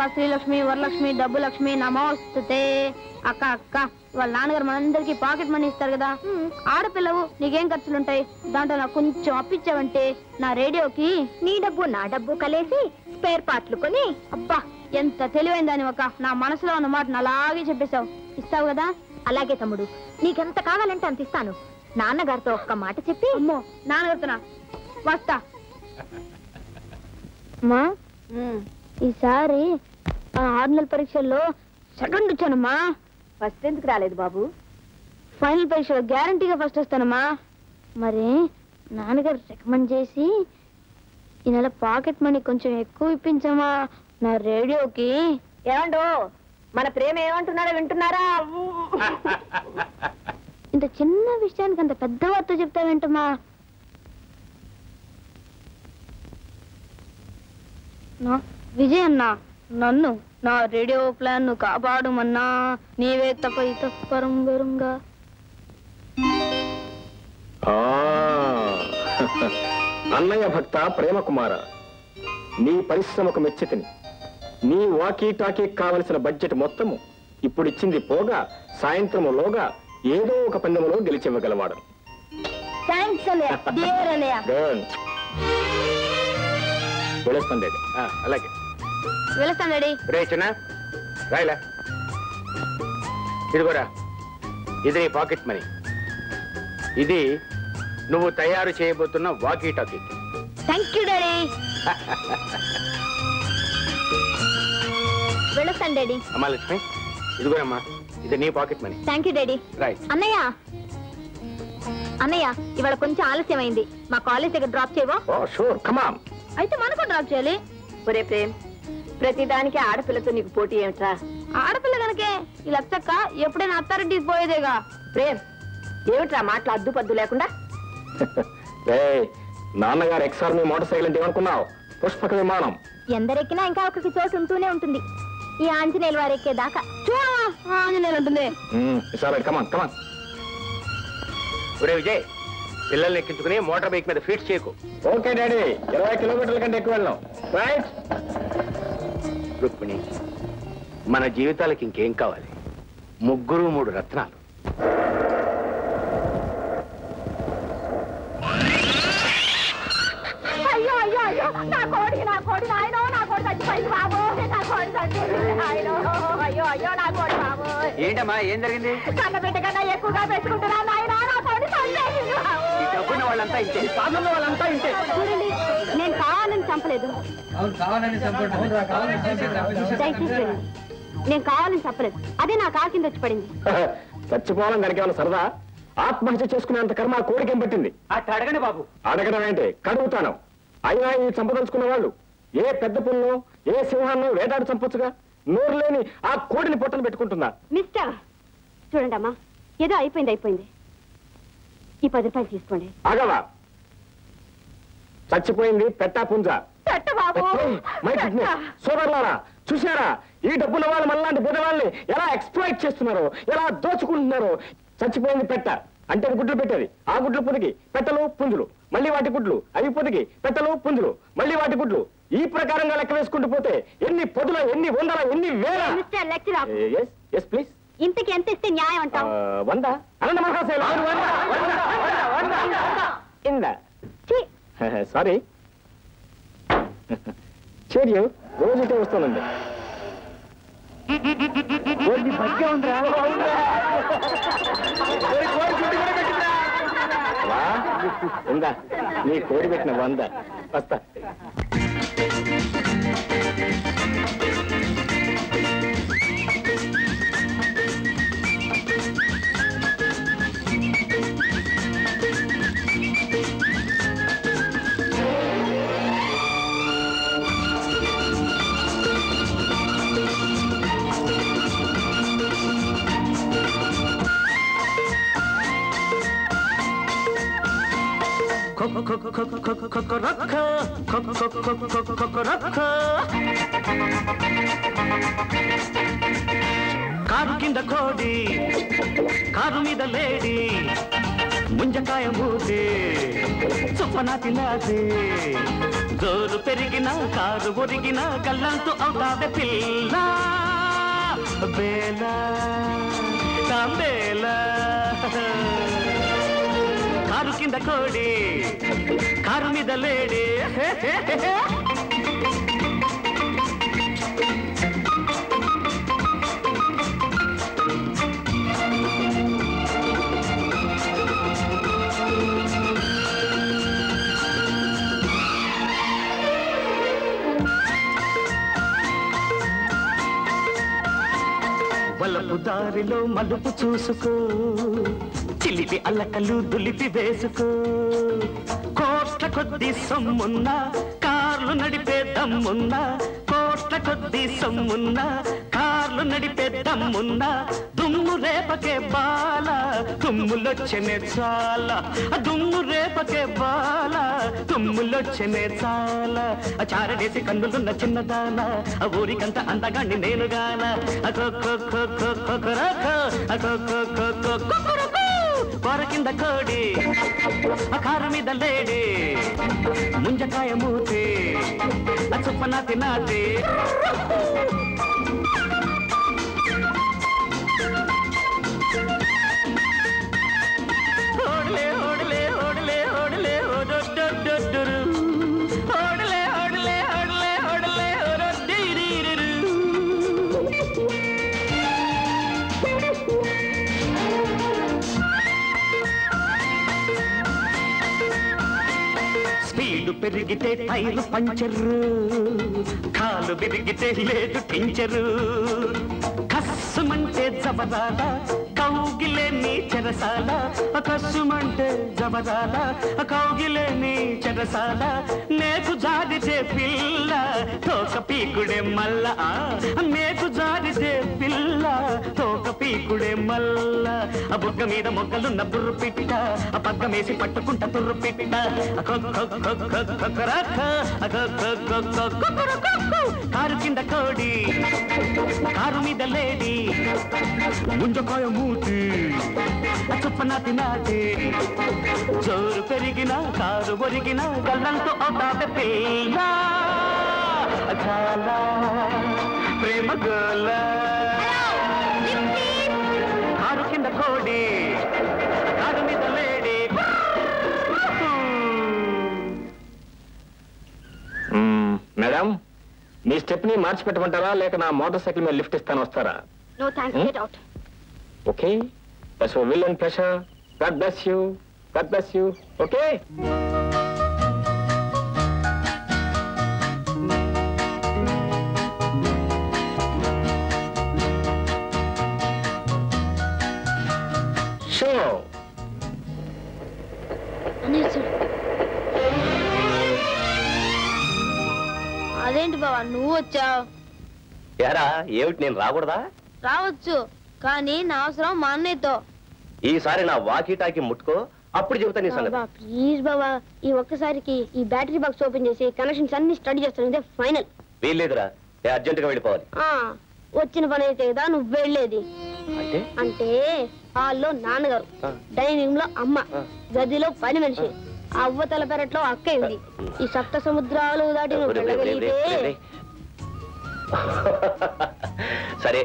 అక్క శ్రీలక్ష్మి వరలక్ష్మి డబ్బు లక్ష్మి నమోస్తుతే. అక్క అక్క వాళ్ళ నాన్నగారు మనందరికి పాకెట్ మనీ ఇస్తారు కదా. ఆడపిల్లవు నీకేం ఖర్చులుంటాయి? దాంట్లో నాకు కొంచెం అప్పించావంటే నా రేడియోకి. నీ డబ్బు నా డబ్బు కలిసి స్పేర్ పార్ట్లు కొని. అబ్బా ఎంత తెలివైన దాని ఒక నా మనసులో ఉన్న మాట అలాగే చెప్పేశావు. ఇస్తావు కదా? అలాగే తమ్ముడు. నీకెంత కావాలంటే అంత ఇస్తాను. నాన్నగారితో ఒక్క మాట చెప్పి. అమ్మో నాన్నగారితోనా? వస్తా. మా ఈసారి ఆరు నెలల పరీక్షల్లో సెకండ్ వచ్చానమ్మా. ఫస్ట్ ఎందుకు రాలేదు బాబు. ఫైనల్ పరీక్షలో గ్యారంటీగా ఫస్ట్ వస్తానమ్మా. మరి నాన్నగారు రికమెండ్ చేసి ఈ నెల పాకెట్ మనీ కొంచెం ఎక్కువ ఇప్పించమ్మా నా రేడియోకి. ఏమండో మన ప్రేమ ఏమంటున్నాడో వింటున్నారా? ఇంత చిన్న విషయానికి అంత పెద్ద వార్త చెప్తావేంటమ్మా నా విజయ్ అన్న. నన్ను నా రేడియో ప్లాన్ను కాపాడుమన్నా నీవే తప్ప ఇతపరం వెరుంగా. అన్నయ్య భక్త ప్రేమకుమార నీ పరిశ్రమకు మెచ్చితిని నీ వాకీ టాకీ కావలసిన బడ్జెట్ మొత్తము ఇప్పుడు ఇచ్చింది పోగా సాయంత్రములోగా ఏదో ఒక పందెములో గెలిచివ్వగలవాడు. వెళ్ళొస్తాను అలాగే. వెళ్తాను డాడీ. రే చిన్న. రాయలా. ఇదిగోరా. ఇది నీ పాకెట్ మనీ. ఇది నువ్వు తయారు చేయబోతున్న walkie talkie. Thank you daddy. వెళ్ళొస్తాను డాడీ. అమ్మా లక్ష్మి. ఇదిగోనమ్మా ఇది నీ pocket money. Thank you daddy. Right అన్నయ్య. అన్నయ్య ఇవాళ కొంచెం ఆలస్యమైంది. మా కాలేజ్ దగ్గర డ్రాప్ చేయవా? Oh sure. Come on. అయితే మనకు డ్రాప్ చేయాలి. ఒరే ప్రేమ్ ప్రతిదానికి ఆడపిల్లతో నీకు పోటీ ఏమిట్రా? ఆడపిల్ల కనుకే ఈ లచ్చక్క ఎప్పుడైనా అత్తారింటికి పోయేదేగా? ప్రేమ్ ఏమిట్రా మాటలు అద్దుపద్దు లేకుండా? రే నాన్నగారు ఎక్స్ఆర్మీ మోటార్ సైకిల్ అంటే ఏమనుకున్నావు? పుష్పక విమానం. ఎందరెక్కినా ఇంకా ఒకరికి చోటు ఉంటూనే ఉంటుంది. ఈ ఆంజనేయుల వారు ఎక్కేదాకా. చూడవా ఆంజనేయులు ఉంటుంది సార్ కమాన్ కమాన్ విజయ్ పిల్లల్ని ఎక్కించుకుని మోటార్ బైక్ మీద ఫీట్ చేయకు. Okay daddy. ఇరవై కిలోమీటర్ల కంటే ఎక్కువ వెళ్ళాం. రైట్. రుక్మిణి మన జీవితాలకి ఇంకేం కావాలి? ముగ్గురు మూడు రత్నాలు. అయ్యో అయ్యో నా కోడి నా కోడి నాయనో నా కోడి చచ్చిపోయింది బాబు. నా కోడి చచ్చిపోయింది నాయనో. అయ్యో అయ్యో నా కోడి బాబు. ఏంటమ్మా ఏం జరిగింది? కన్న బిడ్డ కన్నా ఎక్కువగా పెట్టుకుంటున్నా నాయన నా కోడి చచ్చిపోయింది బాబు. డబ్బున్న వాళ్ళంతా ఇంతే. సాధన వాళ్ళంతా ఇంతే. చూడండి నేను కావాలని చంపలేదు. నేను కావాలని చంపలేదు. అదే నా కాలు కింద వచ్చి పడింది. చచ్చిపోవాలని దానికి ఏమైనా సరదా? ఆత్మహత్య చేసుకునేంత కర్మ కోరికేం పట్టింది. అట్లా అడగండి బాబు. అడగడం ఏంటి? కడుగుతాను. అయినా ఈ చంపదలుచుకున్న వాళ్ళు ఏ పెద్ద పుల్లో ఏ సింహాన్నో వేటాడు చంపొచ్చుగా? నోరు లేని ఆ కోడిని పొట్టలు పెట్టుకుంటుందా మిస్టర్ చూడండి అమ్మా ఏదో అయిపోయింది అయిపోయింది. ఈ పది రూపాయలు తీసుకోండి. ఆగవా? చచ్చిపోయింది పెట్టా పుంజ. సోదరులారా చూశారా? ఈ డబ్బుల వాళ్ళు మనలాంటి బుధవాళ్ళని ఎలా ఎక్స్ప్లాయిట్ చేస్తున్నారో ఎలా దోచుకుంటున్నారో? చచ్చిపోయింది పెట్ట. అంటే గుడ్లు పెట్టేది. ఆ గుడ్లు పొదిగి పెట్టలు పుంజులు. మళ్ళీ వాటి గుడ్లు అవి పొదిగి పెట్టలు పుంజులు. మళ్ళీ వాటి గుడ్లు. ఈ ప్రకారంగా లెక్క వేసుకుంటూ పోతే ఎన్ని పొదుల ఎన్ని వందల ఎన్ని వేల? ఎస్ ప్లీజ్ ఇంతకి ఎంత ఇస్తే న్యాయం అంటాం వంద. అనంత మహాశైలు ఇంద. సారీ చేరియు రోజు ఇటే వస్తానండి వా, ఇందా నీ కోడి పెట్టిన వంద. వస్తా. కారు కింద కోడి కారు మీద లేడీ ముంజకాయ మూతి చుప్పన తినాది జోరు పెరిగిన కారు ఒరిగిన కళ్ళంతో అవుతాదే పిల్ల బేలా తాంబేల. కింద కోడి కారు మీద లేడి. వలపు దారిలో మలుపు చూసుకో. చిలిపి అల్లకలు దులిపి వేసుకో కోట్ల కొద్ది సొమ్మున్నా కార్లు నడిపే దమ్మున్నా కోట్ల కొద్ది సొమ్మున్నా కార్లు నడిపే దమ్మున్నా దుమ్ము రేపకే బాల తుమ్ములొచ్చనే చాలా దుమ్ము రేపకే బాల తుమ్ములొచ్చనే చాలా ఆ చారడేసి కన్నులున్న చిన్నదాన ఆ ఊరికంత అందగాన్ని నేనుగాన ఆ కో కో కో కో కో కో రా కో. ఆ కో కో కో కో కో కో రా కో. కూర కింద విరిగితే టైరు పంచరు. కాలు విరిగితే లేదు టించరు. కస్సుమంటే జబరాల కౌగిలే నీ చెరసాల కస్సుమంటే జబరాల కౌగిలే నీ చెరసాల నేకు జారితే పిల్ల తోక పీకుడే మల్ల నేకు జారితే పిల్ల తోక పీకుడే మల్ల ఆ బుగ్గ మీద మొగ్గలున్న బుర్రు పిట్ట ఆ పగ్గమేసి పట్టుకుంట తుర్రు పిట్ట కారు కింద కోడి కారు మీద లేడి ముంజకాయ మూతి చుప్పన తినాది జోరు పెరిగిన కారు ఒరిగిన గల్లంతో అవుతాది చాలా ప్రేమ గోల. కారు కింద కోడి కారు మీద లేడి. మేడం మీ స్టెప్ని మార్చి పెట్టమంటారా లేక నా మోటార్ సైకిల్ మీద లిఫ్ట్ ఇస్తాను వస్తారా? No okay that's will and pressure God bless you God bless you. Okay? Show. అదేంటి బావా నువ్వు వచ్చావు ఎరా ఏమిటి నేను రాకూడదా రావచ్చు కానీ నా అవసరం మా అన్నయ్యతో ఈసారి నా వాకీ టాకీ ముట్టుకో అప్పుడు చెబుతా నీ సంగతి. ప్లీజ్ బాబా ఈ ఒక్కసారికి ఈ బ్యాటరీ బాక్స్ ఓపెన్ చేసి కనెక్షన్స్ అన్ని స్టడీ చేస్తాను. ఇదే ఫైనల్. వీల్లేదురా నేను అర్జెంటుగా వెళ్ళిపోవాలి. వచ్చిన పని అయితే కదా నువ్వు వెళ్ళేది. అంటే? హాల్లో నాన్నగారు. డైనింగ్లో అమ్మ. గదిలో పని మనిషి అవ్వ తల పెరట్లో అక్క ఉంది. ఈ సప్త సముద్రాలు దాటి నువ్వు వెళ్ళగలిగితే. సరే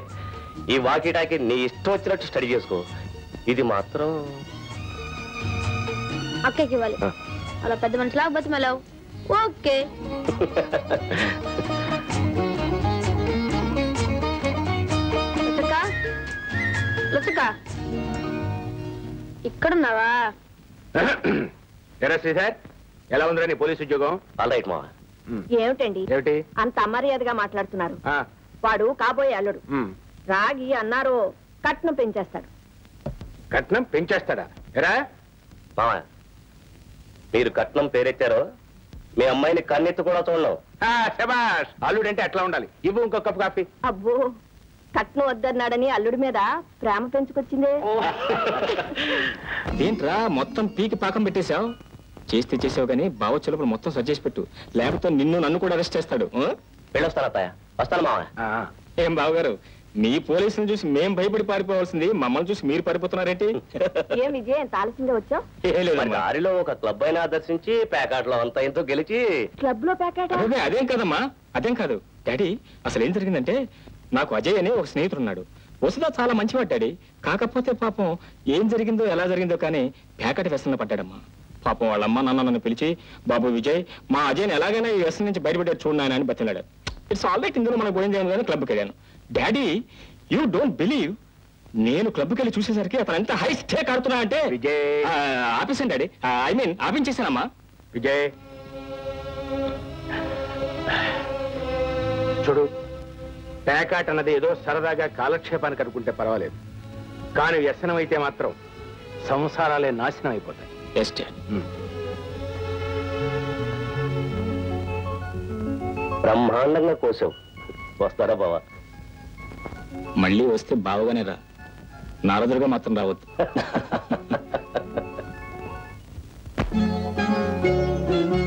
ఈ వాకీ టాకీ నీ ఇష్టం వచ్చినట్టు స్టడీ చేసుకో. ఇది మాత్రం అక్కకి ఇవ్వాలి. అలా పెద్ద మనిషిలాగా బతిమలావు. ఓకే. ఇక్కడున్నావా? ఎరా శ్రీధర్ ఎలా ఉందిరా నీ పోలీస్ ఉద్యోగం? ఆల్ రైట్ మా ఏమిటండి? ఏమిటి? అంత అమర్యాదగా మాట్లాడుతున్నారు. ఆ, వాడు కాబోయే అల్లుడు. రాగి అన్నారు కట్నం పెంచేస్తాడు. కట్నం పెంచేస్తాడా? ఎరా? మామ మీరు కట్నం పేరెత్తారో మీ అమ్మాయిని కన్నెత్తి కూడా చూడలేం ఆ, శబాష్ అల్లుడంటే అట్లా ఉండాలి. ఇవ్వు ఇంకో కప్పు కాఫీ. అబ్బో కట్నం వద్దన్నాడని అల్లుడి మీద ప్రేమ పెంచుకొచ్చిందే. ఏంట్రా మొత్తం పీకి పాకం పెట్టేశావు? చేస్తే చేసావు కానీ బావ చెలుపులు మొత్తం సజ్జేసి పెట్టు. లేకపోతే నిన్ను నన్ను కూడా అరెస్ట్ చేస్తాడు? వెళ్ళొస్తాను అత్తయ్య. వస్తాను ఆ, ఏం బావగారు? మీ పోలీసుని చూసి మేం భయపడి పారిపోవాల్సింది మమ్మల్ని చూసి మీరు పారిపోతున్నారేంటి? ఎంత ఆలస్యంగా. దారిలో ఒక క్లబ్ అయినా దర్శించి ప్యాకాట్లో అంతా ఇంతో గెలిచి క్లబ్లో ప్యాకెట్? అదే అదేం కాదమ్మా అదేం కాదు. డాడీ అసలు ఏం జరిగిందంటే నాకు అజయ్ అనే ఒక స్నేహితుడు ఉన్నాడు. వసుదా చాలా మంచివాడు డాడీ. కాకపోతే పాపం ఏం జరిగిందో ఎలా జరిగిందో కానీ ప్యాకెట్ వ్యసనంలో పడ్డాడమ్మా. పాపం వాళ్ళ అమ్మ నాన్న నన్ను పిలిచి బాబు విజయ్ మా అజయ్ని ఎలాగైనా ఈ వ్యసనం నుంచి బయటపడే చూడు నాయన అని బతిలాడు ఇట్స్ ఆల్ రైట్ ఇందులో మనకు పోయింది కానీ క్లబ్కి వెళ్ళాను. డాడీ యూ డోంట్ బిలీవ్ నేను క్లబ్కి వెళ్ళి చూసేసరికి అతను ఎంత హై స్టేక్ ఆడుతున్నా అంటే విజయ్. ఆపేసాను డాడీ ఐ మీన్ ఆపించేశానమ్మా. విజయ్. చూడు పేకాట్ అన్నది ఏదో సరదాగా కాలక్షేపానికి అనుకుంటే పర్వాలేదు. కానీ వ్యసనం అయితే మాత్రం సంసారాలే నాశనం అయిపోతాయి. ఎస్ డాడ్ బ్రహ్మాండంగా కోసావు. వస్తారా బావా? మళ్ళీ వస్తే బావగానే రా. నారదులుగా మాత్రం రావద్దు. మల్లెల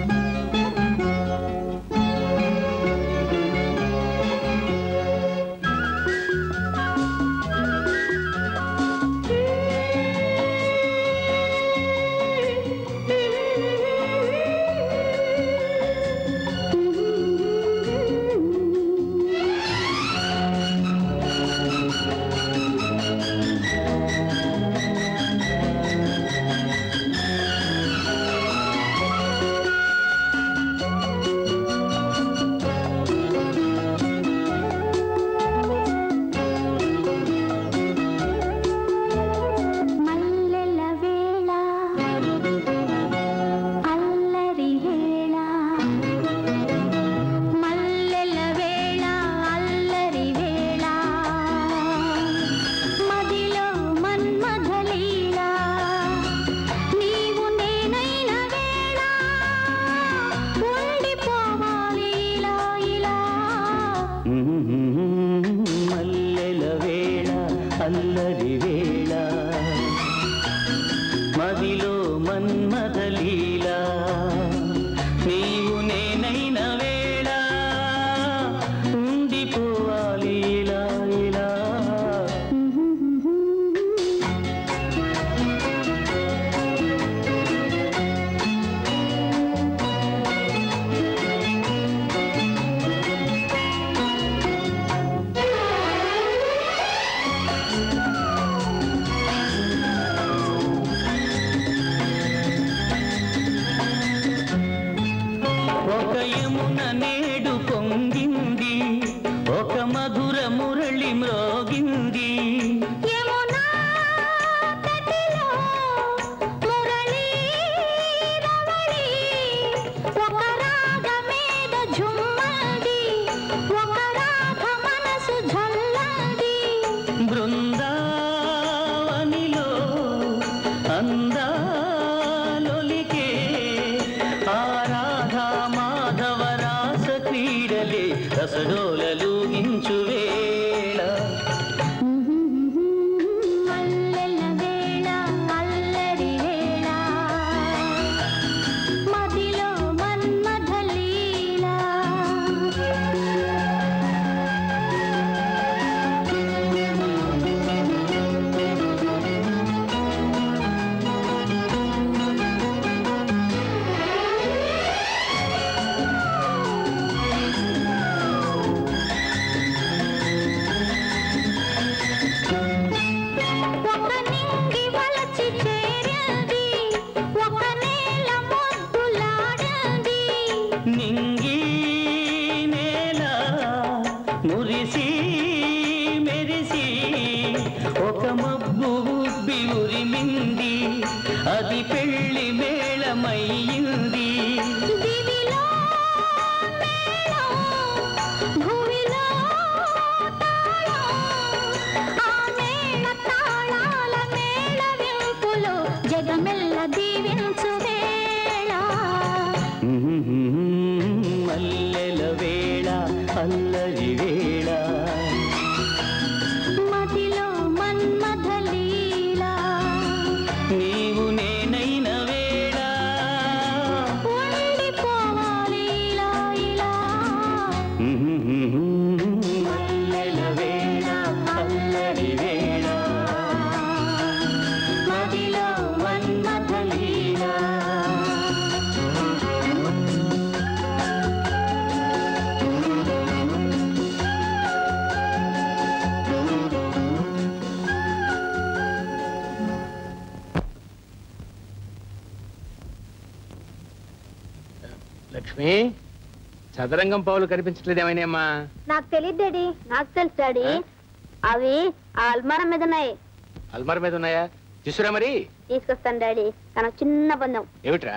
చదరంగం పావులు కనిపించట్లేదు ఏమైనాయమ్మా నాకు తెలియదు డాడీ నాకు తెలుసు డాడీ? అవి ఆ అల్మారా మీద ఉన్నాయి. అల్మార్ మీద ఉన్నాయా? తీసురా మరి. తీసుకొస్తాను డాడీ ఒక చిన్న పందెం ఏమిట్రా?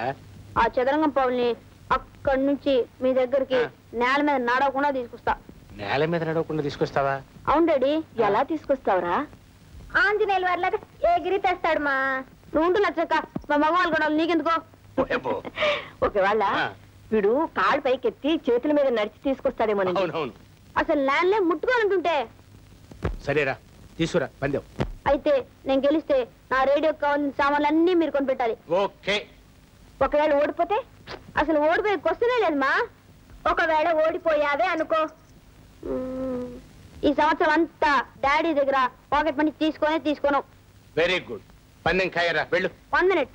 ఆ చదరంగం పావుల్ని అక్కడి నుంచి మీ దగ్గరికి. నేల మీద నడవకుండా తీసుకొస్తా. నేల మీద నడవకుండా తీసుకొస్తావా? అవును డాడీ ఎలా తీసుకొస్తావురా? ఆంజనేయుల వారిలాగా ఎగిరి తెస్తాడు మా. నువ్వు ఉండు నచ్చక మా మగవాళ్ళు కూడా నీకెందుకో. ఒకవేళ వీడు కాళ్ళు పైకెత్తి చేతుల మీద నడిచి తీసుకొస్తాడేమోనండి అవునవును. అసలు ల్యాండ్లే ముట్టుకోవాలంటుంటే. సరేరా తీసుకురా పందెం. అయితే నేను గెలిస్తే నా రేడియో కావాల్సిన సామాన్లన్నీ మీరు కొనిపెట్టాలి. ఓకే. ఒకవేళ ఓడిపోతే అసలు ఓడిపోయే క్వశ్చనే లేదు మా ఒకవేళ ఓడిపోయావే అనుకో. మ్మ్. ఈ సంవత్సరం అంతా డాడీ దగ్గర పాకెట్ మనీ తీసుకొనే తీసుకోను. Very good. పందెం ఖాయరా వెళ్ళు. One minute.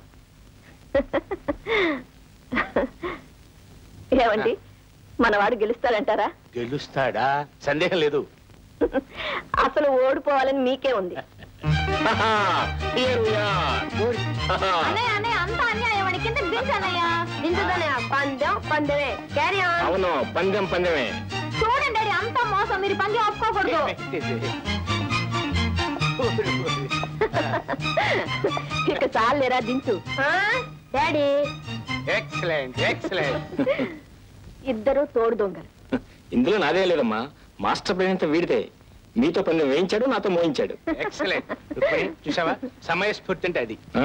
ఏమండి? మనవాడు గెలుస్తాడంటారా? గెలుస్తాడా? సందేహం లేదు. అసలు ఓడిపోవాలని మీకే ఉంది. అవును పందెం పందెమే. చూడండి డాడీ అంతా మోసం. మీరు పందెం ఒప్పుకోకూడదు ఇక చాలేరా దించు. ఆ? డాడీ ఎక్సలెంట్ ఎక్సలెంట్ ఇద్దరు తోడు దొంగలు. ఇందులో నాదే లేదమ్మా. మాస్టర్ ప్లాన్ అంతా వీడితే మీతో పందెం వేయించాడు నాతో మోయించాడు. ఎక్సలెంట్ చూసావా సమయస్ఫూర్తి అంటే అది. ఆ,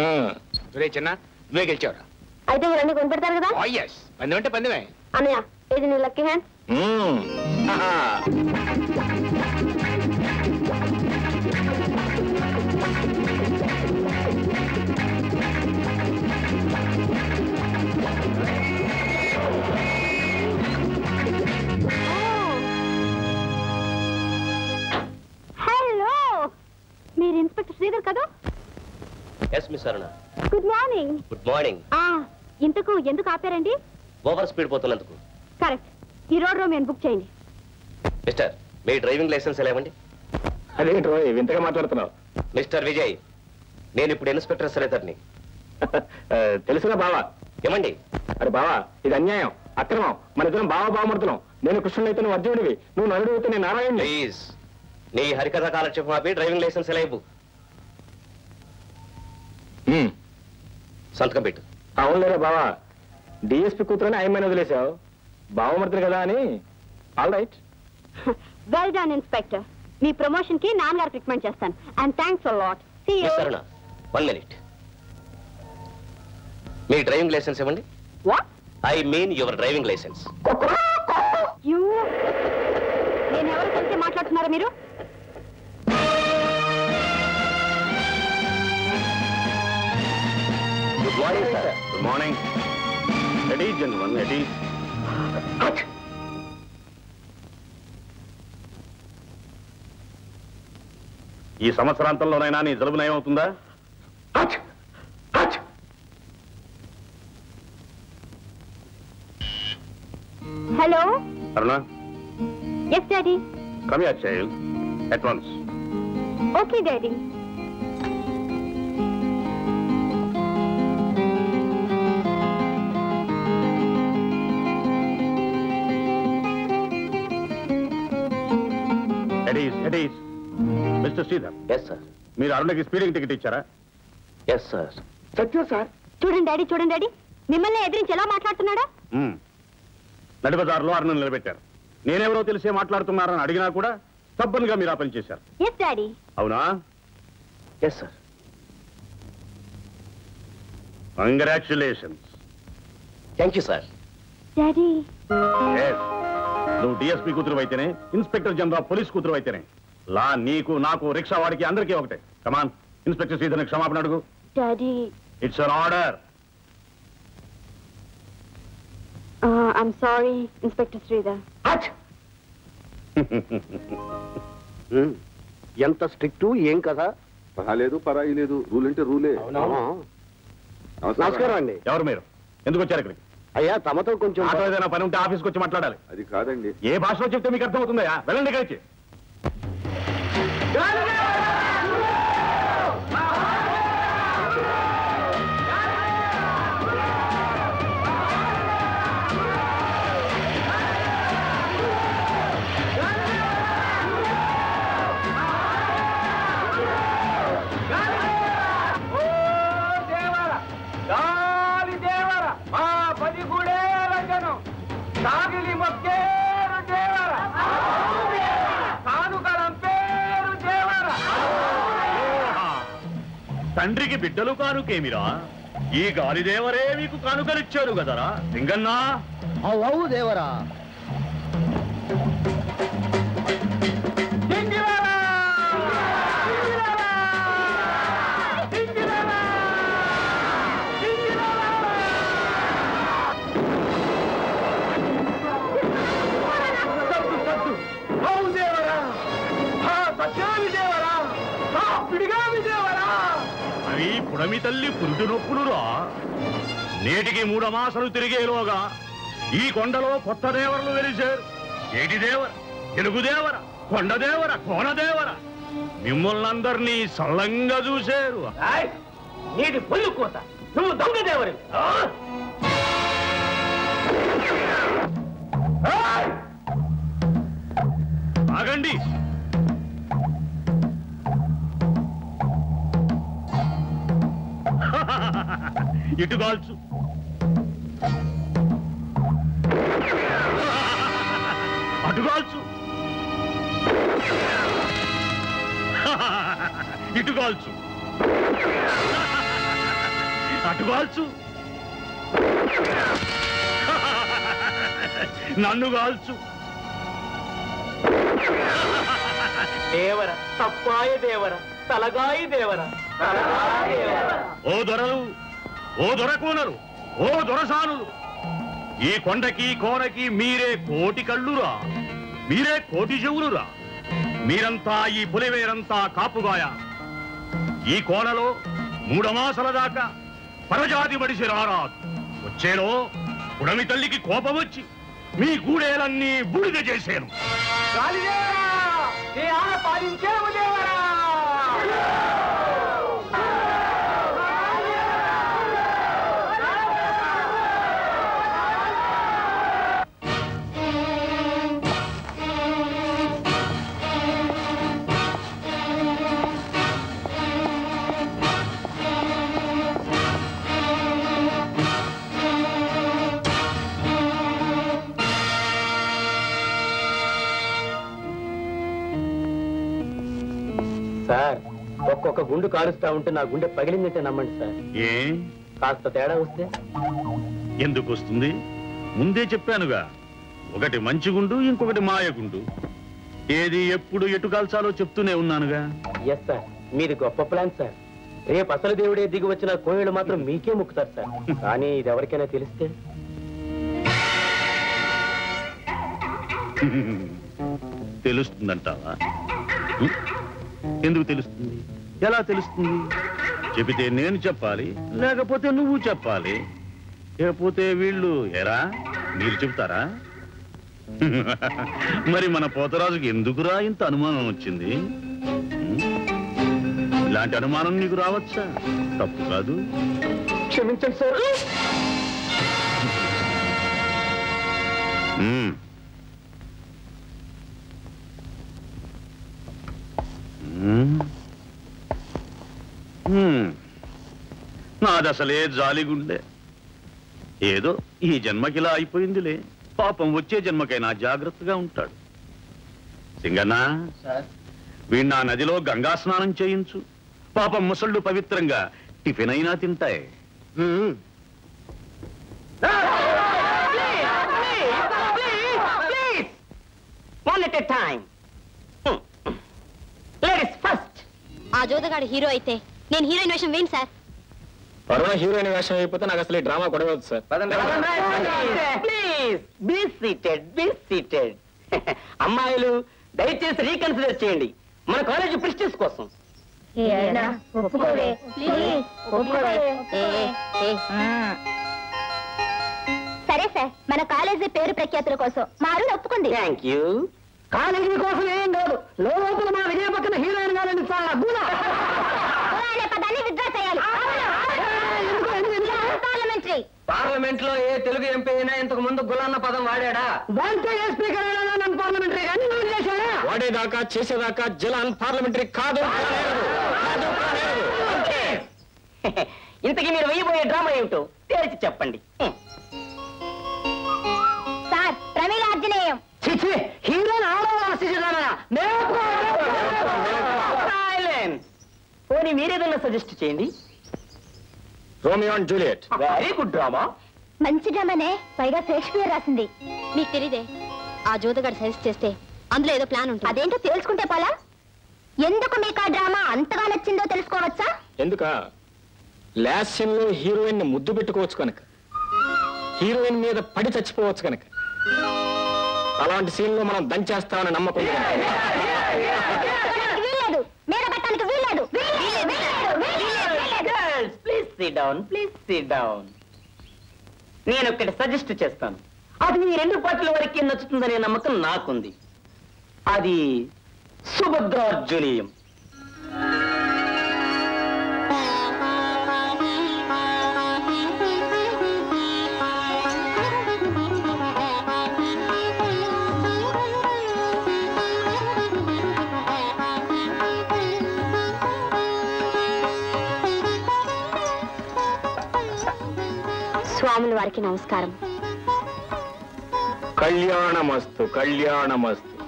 ఒరే చిన్న నువ్వే గెలిచావురా. అయితే ఇవన్నీ కొనిపెడతారు కదా? ఓ ఎస్ పందెం అంటే పందెమే. అన్నయ్య ఇది నీ లక్కీ హ్యాండ్ మీరు ఇన్స్పెక్టర్ శ్రీధర్ కదా? Yes miss Aruna good morning good morning ఇంతకు ఎందుకు ఆపారండి? ఓవర్ స్పీడ్ పోతున్నందుకు. కరెక్ట్ ఈ రోడ్ రో మేము బుక్ చేయండి. మిస్టర్ మీ డ్రైవింగ్ లైసెన్స్ ఎలా ఇవ్వండి అదేంటి రోయ్ వింతగా మాట్లాడుతున్నావు. మిస్టర్ విజయ్ నేను ఇప్పుడు ఇన్స్పెక్టర్ శ్రీధర్ని. ఆ, తెలుసునా బావా? ఏమండి? అరే బావా ఇది అన్యాయం అక్రమం. మన ఇద్దరం బావ బావమడుతున్నాం నేను కృష్ణుడు అయితే నువ్వు అర్జునుడివి. నువ్వు నరుడు అయితే నేను నారాయణుడి ప్లీజ్ నీ హరికథ కాలక్షేపం ఆపి డ్రైవింగ్ లైసెన్స్ ఎలా ఇవ్వు. సంతకం పెట్టు. అవునులేరా బావా. డిఎస్పి కూతురని ఆయమైన వదిలేశావు. బావమడుతుంది కదా అని. All right well done inspector మీ ప్రమోషన్కి నాన్నగారికి రికమెండ్ చేస్తాను. And thanks a lot see you miss Aruna one minute me driving licence ఇవ్వండి. What I mean your driving licence you నేను ఎవరు కలిసి మాట్లాడుతున్నారా మీరు? Good morning sir good morning gentleman Eddie ఈ సంవత్సరాంతంలోనైనా నీ జలుబు నయమవుతుందా? Hello? Aruna? Yes daddy come here child at once okay daddy Eddie's mister Sridhar yes sir మీరు అరుణకి స్పీడింగ్ టికెట్ ఇచ్చారా? ఎస్ సార్ సత్యం సార్ చూడండి డాడీ చూడండి డాడీ. మిమ్మల్ని ఎదిరించి ఎలా మాట్లాడుతున్నాడా? మ్మ్. నడిబజార్లో అరుణ నిలబెట్టారు. నేనెవరో తెలిసే మాట్లాడుతున్నారని అడిగినా కూడా stubborn గా మీరు ఆ పని చేశారు. Yes daddy. అవునా? Yes sir congratulations thank you sir daddy. నువ్వు డిఎస్పీ కూతురు అయితేనే ఇన్స్పెక్టర్ జనరల్ పోలీస్ కూతురు అయితేనే లా నీకు నాకు రిక్షా వాడికి అందరికీ ఒకటే. కమాన్ ఇన్స్పెక్టర్ శ్రీధర్ని క్షమాపణ అడుగు. Daddy it's an order sorry inspector Sridhar ఎంత స్ట్రిక్ట్ ఏం కదా లేదు పరాయి లేదు. రూల్ అంటే రూలే నమస్కారం. అండి. ఎవరు మీరు? ఎందుకు వచ్చారు ఇక్కడికి? అయ్యా తమతో కొంచెం ఏదైనా పని ఉంటే ఆఫీస్కి వచ్చి మాట్లాడాలి. అది కాదండి. ఏ భాషలో చెప్తే మీకు అర్థమవుతుందయా వెళ్ళండి ఇక్కడికి తండ్రికి బిడ్డలు కానుకేమిరా? ఈ గాలిదేవరే మీకు కానుకలిచ్చారు కదరా. లింగన్నా అవు దేవరా. పురమి తల్లి పురుటి నొప్పులురా. నేటికి మూడమాసలు తిరిగేలోగా ఈ కొండలో కొత్త దేవరలు వెలిచారు ఏటి దేవర? తెలుగు దేవర? కొండ దేవర? దేవర? మిమ్మల్ని అందరినీ సల్లంగా చూశారు. నీటి పొల్లు కోత. నువ్వు దొంగ ఇటు కాల్చు. అటు కాల్చు. ఇటు కాల్చు. అటు కాల్చు. నన్ను కాల్చు. దేవర తప్పాయ దేవర తలగాయి దేవర. తలగాయి దేవర ఓ దొరలు. ఓ దొరకూనరు ఓ దొరసానులు. ఈ కొండకి కోనకి మీరే కోటి కళ్ళురా మీరే కోటి చెవులురా. మీరంతా ఈ పులివేరంతా కాపుగాయ. ఈ కోనలో మూడమాసల దాకా పరజాతి మడిసి రారాదు. వచ్చేలో పుడమి తల్లికి కోపం వచ్చి మీ గూడేలన్నీ బూడిద చేశాను నీ సార్ ఒక్కొక్క గుండు కాలుస్తా ఉంటే నా గుండె పగిలిందంటే నమ్మండి సార్. ఏ? కాస్త తేడా వస్తే? ఎందుకు వస్తుంది? ముందే చెప్పానుగా ఒకటి మంచిగుండు ఇంకొకటి మాయగుండు ఏది ఎప్పుడు ఎటు కాల్చాలో చెప్తూనే ఉన్నానుగా. ఎస్ సార్ మీది గొప్ప ప్లాన్ సార్ రేపు అసలు దేవుడే దిగి వచ్చిన కోయిలు మాత్రం మీకే ముక్కుతారు సార్ కానీ ఇది ఎవరికైనా తెలిస్తే? తెలుస్తుందంటావా? ఎందుకు తెలుస్తుంది? ఎలా తెలుస్తుంది? చెబితే నేను చెప్పాలి లేకపోతే నువ్వు చెప్పాలి. లేకపోతే వీళ్ళు ఎరా? మీరు చెప్తారా మరి మన పోతరాజుకి ఎందుకురా ఇంత అనుమానం వచ్చింది? ఇలాంటి అనుమానం నీకు రావచ్చా? తప్పు కాదు. క్షమించండి సార్. ఉం. ఉం. ఉం. నాది అసలే జాలిగుండే. ఏదో ఈ జన్మకిలా అయిపోయిందిలే. పాపం వచ్చే జన్మకైనా జాగ్రత్తగా ఉంటాడు. సింగన్నా వీణ్ణా నదిలో గంగా స్నానం చేయించు. పాపం ముసళ్ళు పవిత్రంగా టిఫిన్ అయినా తింటాయి one at a time ladies first ఆ జోదగాడు హీరో అయితే నేను హీరోయిన్ వేషం వేయండి సార్. కరోనా హీరోయిన్ వేషం అయిపోతే నాకు అసలు ఈ drama గొడవద్దు sir. Please be seated be seated అమ్మాయిలు దయచేసి రీకన్సిడర్ చేయండి. మన కాలేజ్ ప్రెస్టీజ్ కోసం. సరే సార్ మన కాలేజీ పేరు ప్రఖ్యాతుల కోసం. మా అరుణ్ ఒప్పుకుంది థ్యాంక్ యూ కాలేజీ కోసం ఏం కాదు లోపల మా విజయ పక్కన హీరోయిన్ గారండి చాలా గుణ పార్లమెంట్లో ఏ తెలుగు ఎంపీ అయినా ఇంతకు ముందు గులాన్న పదం వాడాడా? దాంతో ఏ స్పీకర్ అయినా పార్లమెంటరీ కానీ నువ్వు చేశాడా? వాడేదాకా చేసేదాకా జలాన్ పార్లమెంటరీ కాదు. ఇంతకీ మీరు వేయబోయే డ్రామా ఏమిటో తేల్చి చెప్పండి. సార్ ప్రమీల అర్జునేయం చిచి హీరోని ఆడవాళ్ళ సైలెన్స్ పోనీ మీరేదన్నా సజెస్ట్ చేయండి. Romeo and Juliet very good drama మంచి డ్రామానే పైగా షేక్స్పియర్ రాసింది. మీకు తెలీదే ఆ జోదగాడు సజెస్ట్ చేస్తే అందులో ఏదో ప్లాన్ ఉంటుంది. అదేంటో తెలుసుకుంటే పోలా? ఎందుకు మీకు ఆ డ్రామా అంతగా నచ్చిందో తెలుసుకోవచ్చా? ఎందుక? లాస్యంలో హీరోయిన్ని ముద్దు పెట్టుకోవచ్చు కనుక. హీరోయిన్ మీద పడి చచ్చిపోవచ్చు కనుక. అలాంటి సీన్లో మనం దంచేస్తామని నమ్మకం నేను ఒకటి సజెస్ట్ చేస్తాను. అది మీ రెండు పార్టీల వరకు నచ్చుతుందనే నమ్మకం నాకుంది. అది సుభద్రార్జునీయం. స్వాముల వారికి నమస్కారం. కళ్యాణమస్తు కళ్యాణమస్తు.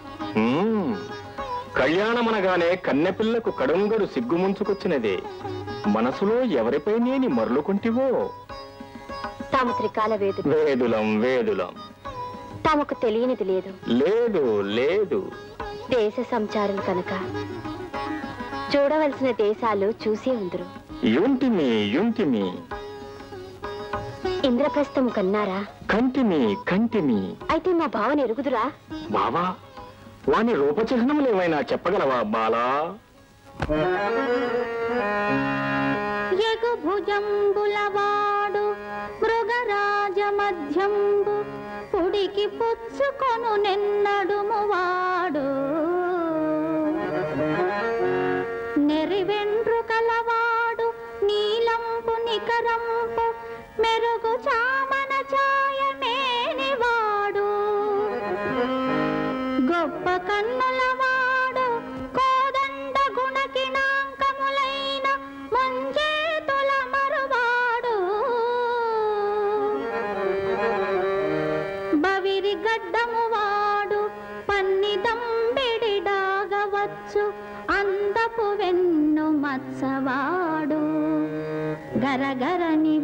కళ్యాణమనగానే కన్నెపిల్లకు కడుంగడు సిగ్గుముంచుకొచ్చినదే. మనసులో ఎవరిపై నేని మరలుకుంటివో తాము త్రికాల వేదులు. వేదులం వేదులం. తమకు తెలియనిది లేదు. లేదు లేదు. దేశ సంచారులు కనుక. చూడవలసిన దేశాలు చూసే ఉందరు. యుంటిమి యుంటిమి. ఇంద్రప్రస్థం కన్నారా? కంటిమి కంటిమి. అయితే మా భావన ఎరుగుదురా? బావా వాని రూపచిహ్నములు ఏమైనా చెప్పగలవా బాలా? భుజంబులవాడు మృగరాజ మధ్యంబు పుడికి పుచ్చుకొను నిన్నడుము వాడు. నెరివెండ్రుకలవాడు నీలంపు నికరంపు మెరుగు చామన ఛాయమేనివాడు గొప్ప కన్నులవాడు కోదండ గుణకిణాంకములైన మంచేతుల మరువాడు. బవిరి గడ్డము వాడు పన్నిదంబిడిడాగవచ్చు అందపు వెన్ను మత్సవాడు. గరగరని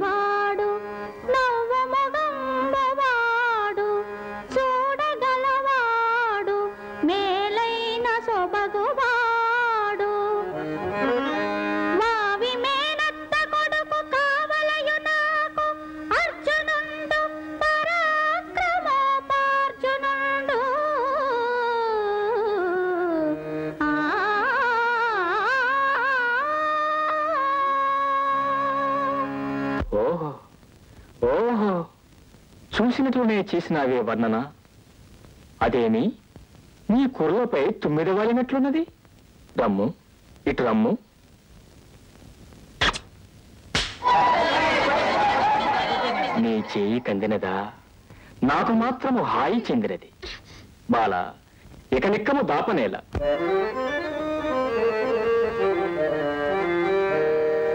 చూసినట్లునే చేసినావే వర్ణన. అదేమి? నీ కుర్రపై తుమ్మిద వాలినట్లున్నది? రమ్ము ఇటు రమ్ము. నీ చేయి కందినదా? నాకు మాత్రము హాయి చెందినది. బాల ఇక నిక్కము దాపనేల.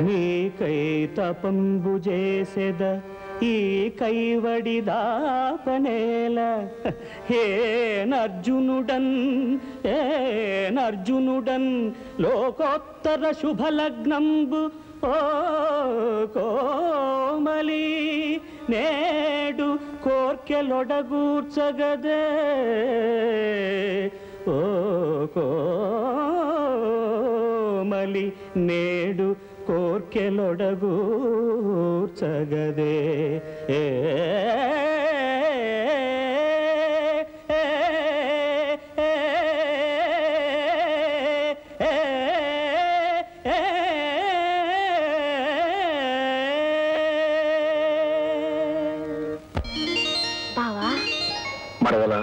నీకై తపంబు చేసెద ఈ కైవడి దాపనేల. హే నర్జునుడన్ ఏ నర్జునుడన్ లోకోత్తర శుభలగ్నంబు ఓ కోమలి నేడు కోర్కెలొడగూర్చగదే. ఓ కో కోమలి నేడు కోర్కెలొడగూర్చగదే ఏ బావా మరవల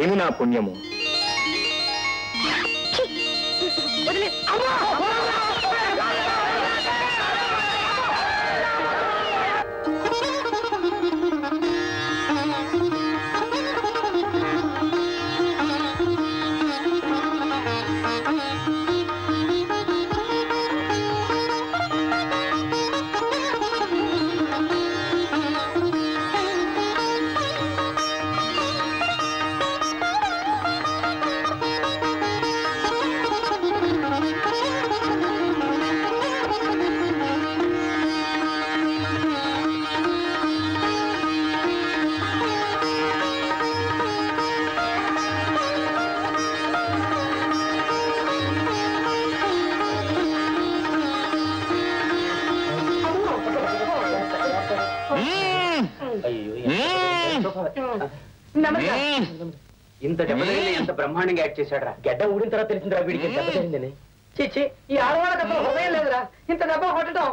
ఏమి నా పుణ్యము ఇంత దెబ్బ తగిలి ఎంత బ్రహ్మాండంగా యాక్ట్ చేశాడు రా గడ్డ ఊడిన తర్వాత తెలిసిందిరా వీడికి దెబ్బ తగిలిందని చిచ్చి ఈ ఆడవాళ్ళకి అసలు హృదయం లేదురా. ఇంత దెబ్బ కొట్టడం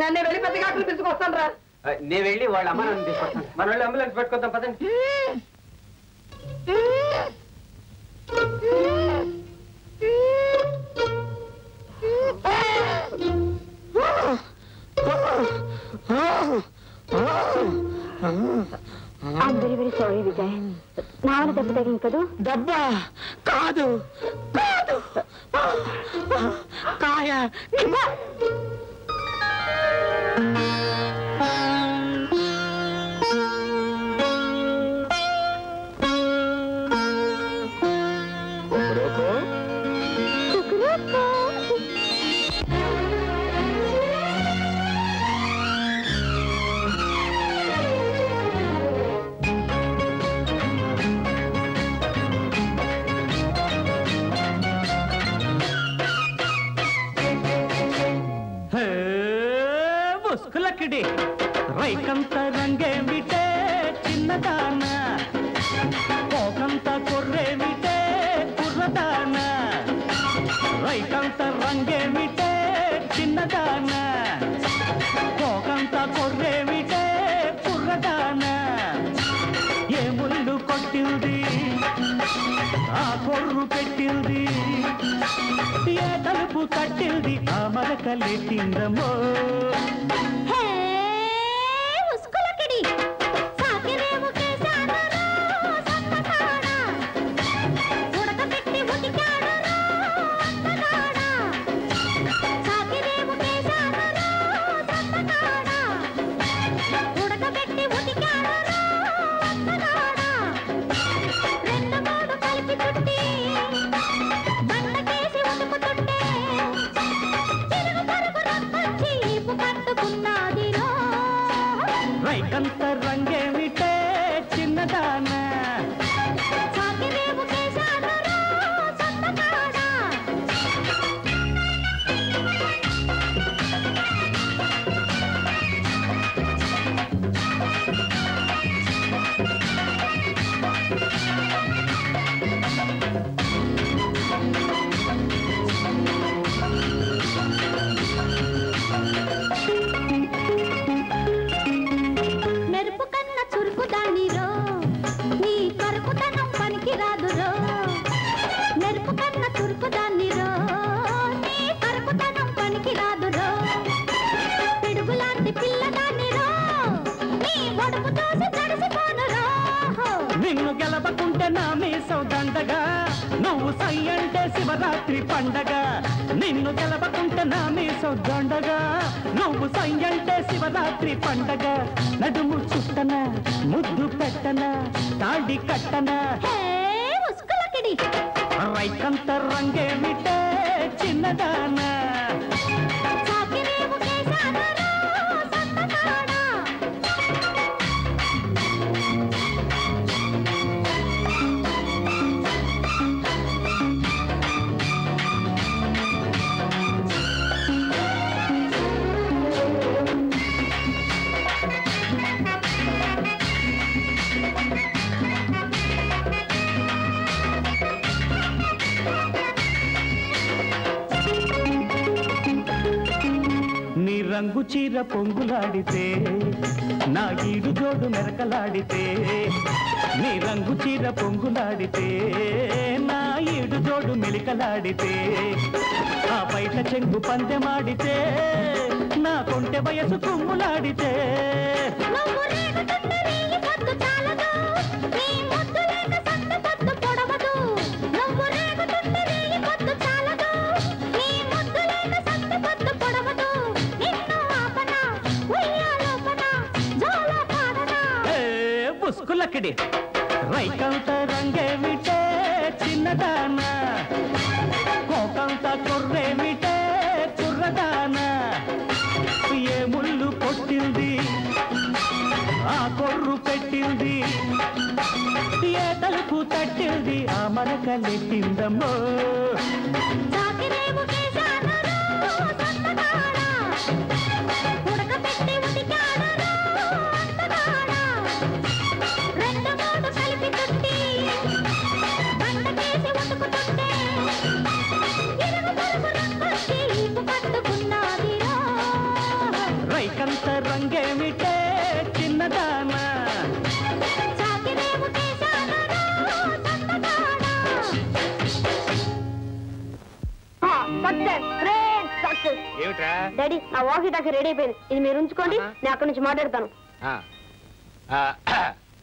నన్ను వెళ్ళి పెద్ద డాక్టర్ తీసుకొస్తాను రా నేను వెళ్ళి వాళ్ళ అమ్మ నాన్న తీసుకొస్తాను. మన వాళ్ళు అంబులెన్స్ పెట్టుకొద్దాం పదండి. పండగ. నిన్ను గెలవకుంటే నా మీ సొద్దండగా నువ్వు సై అంటే శివరాత్రి పండగ. నడుము చుట్టన ముద్దు పెట్టన తాడి కట్టన. రైకంత రంగేమిటే చిన్నదానా రంగు చీర పొంగులాడితే నా ఈడు జోడు మెరకలాడితే నీ రంగు చీర పొంగులాడితే నా ఈడు జోడు మెలికలాడితే ఆ బయట చెంగు పందెమాడితే నా కొంటె వయసు కుమ్ములాడితే. బుస్కులకిడి రైకంత రంగేమిటే చిన్నదానా. కోకంత కొర్రేమిటే కుర్రదానా. ఏ ముళ్ళు కొట్టింది ఆ కొర్రు పెట్టింది. ఏ తలుపు తట్టింది ఆ మనకలెట్టిందమ్మో సక్సెస్ ఏమిట్రా? డాడీ నా వాకీ టాకీ రెడీ అయిపోయింది. ఇది మీరు ఉంచుకోండి నేను అక్కడి నుంచి మాట్లాడతాను.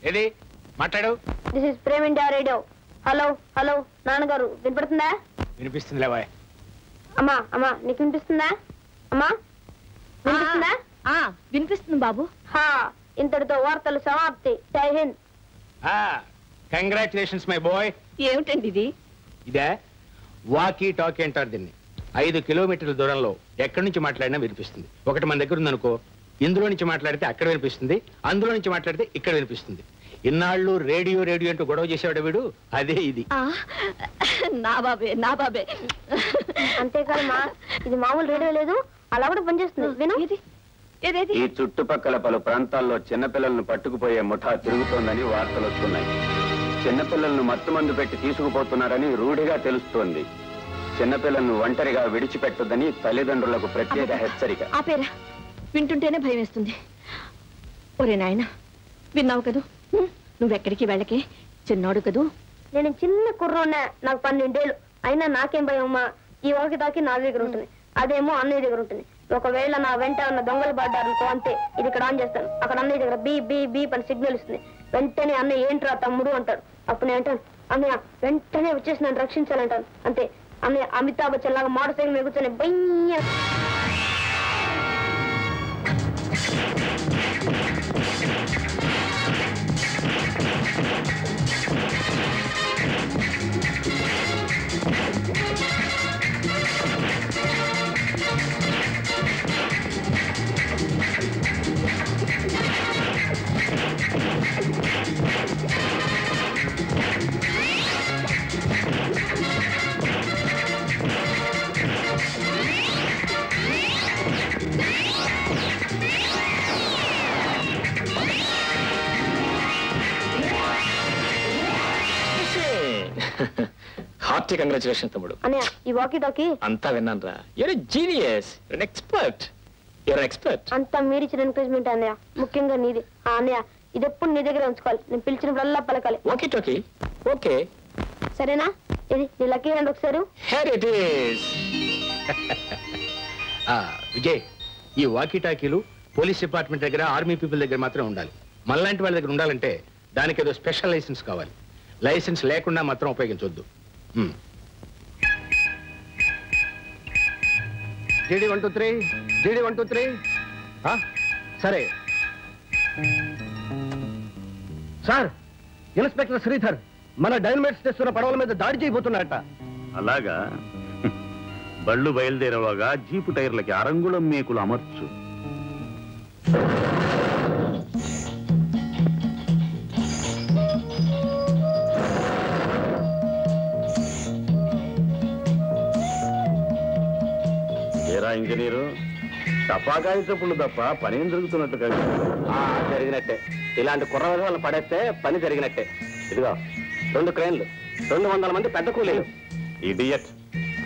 ఏది? మాట్లాడు. This is Prem India radio hello hello నాన్నగారు వినపడుతుందా? వినిపిస్తుంది లేవా అమ్మా అమ్మా నీకు వినిపిస్తుందా? అమ్మా వినిపిస్తుందా? వినిపిస్తుంది బాబు. హా ఇంతటితో వార్తలు సమాప్తి. జై హింద్. Congratulations my boy. ఏమిటండి ఇది? ఇదే వాకీ టాకీ అంటారు దీన్ని. ఐదు కిలోమీటర్ల దూరంలో ఎక్కడి నుంచి మాట్లాడినా వినిపిస్తుంది. ఒకటి మన దగ్గర ఉందనుకో ఇందులో నుంచి మాట్లాడితే అక్కడ వినిపిస్తుంది అందులో నుంచి మాట్లాడితే ఇక్కడ వినిపిస్తుంది. ఇన్నాళ్ళు రేడియో రేడియో అంటూ గొడవ చేసేవాడు వీడు? అదే ఇది. నా బాబే నా బాబే. అంతేకాదమ్మా ఇది మామూలు రేడియో లేదు అలా కూడా పనిచేస్తుంది. విను. ఏదేది? ఈ చుట్టుపక్కల పలు ప్రాంతాల్లో చిన్నపిల్లలను పట్టుకుపోయే ముఠా తిరుగుతోందని వార్తలు వస్తున్నాయి. చిన్నపిల్లలను మత్తుమందు పెట్టి తీసుకుపోతున్నారని రూఢిగా తెలుస్తోంది. చిన్నపిల్లలను ఒంటరిగా విడిచిపెట్టొద్దని తల్లిదండ్రులకు ప్రత్యేక హెచ్చరిక. ఆపేరా. వింటుంటేనే భయం వేస్తుంది ఒరే నాయన విన్నావు కదూ? నువ్వెక్కడికి వెళ్ళకే? చిన్నోడు కదూ? నేను చిన్న కుర్రోనే నాకు పన్నెండేళ్ళు. అయినా నాకేం భయం అమ్మా? ఈ వాకి తాకి నా దగ్గర ఉంటుంది. అదేమో అన్నయ్య దగ్గర ఉంటుంది. ఒకవేళ నా వెంట ఉన్న దొంగలు పడ్డారనుకో అంతే ఇది ఇక్కడ ఆన్ చేస్తాను. అక్కడ అన్నయ్య దగ్గర బీ బీ బీ అని సిగ్నల్ ఇస్తుంది. వెంటనే అన్నయ్య ఏంట్రా తమ్ముడు అంటాడు. అప్పుడు నేను అంటాను అన్నయ్య వెంటనే వచ్చేసి నన్ను రక్షించాలంటాను. అంతే. అమితాబ్ బచ్చన్ లాగా మోటార్ సైకిల్ మీద కూర్చొని హార్టీ కంగ్రాచులేషన్ తమ్ముడు. అన్నయ్య ఈ వాకి టాకి అంతా విన్నాను రా you're genius you're expert you're expert అంతా మీరిచ్చిన ఎంకరేజ్మెంట్ అన్నయ్య. ముఖ్యంగా నీది. ఆ అన్నయ్య ఇది ఎప్పుడు నీ దగ్గర ఉంచుకోవాలి. నేను పిలిచినప్పుడల్లా పలకాలి. ఓకే టోకే ఓకే సరేనా? ఇది నీ లక్కీ హ్యాండ్ ఒకసారి? హెర్ ఇట్ ఈస్ ఆ, విజయ్ ఈ వాకీ టాకీలు పోలీస్ డిపార్ట్మెంట్ దగ్గర ఆర్మీ పీపుల్ దగ్గర మాత్రం ఉండాలి. మనలాంటి వాళ్ళ దగ్గర ఉండాలంటే దానికి ఏదో స్పెషల్ లైసెన్స్ కావాలి. లైసెన్స్ లేకుండా మాత్రం ఉపయోగించవద్దు ఉమ్. GD one two three GD one two three. సరే. సార్ ఇన్స్పెక్టర్ శ్రీధర్ మన డైనమైట్స్ తెస్తున్న పడవల మీద దాడి చేయబోతున్నారట. అలాగా? బళ్ళు బయలుదేరేవాగా జీపు టైర్లకి అరంగుళం మేకులు అమర్చు. ఏరా ఇంజనీరు? టపాకాయ చెప్పులు తప్ప పని ఏం జరుగుతున్నట్టు కాదు. ఆ, జరిగినట్టే. ఇలాంటి కుర్ర విధవలు పడేస్తే పని జరిగినట్టే. ఇదిగో రెండు క్రేన్లు రెండు వందల మంది పెద్ద కూలీలు. ఇడియట్.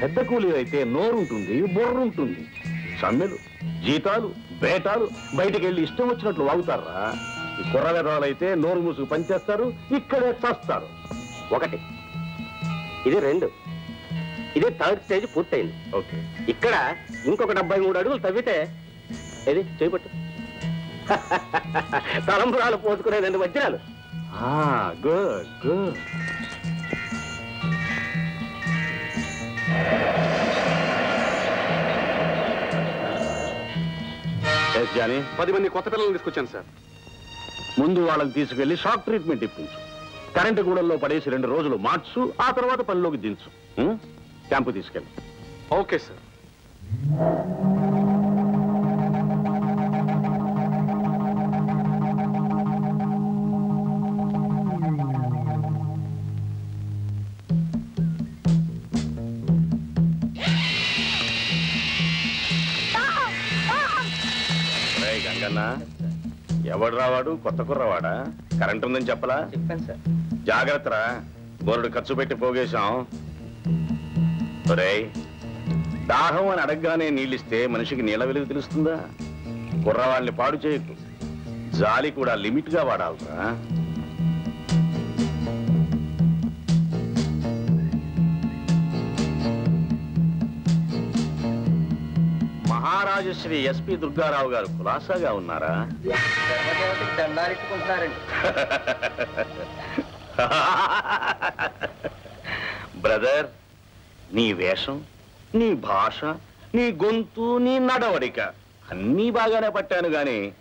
పెద్ద కూలీ అయితే నోరుంటుంది బుర్ర ఉంటుంది సమ్మెలు జీతాలు బేటాలు బయటికి వెళ్ళి ఇష్టం వచ్చినట్లు వాగుతారా? ఈ కుర్ర విధవాలైతే నోరు మూసుకు పనిచేస్తారు ఇక్కడే చస్తారు. ఒకటి. ఇది రెండు. ఇది థర్డ్ స్టేజ్ పూర్తయింది. ఓకే. ఇక్కడ ఇంకొక డెబ్బై మూడు అడుగులు తవ్వితే ఏది? చేపట్టు తలంపురాలు పోసుకునే రెండు వజ్రాలు. Good good. జానీ పది మంది కొత్త పిల్లల్ని తీసుకొచ్చాను సార్. ముందు వాళ్ళని తీసుకెళ్ళి షాక్ ట్రీట్మెంట్ ఇప్పించు. కరెంటు గూడల్లో పడేసి రెండు రోజులు మార్చు ఆ తర్వాత పనిలోకి దించు? క్యాంపు తీసుకెళ్ళి. Okay sir. గంగన్న ఎవడు రావాడు కొత్త కుర్రవాడా? కరెంట్ ఉందని చెప్పలా? చెప్పాను సార్. జాగ్రత్తరా. బోరుడు ఖర్చు పెట్టి పోగేశాం. దాహం అని అడగగానే నీళ్ళిస్తే మనిషికి నీళ్ళ వెలుగు తెలుస్తుందా? కుర్రవాళ్ళని పాడు చేయకు. జాలి కూడా లిమిట్గా వాడాలరా. మహారాజశ్రీ ఎస్పి దుర్గారావు గారు ఖులాసాగా ఉన్నారా? బ్రదర్ నీ వేషం నీ భాష నీ గొంతు నీ నడవడిక అన్నీ బాగానే పట్టాను గాని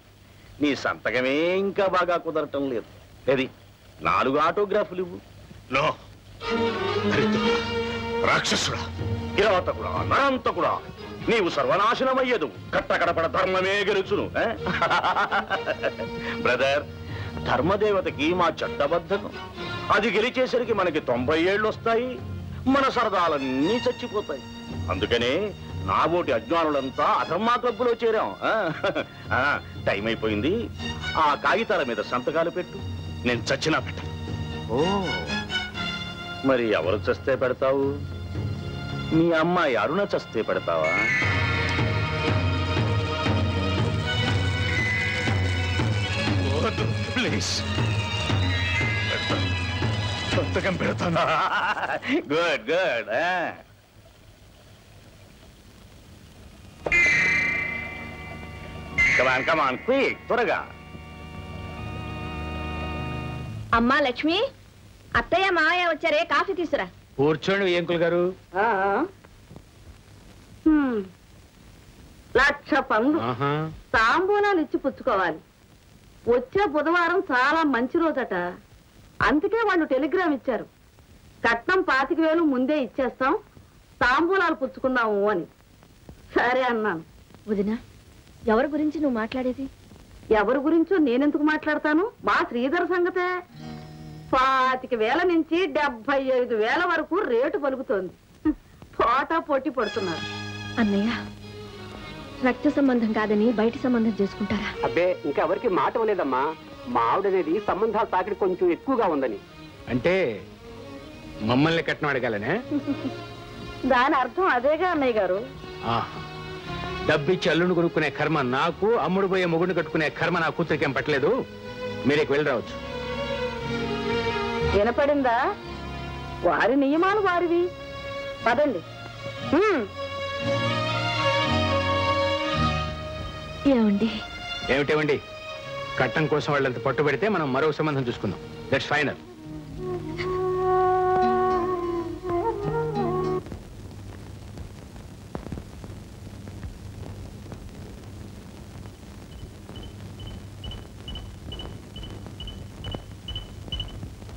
నీ సంతకమే ఇంకా బాగా కుదరటం లేదు. ఏది? నాలుగు ఆటోగ్రాఫ్లు ఇవ్వు. నో. రాక్షసుడా. కిరాతకుడా నరంతకుడా నీవు సర్వనాశనమయ్యదు. కట్టకడపడ ధర్మమే గెలుచును? బ్రదర్ ధర్మదేవతకి మా చట్టబద్ధకం. అది గెలిచేసరికి మనకి తొంభై ఏళ్ళు వస్తాయి. మన సరదాలన్నీ చచ్చిపోతాయి. అందుకనే నాబోటి అజ్ఞానులంతా అధర్మా క్లబ్బులో చేరాం టైం అయిపోయింది. ఆ కాగితాల మీద సంతకాలు పెట్టు. నేను చచ్చినా పెట్టను. ఓ మరి ఎవరు చస్తే పెడతావు? మీ అమ్మాయి అరుణ చస్తే పెడతావా? ప్లీజ్. పెడతాను సంతకం పెడతాను good good come on come on quick త్వరగా. అమ్మా లక్ష్మి అత్తయ్య మావయ్య వచ్చారే కాఫీ తీసురా. కూర్చోండి ఏంకుల్ గారు. లక్ష పండు తాంబూలాలు ఇచ్చి పుచ్చుకోవాలి. వచ్చే బుధవారం చాలా మంచి రోజట. అందుకే వాళ్ళు టెలిగ్రామ్ ఇచ్చారు. కట్నం పాతిక వేలు ముందే ఇచ్చేస్తాం తాంబూలాలు పుచ్చుకుందాము అని. సరే అన్నాను. వదిన ఎవరి గురించి నువ్వు మాట్లాడేది? ఎవరి గురించో నేనెందుకు మాట్లాడతాను? మా శ్రీధర్ సంగతే. పాతిక వేల నుంచి డెబ్బై ఐదు వేల వరకు రేటు పలుకుతోంది. పోటా పొట్టి పడుతున్నారు. అన్నయ్య రక్త సంబంధం కాదని బయట సంబంధం చేసుకుంటారా? అబ్బే ఇంకెవరికి మాట ఇవ్వలేదమ్మా మా ఆవిడనేది సంబంధాల తాకిడి కొంచెం ఎక్కువగా ఉందని. అంటే మమ్మల్ని కట్నం అడగాలనే? దాని అర్థం అదేగా అన్నయ్య గారు. ఆహా. డబ్బిచ్చి అల్లుని కొనుక్కునే కర్మ నాకు అమ్ముడు పోయే మొగుడిని కట్టుకునే కర్మ నా కూతురికేం పట్టలేదు? మీరేకి వెళ్ళి రావచ్చు. వినపడిందా? వారి నియమాలు వారివి. పదండి. ఏమండి? ఏమిటేమండి కట్టం కోసం వాళ్ళంత పట్టుబడితే మనం మరో సంబంధం చూసుకుందాం. దట్స్ ఫైనల్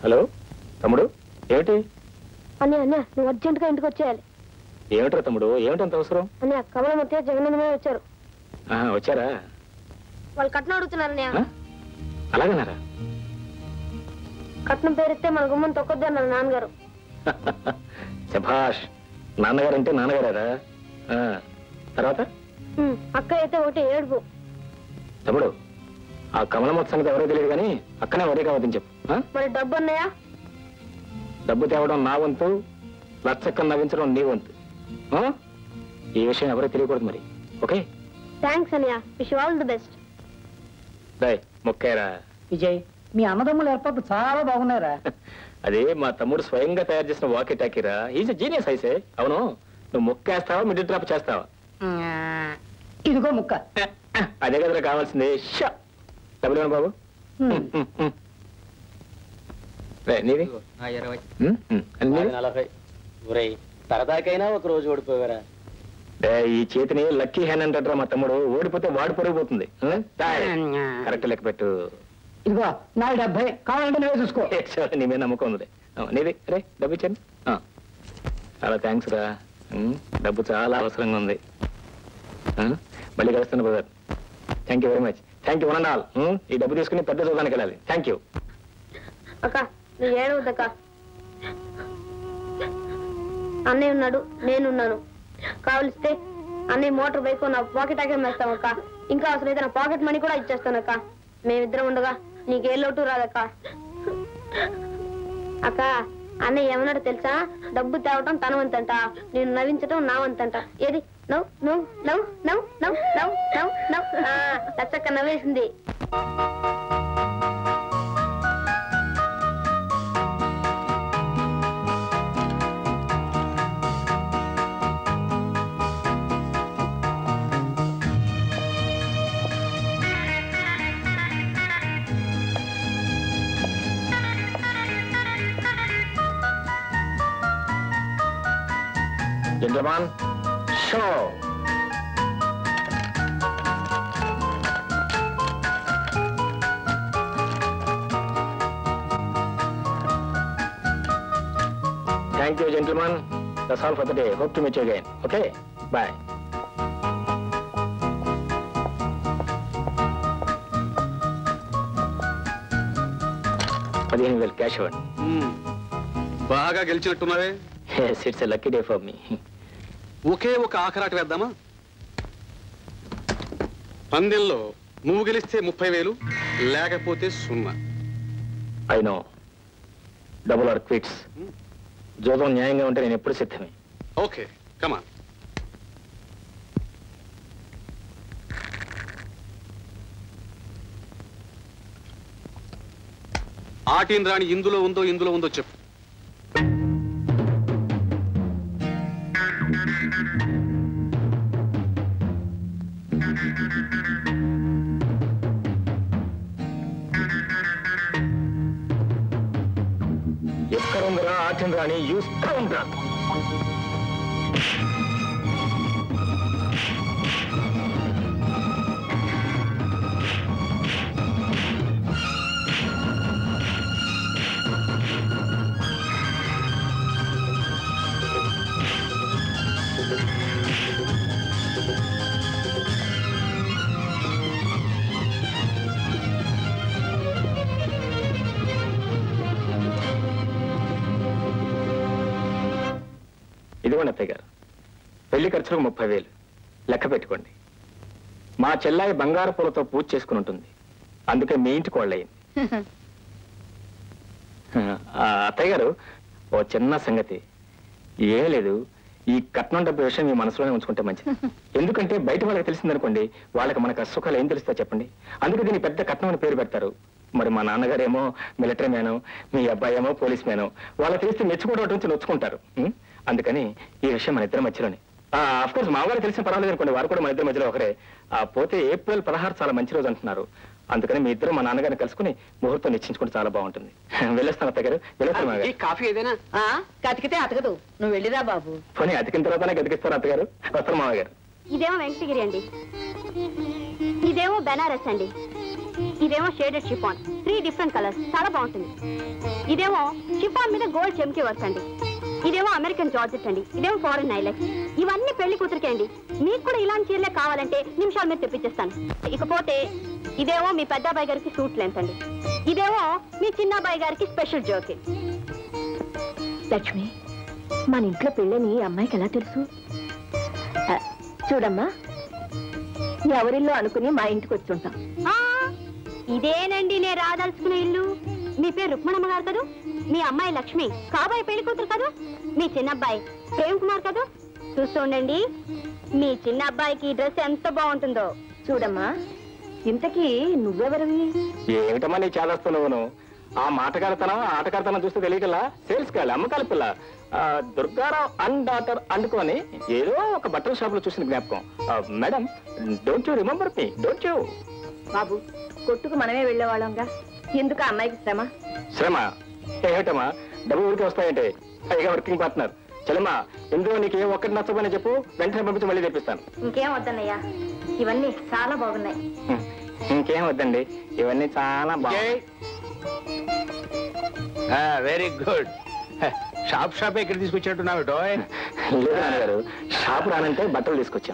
హలో తమ్ముడు? ఏమిటి? అన్నీ అన్న నువ్వు అర్జెంట్గా ఇంటికి వచ్చేయాలి. ఏమిట్రా తమ్ముడు? ఏమిటంత అవసరం? అన్నా కమలం మధ్య జగన్ వచ్చారు. వచ్చారా? వాళ్ళు కట్నం అడుగుతున్నారు అన్నయ్య. ఆ? అలాగన్నారా కట్నం పేరిస్తే మన గుమ్మం తొక్కొద్దు అన్నారు నాన్నగారు. శభాష్ నాన్నగారు అంటే నాన్నగారా ఆ, తర్వాత? అక్క అయితే ఒకటి ఏడుపు. తమ్ముడు ఆ కమలమొత్త సంగతి ఎవరో తెలియదు కానీ అక్కనే వరే కావద్దని చెప్పు? మరి డబ్బు అన్నయ్య? డబ్బు తేవడం నా వంతు లచ్చక్కను నవ్వించడం నీ వంతు. ఆ? ఈ విషయం ఎవరో తెలియకూడదు మరి. ఓకే? థ్యాంక్స్ అన్నయ్య. విష్ ఆల్ ది బెస్ట్ మొక్కారా. విజయ్ మీ అన్నదమ్ముల ఏర్పాట్లు చాలా బాగున్నారా అదే మా తమ్ముడు స్వయంగా తయారు చేసిన వాకి టాకీరా ఈజ్ జీనియస్ అయితే అవును నువ్వు మొక్కేస్తావా మిడిల్ డ్రాప్ చేస్తావా? ఇదిగో ముక్క. అదే కదరా కావాల్సింది. షా. డబ్బులు బాబు. నీది ఇరవై. ఉమ్, ఉమ్. అని నీది? నలభై. ఒరేయ్ సరదాకైనా ఒక రోజు ఓడిపోయారా ఈ చేతిని లక్కీ హ్యాండ్ అంటారా మా తమ్ముడు. ఓడిపోతే వాడు పొరిగిపోతుంది కరెక్ట్ లెక్క పెట్టు. ఇదిగో నా డెబ్బై. కావాలంటే నువ్వే చూసుకో. చాలా నీ మీద నమ్మకం ఉంది నీది. రే డబ్బు ఇచ్చాను. చాలా థ్యాంక్స్ రా. డబ్బు చాలా అవసరంగా ఉంది. ఆ, మళ్ళీ కలుస్తాను brother thank you very much thank you one all ఈ డబ్బు తీసుకుని పెద్ద చూడడానికి వెళ్ళాలి. థ్యాంక్ యూ అన్నయ్య ఉన్నాడు నేనున్నాను. కావలిస్తే అన్నయ్య మోటార్ బైక్ నా పాకెట్ ఆకే వేస్తాం అక్క. ఇంకా అసలు అయితే నా పాకెట్ మనీ కూడా ఇచ్చేస్తానక్క మేమిద్దరం ఉండగా నీకే లోటు రాదక్క. అక్క అన్నయ్య ఏమన్నాడు తెలుసా? డబ్బు తేవటం తన వంతంట నేను నవ్వించటం నా వంతంట ఏది? నవ్వు నవ్వు నవ్వు నవ్వు నవ్వు నవ్వు నవ్వు. నవ్వు లచ్చక్క నవ్వేసింది. Come on. So. Thank you, gentlemen. That's all for the day. Hope to meet you again. Okay? Bye. పదిహేను వేలు క్యాష్ ఇవ్వండి Yes, it's a lucky day for me. ఒకే ఒక ఆఖరాట వేద్దామా? పందెంలో నువ్వు గెలిస్తే ముప్పై వేలు లేకపోతే సున్నా. I know. Double or quits జోదం న్యాయంగా ఉంటే నేను ఎప్పుడు సిద్ధమే. ఓకే కమా ఆటిన్ రాణి ఇందులో ఉందో ఇందులో ఉందో చెప్పు. Rajan Rani used. ఖర్చులకు ముప్పై వేలు. లెక్క పెట్టుకోండి. మా చెల్లాయి బంగారు పూలతో పూజ చేసుకుని ఉంటుంది. అందుకే మీ ఇంటి కోళ్ళయింది అత్తయ్య గారు ఓ చిన్న సంగతి. ఏం లేదు ఈ కట్నం డబ్బు విషయం మీ మనసులోనే ఉంచుకుంటే మంచిది. ఎందుకంటే బయట వాళ్ళకి తెలిసిందనుకోండి వాళ్ళకి మనకు అసుఖాలు ఏం తెలుస్తా చెప్పండి. అందుకే దీన్ని పెద్ద కట్నం అని పేరు పెడతారు. మరి మా నాన్నగారేమో మిలిటరీ మ్యాను మీ అబ్బాయి ఏమో పోలీస్ మ్యాను. వాళ్ళకి తెలిస్తే మెచ్చుకోవడం నుంచి నొచ్చుకుంటారు? అందుకని ఈ విషయం మన ఇద్దరి మధ్యలోనే. అఫ్ కోర్స్ మా వారు తెలిసిన పర్వాలేదు అనుకోండి వారు కూడా మన ఇద్దరి మధ్యలో ఒకరే. ఆ పోతే ఏప్రిల్ పదహారు చాలా మంచి రోజు అంటున్నారు. అందుకని మీ ఇద్దరు మా నాన్నగారిని కలుసుకుని ముహూర్తం నిశ్చయించుకుంటే చాలా బాగుంటుంది. వెళ్ళొస్తాను అత్తయ్య గారు. వెళ్ళొస్తాను మామగారు కాఫీ ఏదైనా? కతికితే అతకదు. నువ్వు వెళ్ళిరా బాబు. పోనీ అతికిన తర్వాత గతికిస్తారు అత్తగారు వస్తారు మామగారు ఇదేమో వెంకటగిరి అండి. ఇదేమో బెనారస్ అండి. ఇదేమో shaded chiffon. Three different colours. చాలా బాగుంటుంది. ఇదేమో షిఫాన్ మీద గోల్డ్ చెమ్కి వర్క్ అండి. ఇదేమో అమెరికన్ జార్జెట్ అండి. ఇదేమో ఫారెన్ నైలెక్స్ ఇవన్నీ పెళ్ళి కూతురికే అండి. మీకు కూడా ఇలాంటి చీరలే కావాలంటే నిమిషాలు మీరు తెప్పించేస్తాను. ఇకపోతే ఇదేమో మీ పెద్ద అబ్బాయి గారికి సూట్ లెంత్ అండి. ఇదేమో మీ చిన్న అబ్బాయి గారికి స్పెషల్ జోకి. లక్ష్మి మన ఇంట్లో పెళ్ళని అమ్మాయికి ఎలా తెలుసు? చూడమ్మా ఎవరిల్లో అనుకుని మా ఇంటికి వచ్చుంటాం. ఆ, ఇదేనండి నేను రాదలుచుకునే ఇల్లు? మీ పేరు రుక్మణమ్మ గారు కదూ? మీ అమ్మాయి లక్ష్మి కాబోయే పెళ్ళి కూతురు కదూ? మీ చిన్న అబ్బాయి ప్రేమ్ కుమార్ కదూ? చూస్తూ ఉండండి మీ చిన్న అబ్బాయికి ఈ డ్రెస్ ఎంత బాగుంటుందో. చూడమ్మా ఇంతకీ నువ్వెవరివి? ఏమిటమ్మా నీ చేదస్తున్నావును ఆ మాటగారితనం ఆటగారితనం చూస్తే తెలియకలా సేల్స్ కాలి అమ్మకాల పిల్ల. దుర్గారావు అండ్ డాటర్ అండుకొని ఏదో ఒక బట్టల షాప్లో చూసిన జ్ఞాపకం. Madam don't you remember me don't you బాబు కొట్టుకు మనమే వెళ్ళేవాళ్ళంగా ఎందుకు అమ్మాయికి శ్రమ? శ్రమ? ఏమిటమ్మా? డబ్బు ఊరికి వస్తాయంటే పైగా వర్కింగ్ పార్ట్నర్. చలమ్మా ఇందులో నీకు ఏ ఒక్కటి నచ్చబోని చెప్పు వెంటనే పంపించి మళ్ళీ తెప్పిస్తాను. ఇంకేం వద్దన్నయ్యా? ఇవన్నీ చాలా బాగున్నాయి. ఇంకేం వద్దండి? ఇవన్నీ చాలా బాగున్నాయి. వెరీ గుడ్ షాప్ షాప్ ఇక్కడ తీసుకొచ్చినట్టున్నావు టోయ్ లేదు నాన్నగారు షాప్ రానంటే బట్టలు తీసుకొచ్చా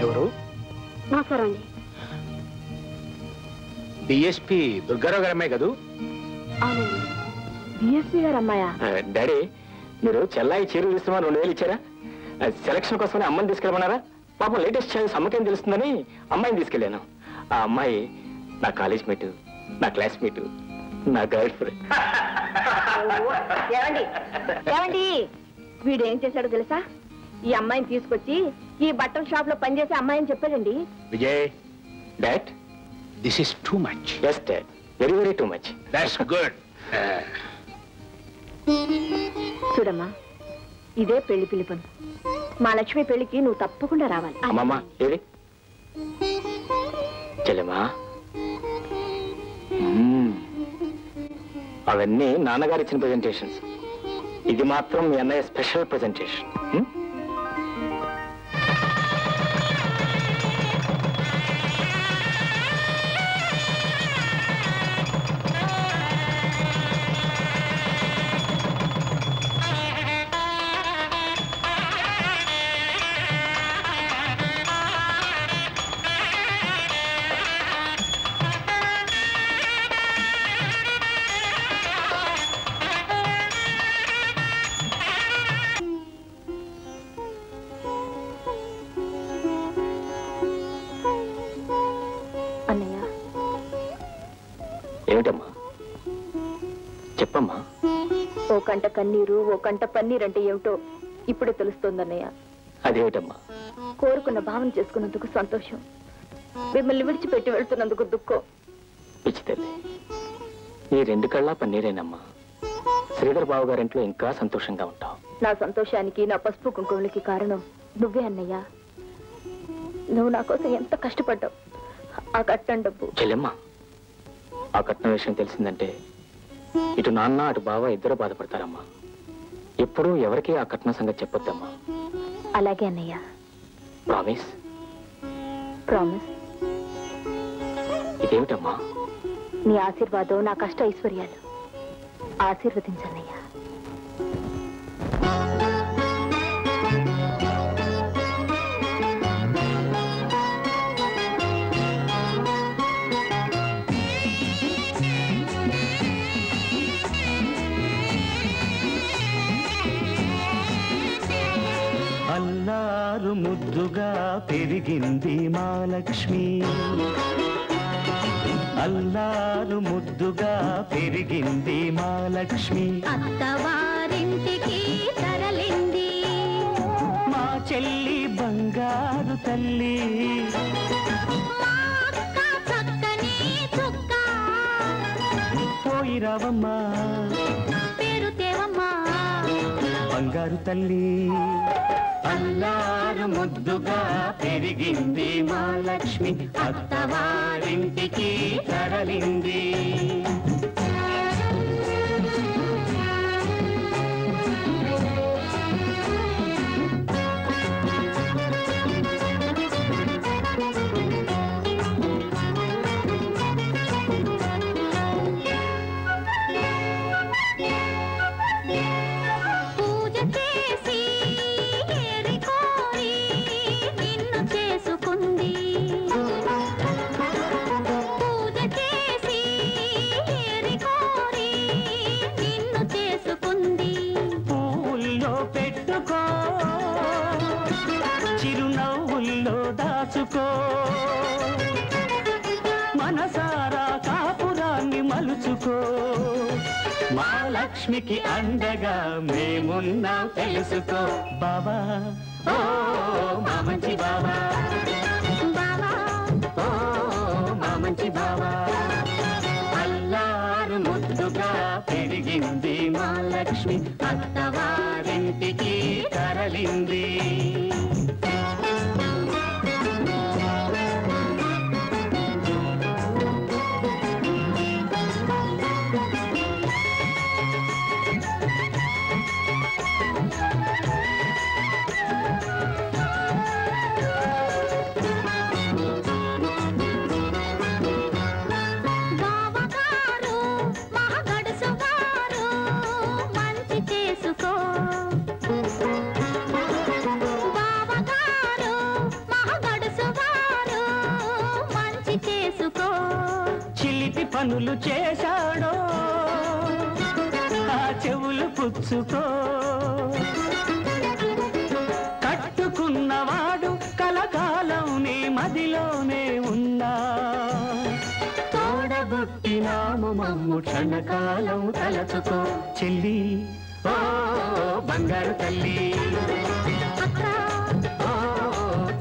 ఎవరు? నమస్కారం అండి. డిఎస్పి దుర్గారావు గారు అమ్మాయి కదూ? డిఎస్పీ గారు అమ్మాయా? డాడీ మీరు చెల్లాయి చీరలు ఇస్తామని రెండు వేలు ఇచ్చారా? ఆ, సెలక్షన్ కోసమని అమ్మని తీసుకెళ్ళమన్నారా? పాపం లేటెస్ట్ చాయిస్ అమ్మకేం తెలుస్తుందని అమ్మాయిని తీసుకెళ్ళాను. ఆ అమ్మాయి నా కాలేజ్ మేట్ నా క్లాస్మేట్. నా గర్ల్ ఫ్రెండ్ ఏమండి? ఏమండి? వీడు ఏం చేశాడో తెలుసా? ఈ అమ్మాయిని తీసుకొచ్చి ఈ బట్టల షాప్లో పనిచేసే అమ్మాయిని చెప్పాడండి. Vijay that this is too much yes very very too much that's good చూడమ్మా ఇదే పెళ్ళి పిలుపును. మా లక్ష్మి పెళ్ళికి నువ్వు తప్పకుండా రావాలి. అమ్మమ్మ ఏది? చెల్లెమా. అవన్నీ నాన్నగారు ఇచ్చిన ప్రెజెంటేషన్స్ ఇది మాత్రం మీ అన్నయ్య స్పెషల్ ప్రెజెంటేషన్ కన్నీరు ఓ కంట పన్నీర్ అంటే ఏమిటో ఇప్పుడే తెలుస్తోందన్నయ్య. అదేమిటమ్మా? కోరుకున్న భావన చేసుకున్నందుకు సంతోషం. మిమ్మల్ని విడిచిపెట్టి వెళ్తున్నందుకు దుఃఖం. పిచ్చి తల్లి ఈ రెండు కళ్ళ పన్నీరేనమ్మా. శ్రీధర్ బాబు గారింట్లో ఇంకా సంతోషంగా ఉంటావు. నా సంతోషానికి నా పసుపు కుంకుమలకి కారణం నువ్వే అన్నయ్య. నువ్వు నా కోసం ఎంత కష్టపడ్డావు. ఆ కట్టం డబ్బు. చెల్లెమ్మ ఆ కట్నం విషయం తెలిసిందంటే ఇటు నాన్న అటు బావ ఇద్దరు బాధపడతారమ్మా. ఎప్పుడూ ఎవరికీ ఆ కట్నం సంగతి చెప్పొద్దమ్మా. అలాగే అన్నయ్య. ప్రామిస్ ప్రామిస్ ఇదేమిటమ్మా? నీ ఆశీర్వాదం నా కష్ట ఐశ్వర్యాలు. ఆశీర్వదించన్నయ్యా అల్లారు ముద్దుగా పెరిగింది మా లక్ష్మి అల్లారు ముద్దుగా పెరిగింది మా లక్ష్మి అత్తవారింటికి తరలింది. మా చెల్లి బంగారు తల్లి. అక్క చక్కని చుక్క. పోయి రావమ్మా. పేరు తేవమ్మా. బంగారు తల్లి. అల్లారు ముద్దుగా పెరిగింది మా లక్ష్మి అత్తవారింటికి తరలింది. తెలుసుకో చెవులు కట్టుకున్నవాడు కలకాలం నీ మదిలోనే ఉన్నా. తోడబుట్టినాము మమ్ము క్షణకాలం తలచుకో చెల్లి ఓ బంగారు తల్లి. ఓ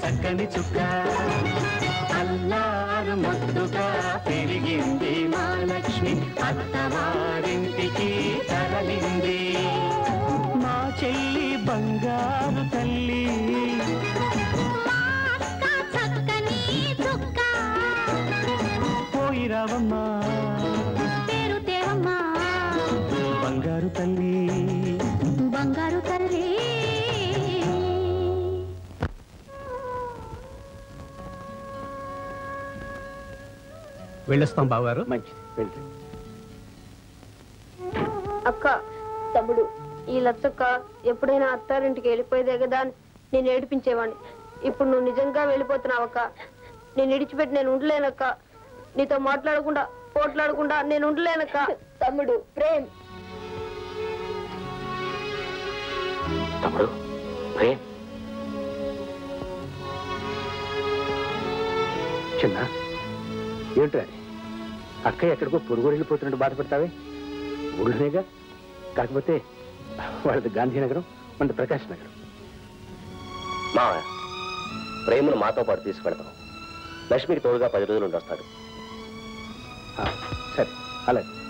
చక్కని చుక్క. అల్లారు ముద్దుగా పెరిగింది మా లక్ష్మి. అత్తవారింటికి తరలింది. వెళ్ళొస్తాం బావగారు. మంచిది వెళ్ళి అక్క తమ్ముడు ఈ లచ్చక్క ఎప్పుడైనా అత్తారింటికి వెళ్ళిపోయేదే కదా అని నేను ఏడిపించేవాడిని ఇప్పుడు నువ్వు నిజంగా వెళ్ళిపోతున్నావక్క నేను ఇడిచిపెట్టి నేను ఉండలేనక్క నీతో మాట్లాడకుండా పోట్లాడకుండా నేను ఉండలేనక్క తమ్ముడు ప్రేమ్. తమ్ముడు ప్రేమ్. చిన్న అది? అక్క ఎక్కడికో పొరుగు వెళ్ళిపోతున్నట్టు బాధపడతావే? ఊళ్ళోనేగా? కాకపోతే వాళ్ళది గాంధీనగరం మనది ప్రకాశ్ నగరం. మా ప్రేమను మాతో పాటు తీసుకెడతాం లక్ష్మికి తోడుగా పది రోజులు ఉండి వస్తాడు. ఆ, సరే అలాగే.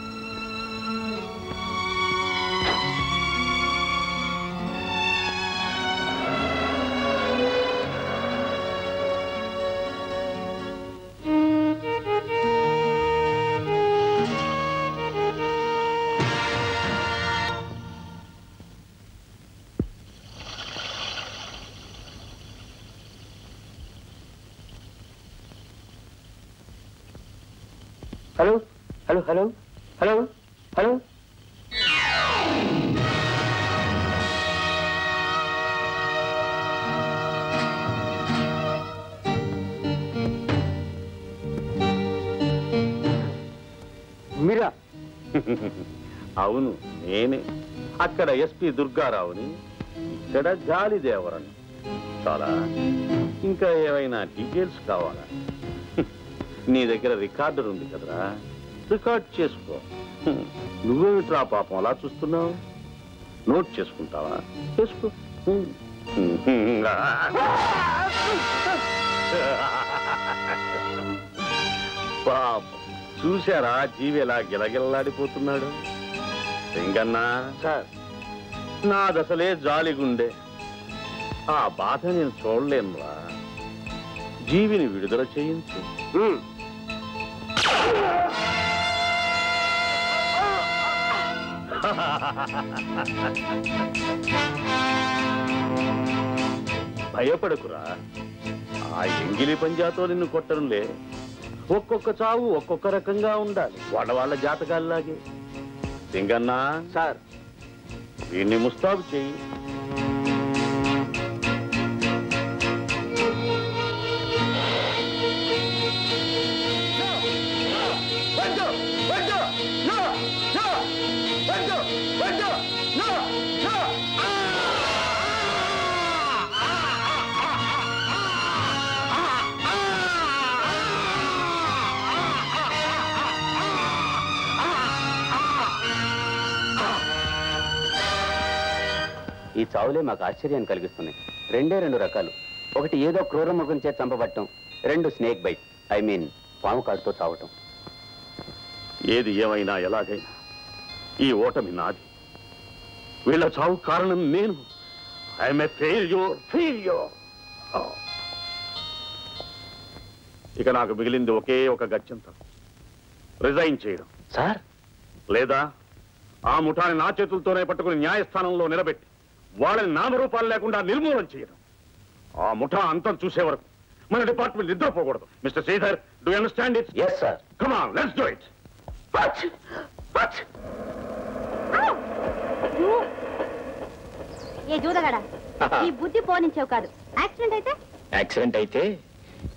హలో? హలో? హలో? హలో మీరా? అవును నేనే. అక్కడ ఎస్పి దుర్గారావుని ఇక్కడ జాలిదేవరని చాలా. ఇంకా ఏమైనా డీటెయిల్స్ కావాలా? నీ దగ్గర రికార్డు ఉంది కదరా. రికార్డ్ చేసుకో. నువ్వేమిట్రా పాపం అలా చూస్తున్నావు? నోట్ చేసుకుంటావా? చేసుకో. పాపం. చూశారా జీవి ఎలా గిలగిల్లాడిపోతున్నాడు? సింగన్నా సార్. నాదసలే జాలిగుండే. ఆ బాధ నేను చూడలేనురా. జీవిని విడుదల చేయించు. భయపడకురా. ఆ ఎంగిలి పంజాతో నిన్ను కొట్టనులే. ఒక్కొక్క చావు ఒక్కొక్క రకంగా ఉండాలి. వాళ్ళ వాళ్ళ జాతకాల్లాగే. సింగన్నా సార్. వీడిని ముస్తాబు చెయ్యి ఈ చావులే మాకు ఆశ్చర్యాన్ని కలిగిస్తున్నాయి. రెండే రెండు రకాలు. ఒకటి ఏదో క్రూర మృగం చేత చంపబట్టం రెండు స్నేక్ బైట్ ఐ మీన్ పాము కాడుతో చావటం. ఏది ఏమైనా ఎలాగైనా ఈ ఓటమి నాది. వీళ్ళ చావు కారణం నేను. ఐఎమ్ ఏ ఫెయిల్యూర్ ఫెయిల్యూర్ ఇక నాకు మిగిలింది ఒకే ఒక గత్యంతరం రిజైన్ చేయడం. సార్? లేదా ఆ ముఠాని నా చేతులతోనే పట్టుకుని న్యాయస్థానంలో నిలబెట్టి వాళ్ళని నామరూపాలు లేకుండా నిర్మూలన చేయడం. ఆ ముఠా అంతం చూసే వరకు మన department నిద్రపోకూడదు. Mister Sridhar do understand it yes sir come on let's do it ఏ జూదగడ? ఈ బుద్ధి పోనించావు కాదు. యాక్సిడెంట్ అయితే? యాక్సిడెంట్ అయితే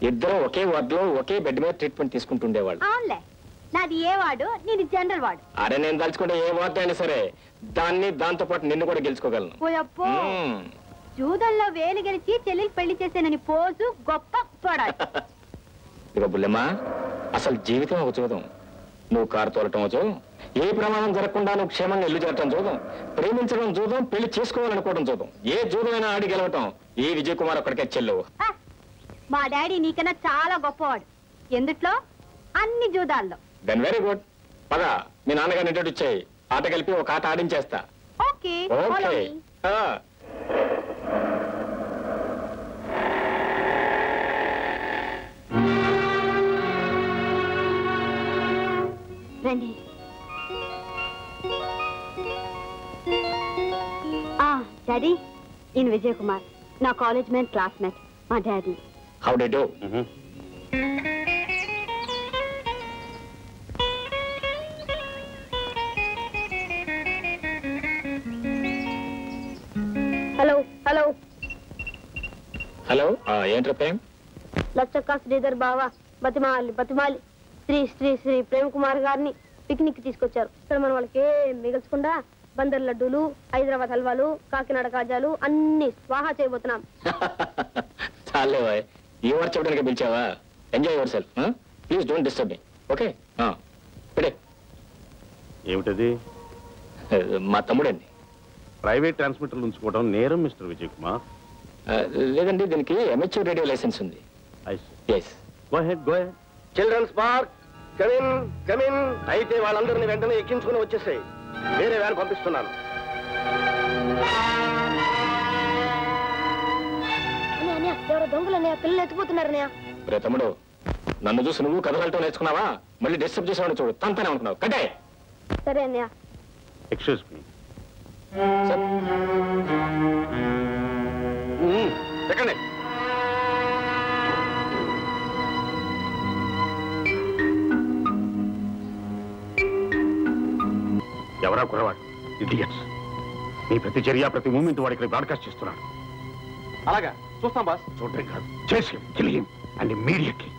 ఇద్దరు ఒకే వార్డులో ఒకే బెడ్ మీద ట్రీట్మెంట్ తీసుకుంటుండేవాళ్ళు. అవునులే. నాది ఏ వాడు నీది జనరల్ వాడు అరే నేను తలుచుకుంటే ఏ వార్డు అయినా సరే దాన్ని దాంతో పాటు నిన్ను కూడా గెలుచుకోగలను. పోయప్పో. జూదంలో వేలు గెలిచి చెల్లెలు పెళ్ళి చేసేనని పోజు గొప్ప ఇక బుల్లెమ్మ అసలు జీవితం ఒక చూద్దాం నువ్వు కారు తోలటం చూద్దాం ఏ ప్రమాదం జరగకుండా నువ్వు క్షేమంగా ఇల్లు చేరటం చూద్దాం ప్రేమించడం చూద్దాం పెళ్ళి చేసుకోవాలనుకోవడం చూద్దాం ఏ జూదమైనా ఆడి గెలవటం. ఏ విజయ్ కుమార్ ఒక్కడికే చెల్లవు. మా డాడీ నీకన్నా చాలా గొప్పవాడు. ఎందుట్లో? అన్ని జూదాల్లో. దెన్ వెరీ గుడ్ పద మీ నాన్నగారిని ఇంట్రడ్యూస్ చేయి. ఆట కలిపి ఒక ఆట ఆడించేస్తా. Okay follow okay me. ఆ. రండి. ఆ, డాడీ ఈయన విజయ్ కుమార్ నా కాలేజ్ మేట్ క్లాస్మేట్ మా daddy. How do do hello hello. Hello ఏంట్రా ప్రేమ్? లచ్చక్క శ్రీధర్ బావ బతిమాలి బతిమాలి. శ్రీ శ్రీ శ్రీ ప్రేమ్ కుమార్ గారిని పిక్నిక్ తీసుకొచ్చారు. ఇక్కడ మనం వాళ్ళకి ఏం మిగల్చకుండా బందర్ లడ్డూలు హైదరాబాద్ హల్వాలు కాకినాడ కాజాలు అన్ని స్వాహా చేయబోతున్నాం. చాలే బాయ్. ఈ వారు చెప్పడానికి పిలిచావా? Enjoy yourself please don't disturb me okay పెడే ఏమిటది? మా తమ్ముడండి. ప్రైవేట్ ట్రాన్స్మిటర్లు ఉంచుకోవడం నేరం మిస్టర్ విజయ్ కుమార్ లేదండి దీనికి ఎంహెచ్యూ రేడియో లైసెన్స్ ఉంది. Children's park come in come in అయితే వాళ్ళందరినీ వెంటనే ఎక్కించుకుని వచ్చేసాయి. వేరే వ్యాన్ పంపిస్తున్నాను. ఎవరో పిల్లలు రే తమ్ముడు నన్ను చూసి నువ్వు కథలటం నేర్చుకున్నావా? మళ్ళీ డిస్టర్బ్ చేసావని చూడు తంతనే అనుకున్నావు కట్టే! సరే అన్నయ్య. ఎక్స్క్యూజ్ మీ ఎక్కండి. ఎవరా కురవాడు ఇడియట్స్ మీ ప్రతి చర్య ప్రతి మూమెంట్ వాడు ఇక్కడ బ్రాడ్కాస్ట్ చేస్తున్నాడు. అలాగా? చూస్తాం బాస్ చూడడం కాదు. చేసి kill him and immediately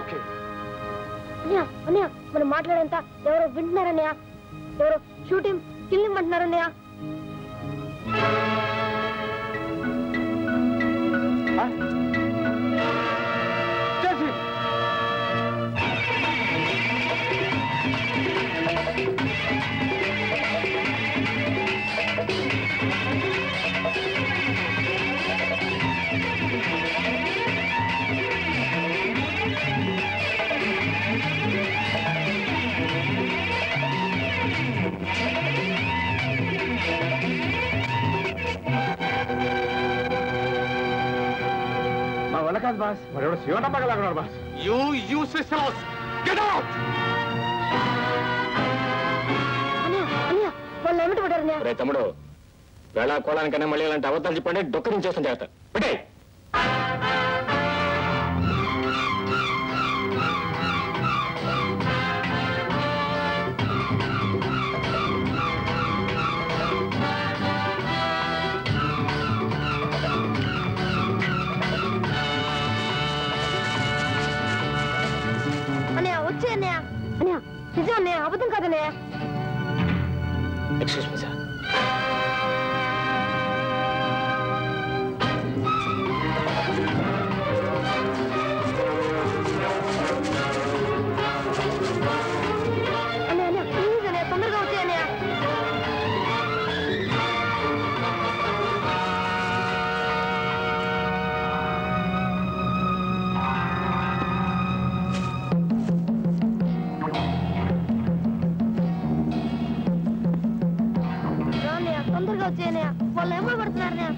okay. మనం మాట్లాడేంత ఎవరో వింటున్నారన్నయ్య? ఎవరో? షూటింగ్ కిల్లింగ్ అంటున్నారన్నయ్య కాదు బాస్. మరెవడో శివనమ్మగలాగున్నాడు boss. You useless fellows get out వాళ్ళు ఏమిటి పడ్డారు అన్నయ్య? రే తమ్ముడు వేళా కోళానికన్నా మళ్ళీ ఇలాంటి అబద్ధాలు చెప్పండి డొక్క చేస్తాను జాగ్రత్త. పెట్టే నిజం అన్నయ్య అబద్ధం కాదన్నయ్య ఎక్స్క్యూజ్ మీ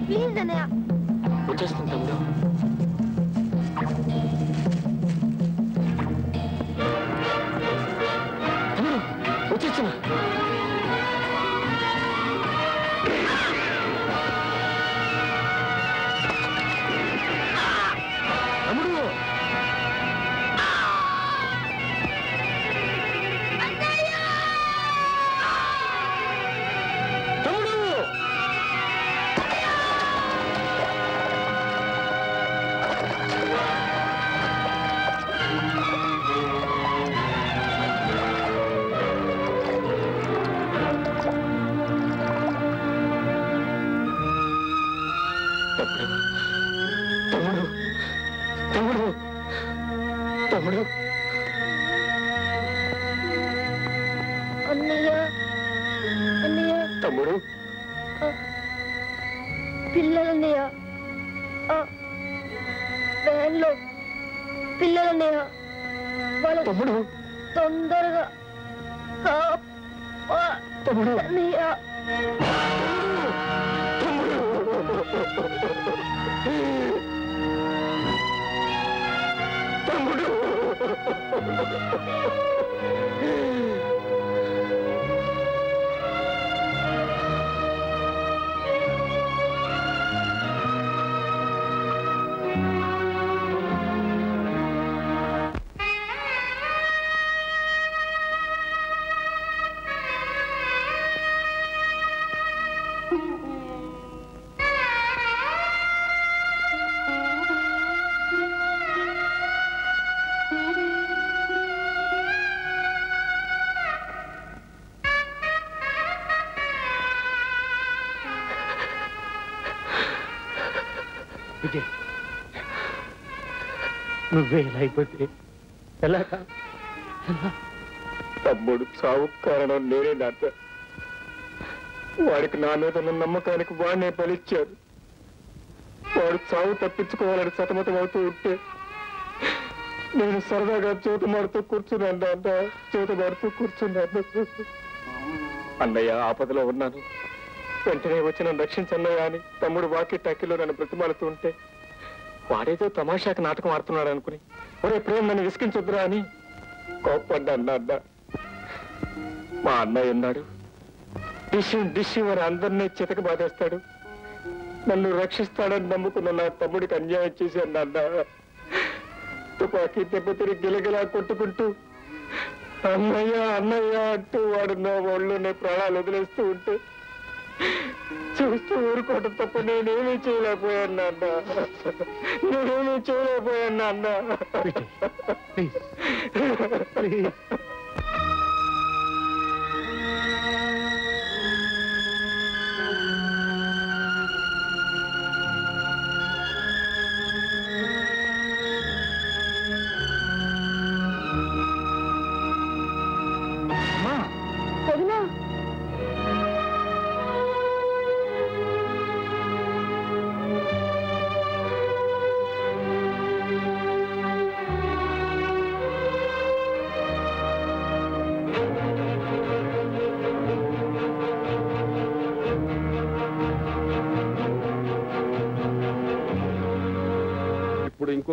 పడుతున్నారనయ్య ప్లీజ్ అన్నయ్య వచ్చేస్తాను తమ్ముడు తమ్ముడు పిల్లలన్నయ్య వాళ్ళ తమ్ముడు తొందరగా ఆ, ఆ, తమ్ముడు అన్నయ్య తమ్ముడు విజయ్ నువ్వే ఇలా అయిపోతే ఎలా? తమ్ముడు చావు కారణం నేనే నాన్న వాడికి నా మీద ఉన్న నమ్మకానికి వాడినే బలిచ్చారు వాడు చావు తప్పించుకోవాలని సతమతం అవుతూ ఉంటే నేను సరదాగా చూతమాడుతూ కూర్చున్నాను నాన్న చూతమాడుతూ కూర్చున్నాను. అన్నయ్య ఆపదలో ఉన్నాను. వెంటనే వచ్చి నన్ను రక్షించన్నయ్య అని తమ్ముడు వాకి టక్కిలో నన్ను బ్రతిమాలుతూ ఉంటే వాడేదో తమాషాకి నాటకం ఆడుతున్నాడు అనుకుని ఒరే ప్రేమ నన్ను విసిగించొద్దురా అని కోప్పడ్డా నాన్న మా అన్నయ్య ఉన్నాడు డిష్ డిష్ అని అందరినీ చితక బాధేస్తాడు. నన్ను రక్షిస్తాడని నమ్ముకున్న నా తమ్ముడికి అన్యాయం చేశాను నాన్న తుపాకీ దెబ్బ తిరిగి గిలగిలా కొట్టుకుంటూ అన్నయ్య అన్నయ్య అంటూ వాడు నా ఒళ్ళునే ప్రాణాలు వదిలేస్తూ ఉంటే చూస్తూ ఊరుకోవటం తప్ప. నేనేమీ చేయలేకపోయాను నాన్న. నేనేమీ చేయలేకపోయాను నాన్న.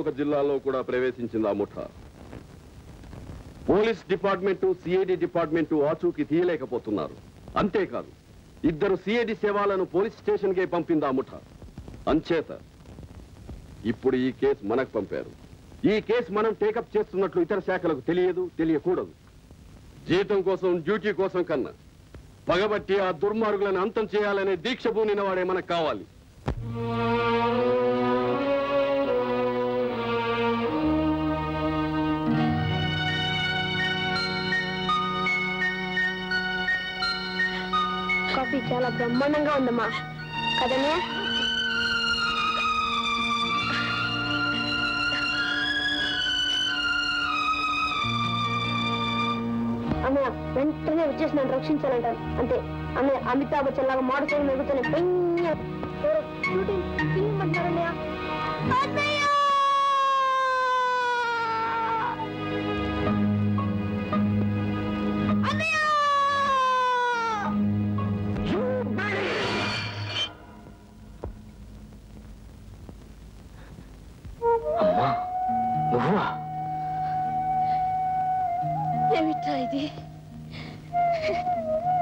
ఇంకొక జిల్లాలో కూడా ప్రవేశించింది ఆ ముఠ. పోలీస్ డిపార్ట్మెంటు సిఐడి డిపార్ట్మెంటు ఆచూకీ తీయలేకపోతున్నారు. అంతేకాదు ఇద్దరు సిఐడి సేవాలను పోలీస్ స్టేషన్కే పంపింది ఆ ముఠ. అంచేత ఇప్పుడు ఈ కేసు మనకు పంపారు. ఈ కేసు మనం టేకప్ చేస్తున్నట్లు ఇతర శాఖలకు తెలియదు తెలియకూడదు. జీతం కోసం డ్యూటీ కోసం కన్నా పగబట్టి ఆ దుర్మార్గులను అంతం చేయాలనే దీక్ష పూనిన వాడే మనకు కావాలి. కాఫీ చాలా బ్రహ్మాండంగా ఉందమ్మా. కదనే? అన్నయ్య వెంటనే వచ్చేసి నన్ను రక్షించాలంట. అంతే. అన్నయ్య అమితాబ్ బచ్చన్ లాగా మోడల్ మెరుగుతున్నాయి షూటింగ్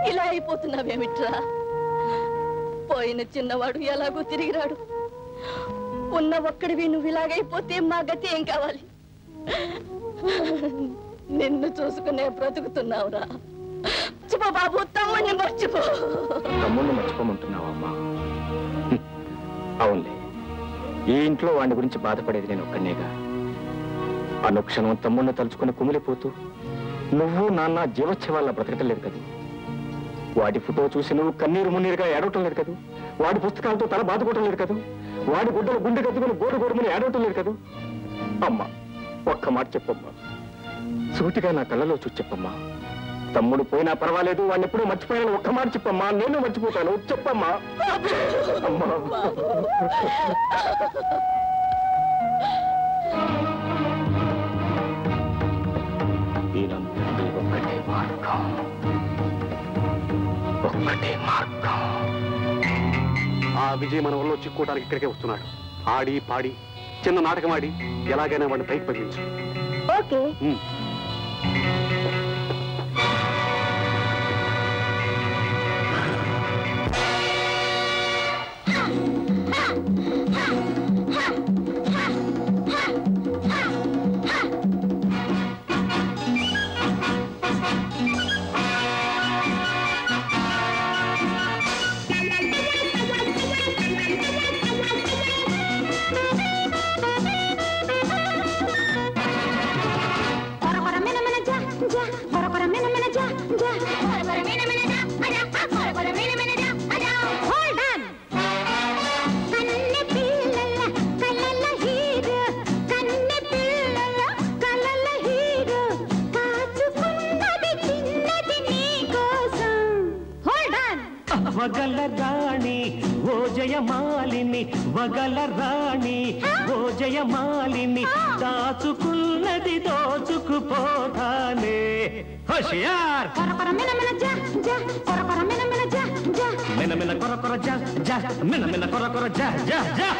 ఇలా అయిపోతున్నావేమిట్రా? పోయిన చిన్నవాడు ఎలాగో తిరిగిరాడు. ఉన్న ఒక్కడివి నువ్వు ఇలాగైపోతే మా గతి ఏం కావాలి? నిన్ను చూసుకునే బ్రతుకుతున్నావురా. మర్చిపో బాబు తమ్ముడిని మర్చిపో. తమ్ముళ్ళు మర్చిపోమంటున్నావమ్మా. అవునులే. ఈ ఇంట్లో వాడి గురించి బాధపడేది నేను ఒక్కనేగా అనుక్షణం తమ్ముడిని తలుచుకుని కుమిలిపోతూ నువ్వు నాన్న జీవోత్సవాల్లో బ్రతకటం లేదు కదా? వాడి ఫోటో చూసి నువ్వు కన్నీరు మున్నీరుగా ఏడవటం లేదు కదా. వాడి పుస్తకాలతో తల బాధపడటం లేదు కదా. వాడి గుడ్డలు గుండె కత్తుకుని గోడు గోడుమని ఏడవటం లేదు కదా. అమ్మా ఒక్క మాట చెప్పమ్మా. సూటిగా నా కళ్ళలో చూసి చెప్పమ్మా. తమ్ముడు పోయినా పర్వాలేదు వాడిని ఎప్పుడూ మర్చిపోయాను ఒక్క మాట చెప్పమ్మా. నేను మర్చిపోతాను. చెప్పమ్మా. అమ్మా. ఒక్కటే మార్గం. ఆ విజయ్ మన వల్ల చిక్కోవడానికి ఇక్కడికే వస్తున్నాడు. ఆడి పాడి చిన్న నాటకం ఆడి ఎలాగైనా వాడిని పైకి పంపించు. ఓకే. వగల రాణి ఓ జయమాలిని వగల రాణి ఓ జయమాలిని దాచుకున్నది దోచుకుపోతానే. హోషియార్ మిన మిన కొర కొర జా జా మిన మిన కొర కొర జా జా జా.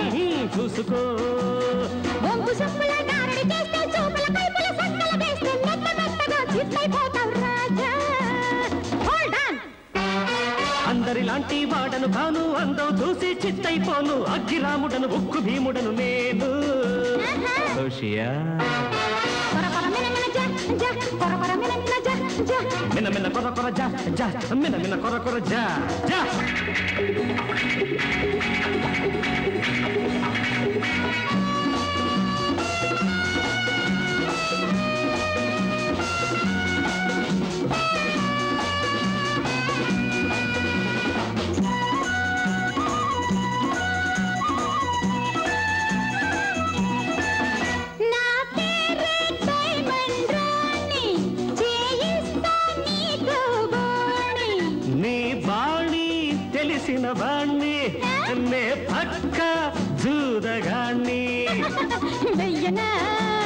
ఉహు, చూసుకో. అందరిలాంటి వాడను కాను అందం చూసి చిత్తైపోను. అగ్గిరాముడను ఉక్కు భీముడను నేను. మిన మిన కొర జా జా మిన మిన ಜಾ ಮಿನ ಮಿನ ಕೊರ ಕೊರ ಜಾ ಜಾ ಮಿನ ಮಿನ ಕೊರ ಕೊರ ಜಾ ಜಾ. తెలిసిన బాణి నే పక్క జూదగాణ్ణి.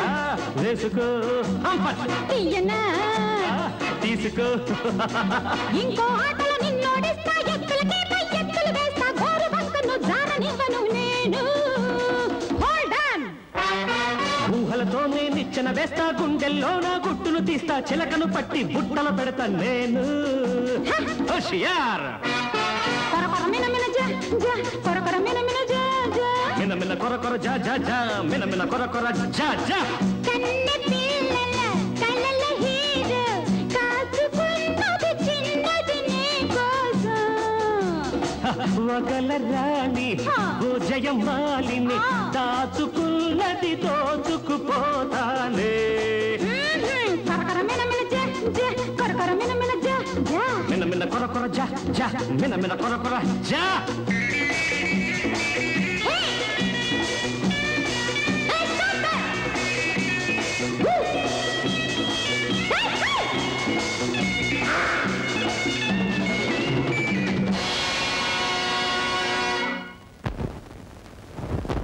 ఆ, వేసుకో. తీసుకో. ఇంకో ఆటలో నిన్నోడిస్తా ఎత్తులకే పై ఎత్తులు వేస్తా గోరు జారనివ్వను నేను. ఊహలతోనే నిచ్చెన వేస్తా గుండెల్లో నా గుట్టును తీస్తా చిలకను పట్టి బుట్టలు పెడతా నేను. హోషియార్ మిన మిన కొర కొర జా జా. జా మిన మిన కొర కొర జా జా. వగల రాణి ఓ జయమాలిని దాచుకున్నది దోచుకుపోతానే. జా కొర కొర మిన జా జా మిన్న మిన్న కొర కొర జా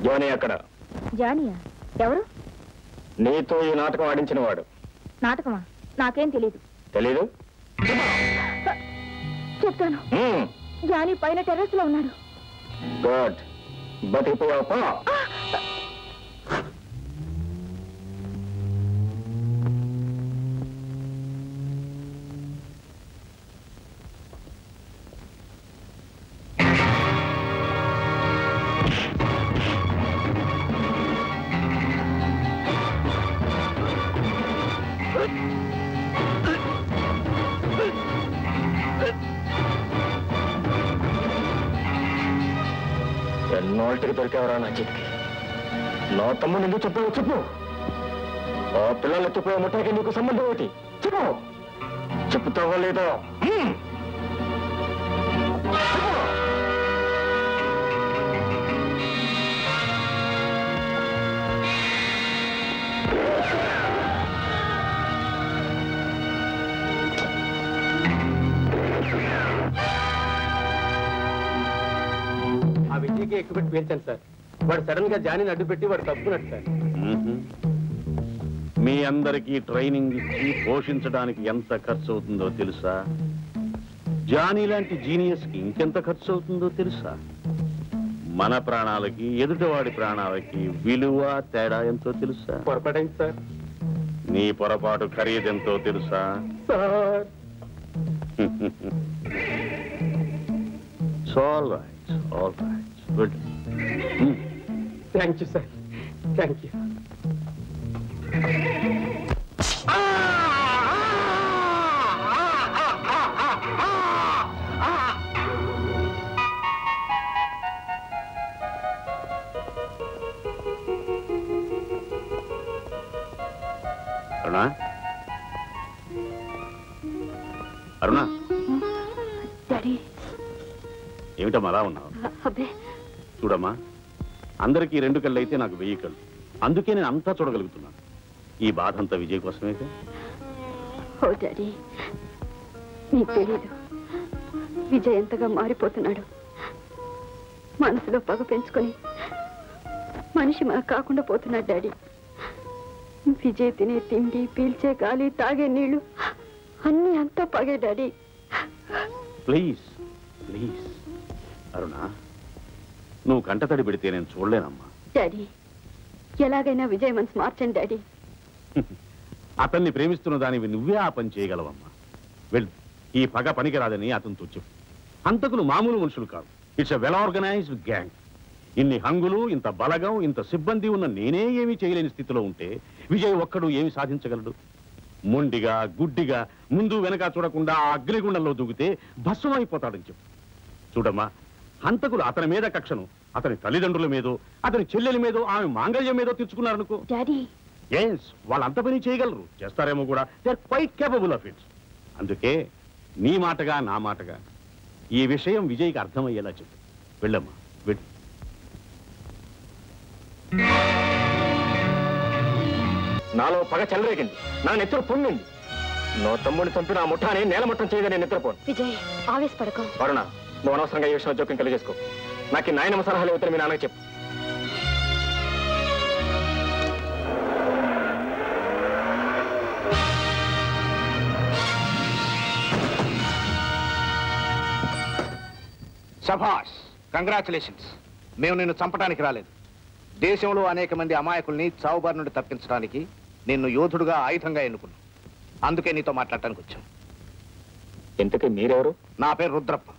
జోని అక్కడ. జానియా ఎవరు? నీతో ఈ నాటకం ఆడించిన వాడు నాటకమా? నాకేం తెలియదు తెలీదు? చెప్తాను జానీ పైన టెర్రస్లో ఉన్నాడు. గుడ్. బతికిపోయావు పో. నా చేతికి? నా తమ్ముడు ఎందుకు చెప్పావు చెప్పు. ఆ పిల్లలు ఎత్తిపోయే ముఠాకి నీకు సంబంధం ఏంటి? చెప్పు. చెప్తావా లేదా? హ్మ్. ఆ విజయ్కి ఎక్కువ పెట్టి పేల్చాను సార్. వాడు సడన్గా జానీని అడ్డు పెట్టి వాడు తప్పుకున్నాడు సార్. మీ అందరికీ ట్రైనింగ్ ఇచ్చి పోషించడానికి ఎంత ఖర్చు అవుతుందో తెలుసా? జానీ లాంటి జీనియస్కి ఇంకెంత ఖర్చు అవుతుందో తెలుసా? మన ప్రాణాలకి ఎదుటివాడి ప్రాణాలకి విలువ తేడా ఎంతో తెలుసా? పొరపాటైంది సార్? నీ పొరపాటు ఖరీదెంతో తెలుసా? Sir. All right all right good thank you sir thank you Aruna? Aruna? Daddy. ఏమిటమ్మా అలా ఉన్నావు? అబ్బే. చూడమ్మా. అందరికీ రెండు కళ్ళు అయితే నాకు వెయ్యి కళ్ళు. అందుకే నేను అంతా చూడగలుగుతున్నాను. ఈ బాధ అంతా విజయ్ కోసమే నీకు తెలీదు. విజయ్ ఎంతగా మారిపోతున్నాడు. మనసులో పగ పెంచుకొని మనిషి మనకు కాకుండా పోతున్నాడు డాడీ. విజయ్ తినే తిండి పీల్చే గాలి తాగే నీళ్ళు అన్నీ అంతా పగే డాడీ. Please please Aruna. నువ్వు కంటతడి పెడితే నేను చూడలేనమ్మా. డాడీ ఎలాగైనా విజయ్ మనసు మార్చండి డాడీ. అతన్ని ప్రేమిస్తున్న దానివి నువ్వే ఆ పని చేయగలవమ్మా. వెళ్ళు. ఈ పగ పనికిరాదని అతనితో చెప్పు అంతకులు మామూలు మనుషులు కాదు. It's a well organised gang ఇన్ని హంగులు ఇంత బలగం ఇంత సిబ్బంది ఉన్న నేనే ఏమీ చేయలేని స్థితిలో ఉంటే విజయ్ ఒక్కడు ఏమి సాధించగలడు? మొండిగా గుడ్డిగా ముందు వెనక చూడకుండా ఆ అగ్నిగుండంలో దూకితే భస్మం అయిపోతాడని చెప్పు. చూడమ్మా హంతకులు అతని మీద కక్షను అతని తల్లిదండ్రుల మీదో అతని చెల్లెల మీదో ఆమె మాంగళ్యం మీదో తెచ్చుకున్నారనుకో. డాడీ. ఎస్ వాళ్ళు అంత పని చేయగలరు. చేస్తారేమో కూడా. They are quite capable of it అందుకే నీ మాటగా నా మాటగా ఈ విషయం విజయ్కి అర్థమయ్యేలా చెప్పు. వెళ్ళమ్మా వెళ్ళు. నాలో పగ చెలరేగింది. నా నెత్తురు పొంగింది. నా తమ్ముడిని చంపిన ఆ ముఠాని నేలమట్టం చేయదని నేను నిద్రపోను. విజయ్ ఆవేశపడకం. వరుణ నువ్వు అనవసరంగా ఈ విషయంలో జోక్యం కలిగేసుకో. నాకు ఈ నాయనమ్మ సలహాలు అవుతాయి మీ నాన్నకి చెప్పు. సభాష్ కంగ్రాచులేషన్స్. మేము నిన్ను చంపడానికి రాలేదు. దేశంలో అనేక మంది అమాయకుల్ని చావుబారి నుండి తప్పించడానికి నిన్ను యోధుడుగా ఆయుధంగా ఎన్నుకున్నాం. అందుకే నీతో మాట్లాడటానికి వచ్చాం. ఇంతకీ మీరెవరు? నా పేరు రుద్రప్ప.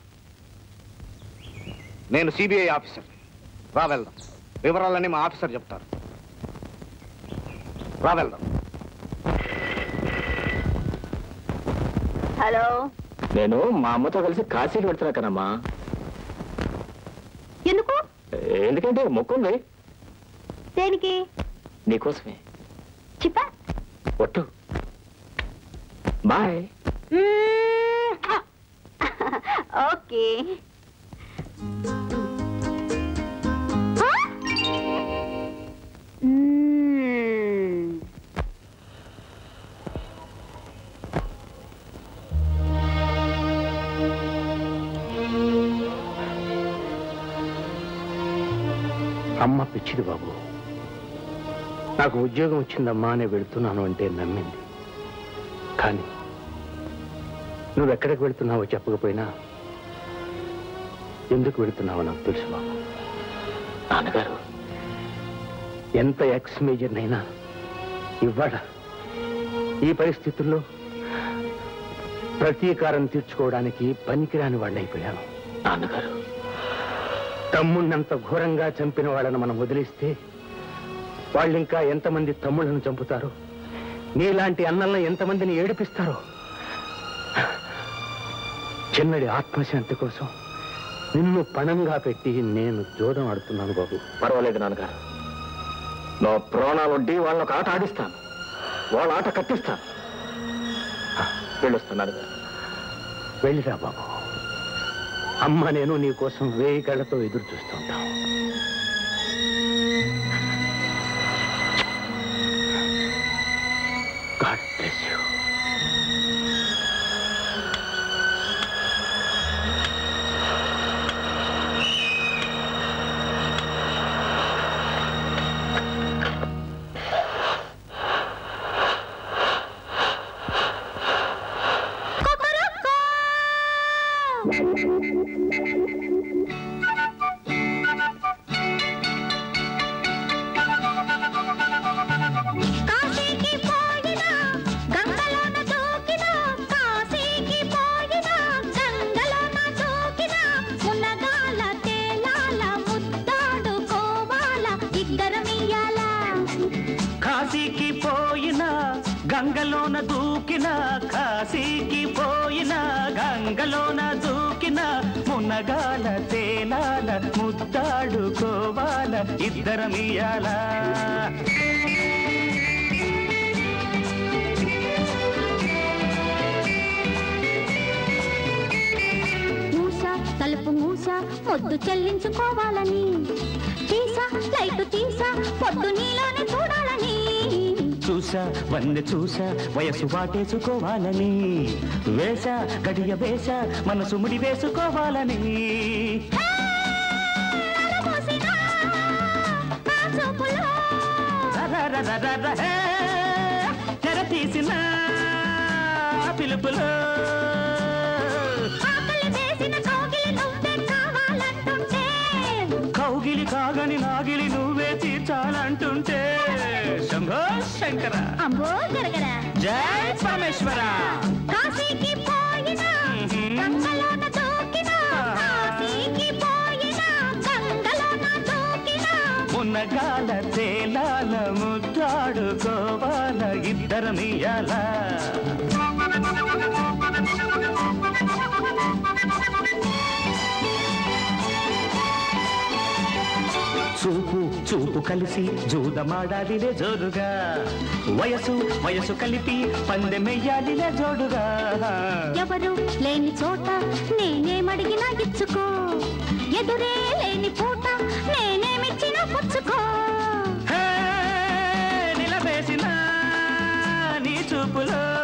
నేను సిబిఐ ఆఫీసర్. రా వెళ్దాం. వివరాలన్నీ మా ఆఫీసర్ చెప్తారు. రా వెళ్దాం. హలో. నేను మా అమ్మతో కలిసి కాశీకి వెళ్తున్నా కదమ్మా. ఎందుకు? ఎందుకంటే మొక్కుంది. దేనికి? నీకోసమే. చిప్ప. ఒట్టు. బాయ్. ఓకే. అమ్మ పిచ్చిది బాబు. నాకు ఉద్యోగం వచ్చిందమ్మా అనే వెళుతున్నాను అంటే నమ్మింది. కానీ నువ్వెక్కడికి వెళుతున్నావో చెప్పకపోయినా ఎందుకు వెళుతున్నావో నాకు తెలుసు బాబు. నాన్నగారు ఎంత ఎక్స్ మేజర్నైనా ఇవాళ ఈ పరిస్థితుల్లో ప్రతీకారం తీర్చుకోవడానికి పనికిరాని వాడినైపోయాను నాన్నగారు తమ్ముణ్ణంత ఘోరంగా చంపిన వాళ్ళని మనం వదిలేస్తే వాళ్ళు ఇంకా ఎంతమంది తమ్ముళ్ళను చంపుతారో నీలాంటి అన్నలను ఎంతమందిని ఏడిపిస్తారో చిన్నడి ఆత్మశాంతి కోసం నిన్ను పణంగా పెట్టి నేను జోదం ఆడుతున్నాను బాబు. పర్వాలేదు నాన్నగారు. నా ప్రాణాలు వడ్డీ వాళ్ళని ఒక ఆట ఆడిస్తాను. వాళ్ళ ఆట కట్టిస్తాను. వెళ్ళొస్తున్నాను వెళ్ళిరా బాబు. అమ్మ నేను నీ కోసం వేయి కళ్ళతో ఎదురు చూస్తుంటాం గాడ్ బ్లెస్ యూ. పోయినా గంగలోన దూకిన కాశీకి పోయినా గంగలోన దూకిన మునగాల తేనాల ముద్దాడుకోవాల ఇద్దరమియాల తలుపు మూస పొద్దు చెల్లించుకోవాలని. తీసా లైట్ తీసా పొద్దు నీలోనే చూడాలని. చూసా వన్నె చూసా వయసు వాటేసుకోవాలని. వేసా గడియ వేసా మనసు ముడి వేసుకోవాలని. తెర తీసిన పిలుపులో శంకర అంబో గరగర జై పరమేశ్వర. కాశీకి పోయినా గంగలోన దూకినా కాశీకి పోయినా గంగలోన దూకినా. మునగాల తేలాల ముద్దాడుకోవాల ఇద్దరమియాల చూపు చూపు కలిసి జూదమాడాలిలే జోరుగా. వయసు వయసు కలిపి పందెమెయ్యాలిలే జోడుగా. ఎవరు లేని చోట నేనేమడిగినా ఇచ్చుకో. ఎదురే లేని పూట నేనేమిచ్చినా పుచ్చుకో. హే, నిలవేసిన నీ చూపులో.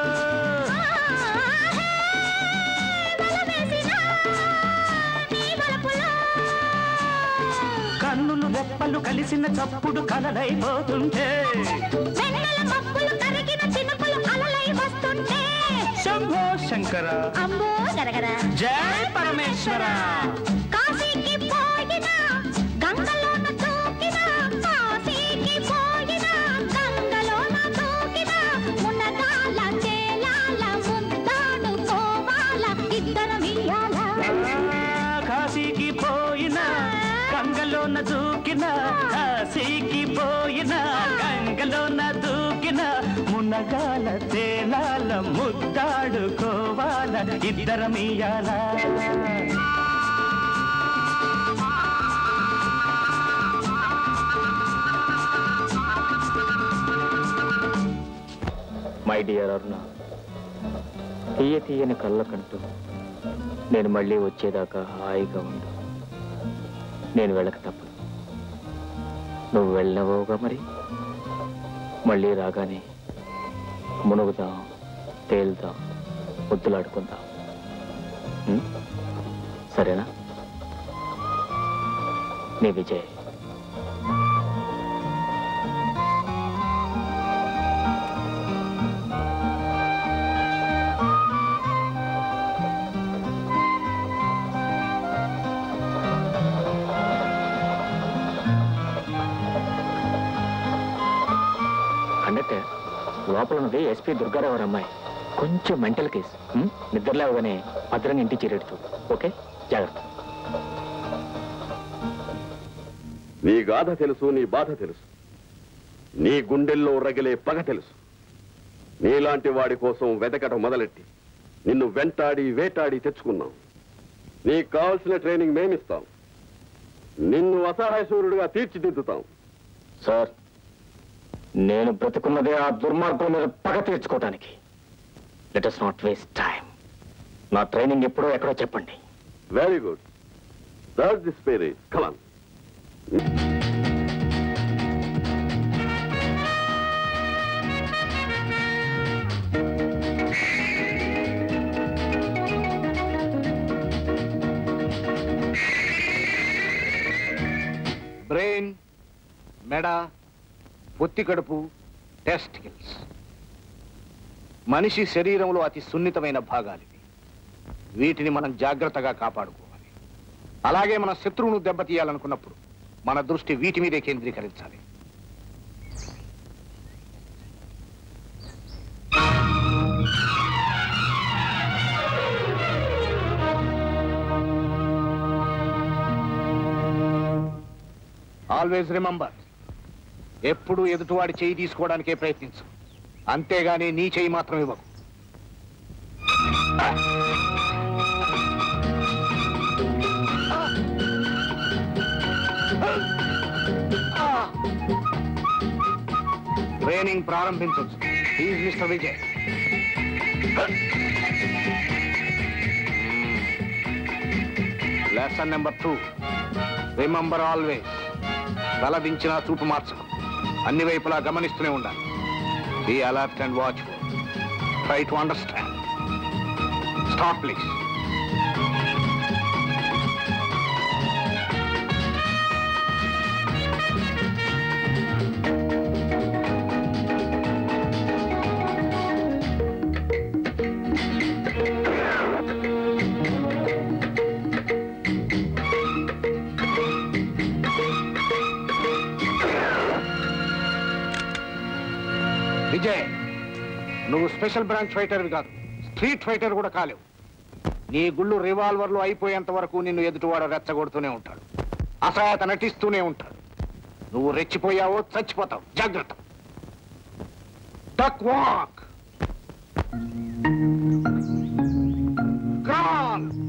కలిసిన చప్పుడు కలలైపోతుంటే. శంభో శంకర. అంబో గరగర జై పరమేశ్వర. తేలాల ముద్దాడుకోవాల ఇద్దరమియాల మై డియర్ అరుణ తీయ తీయని కళ్ళకంటూ నేను మళ్ళీ వచ్చేదాకా హాయిగా ఉండు. నేను వెళ్ళక తప్పదు. నువ్వు వెళ్ళవోగా మరి? మళ్ళీ రాగానే మునుగుదాం. తేలుదాం ముద్దులాడుకుందాం సరేనా? నీ విజయ్. లోపల ఉన్నది ఎస్పీ దుర్గారావు అమ్మాయి. కొంచెం మెంటల్ కేసు? నిద్రలేవగానే భద్రంగా ఇంటి చేరేడుతూ ఓకే? జాగ్రత్త. నీ గాథ తెలుసు నీ బాధ తెలుసు. నీ గుండెల్లో రగిలే పగ తెలుసు. నీలాంటి వాడి కోసం వెతకటం మొదలెట్టి నిన్ను వెంటాడి వేటాడి తెచ్చుకున్నాం. నీకు కావలసిన ట్రైనింగ్ మేమిస్తాం. నిన్ను అసహాయ సూర్యుడిగా తీర్చిదిద్దుతాం. సార్ నేను బ్రతుకున్నదే ఆ దుర్మార్గుల మీద పగ తీర్చుకోవడానికి let us not waste time నా ట్రైనింగ్ ఎప్పుడో ఎక్కడో చెప్పండి. Very good that this spirit come on brain మెడ పొత్తి కడుపు టెస్టికల్స్ మనిషి శరీరంలో అతి సున్నితమైన భాగాలు వీటిని మనం జాగ్రత్తగా కాపాడుకోవాలి. అలాగే మన శత్రువును దెబ్బతీయాలనుకున్నప్పుడు మన దృష్టి వీటి మీదే కేంద్రీకరించాలి. ఆల్వేస్ రిమెంబర్ ఎప్పుడు ఎదుటివాడి చేయి తీసుకోవడానికే ప్రయత్నించు. అంతేగాని నీ చెయ్యి మాత్రం ఇవ్వకు. ట్రైనింగ్ ప్రారంభించవచ్చు please mister Vijay lesson number two remember always తల చూపు మార్చకు. అన్ని వైపులా గమనిస్తూనే ఉండాలి. Be alert and watchful. Try to understand. Stop, please. Special branch ఫైటర్వి కాదు. స్ట్రీట్ ఫైటర్ కూడా కాలేవు. నీ గుళ్ళు రివాల్వర్లు అయిపోయేంత వరకు నిన్ను ఎదుటివాడు రెచ్చగొడుతూనే ఉంటాడు. అసహాయత నటిస్తూనే ఉంటాడు. నువ్వు రెచ్చిపోయావో చచ్చిపోతావు. జాగ్రత్త. Duck walk crawl